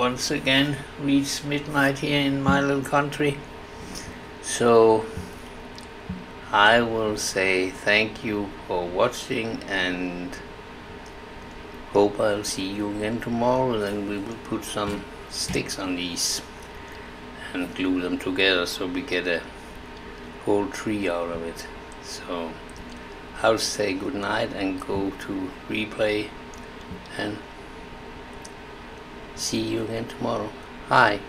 Once again reached midnight here in my little country. So I will say thank you for watching and hope I'll see you again tomorrow. Then we will put some sticks on these and glue them together so we get a whole tree out of it. So I'll say good night and go to replay and see you again tomorrow. Hi.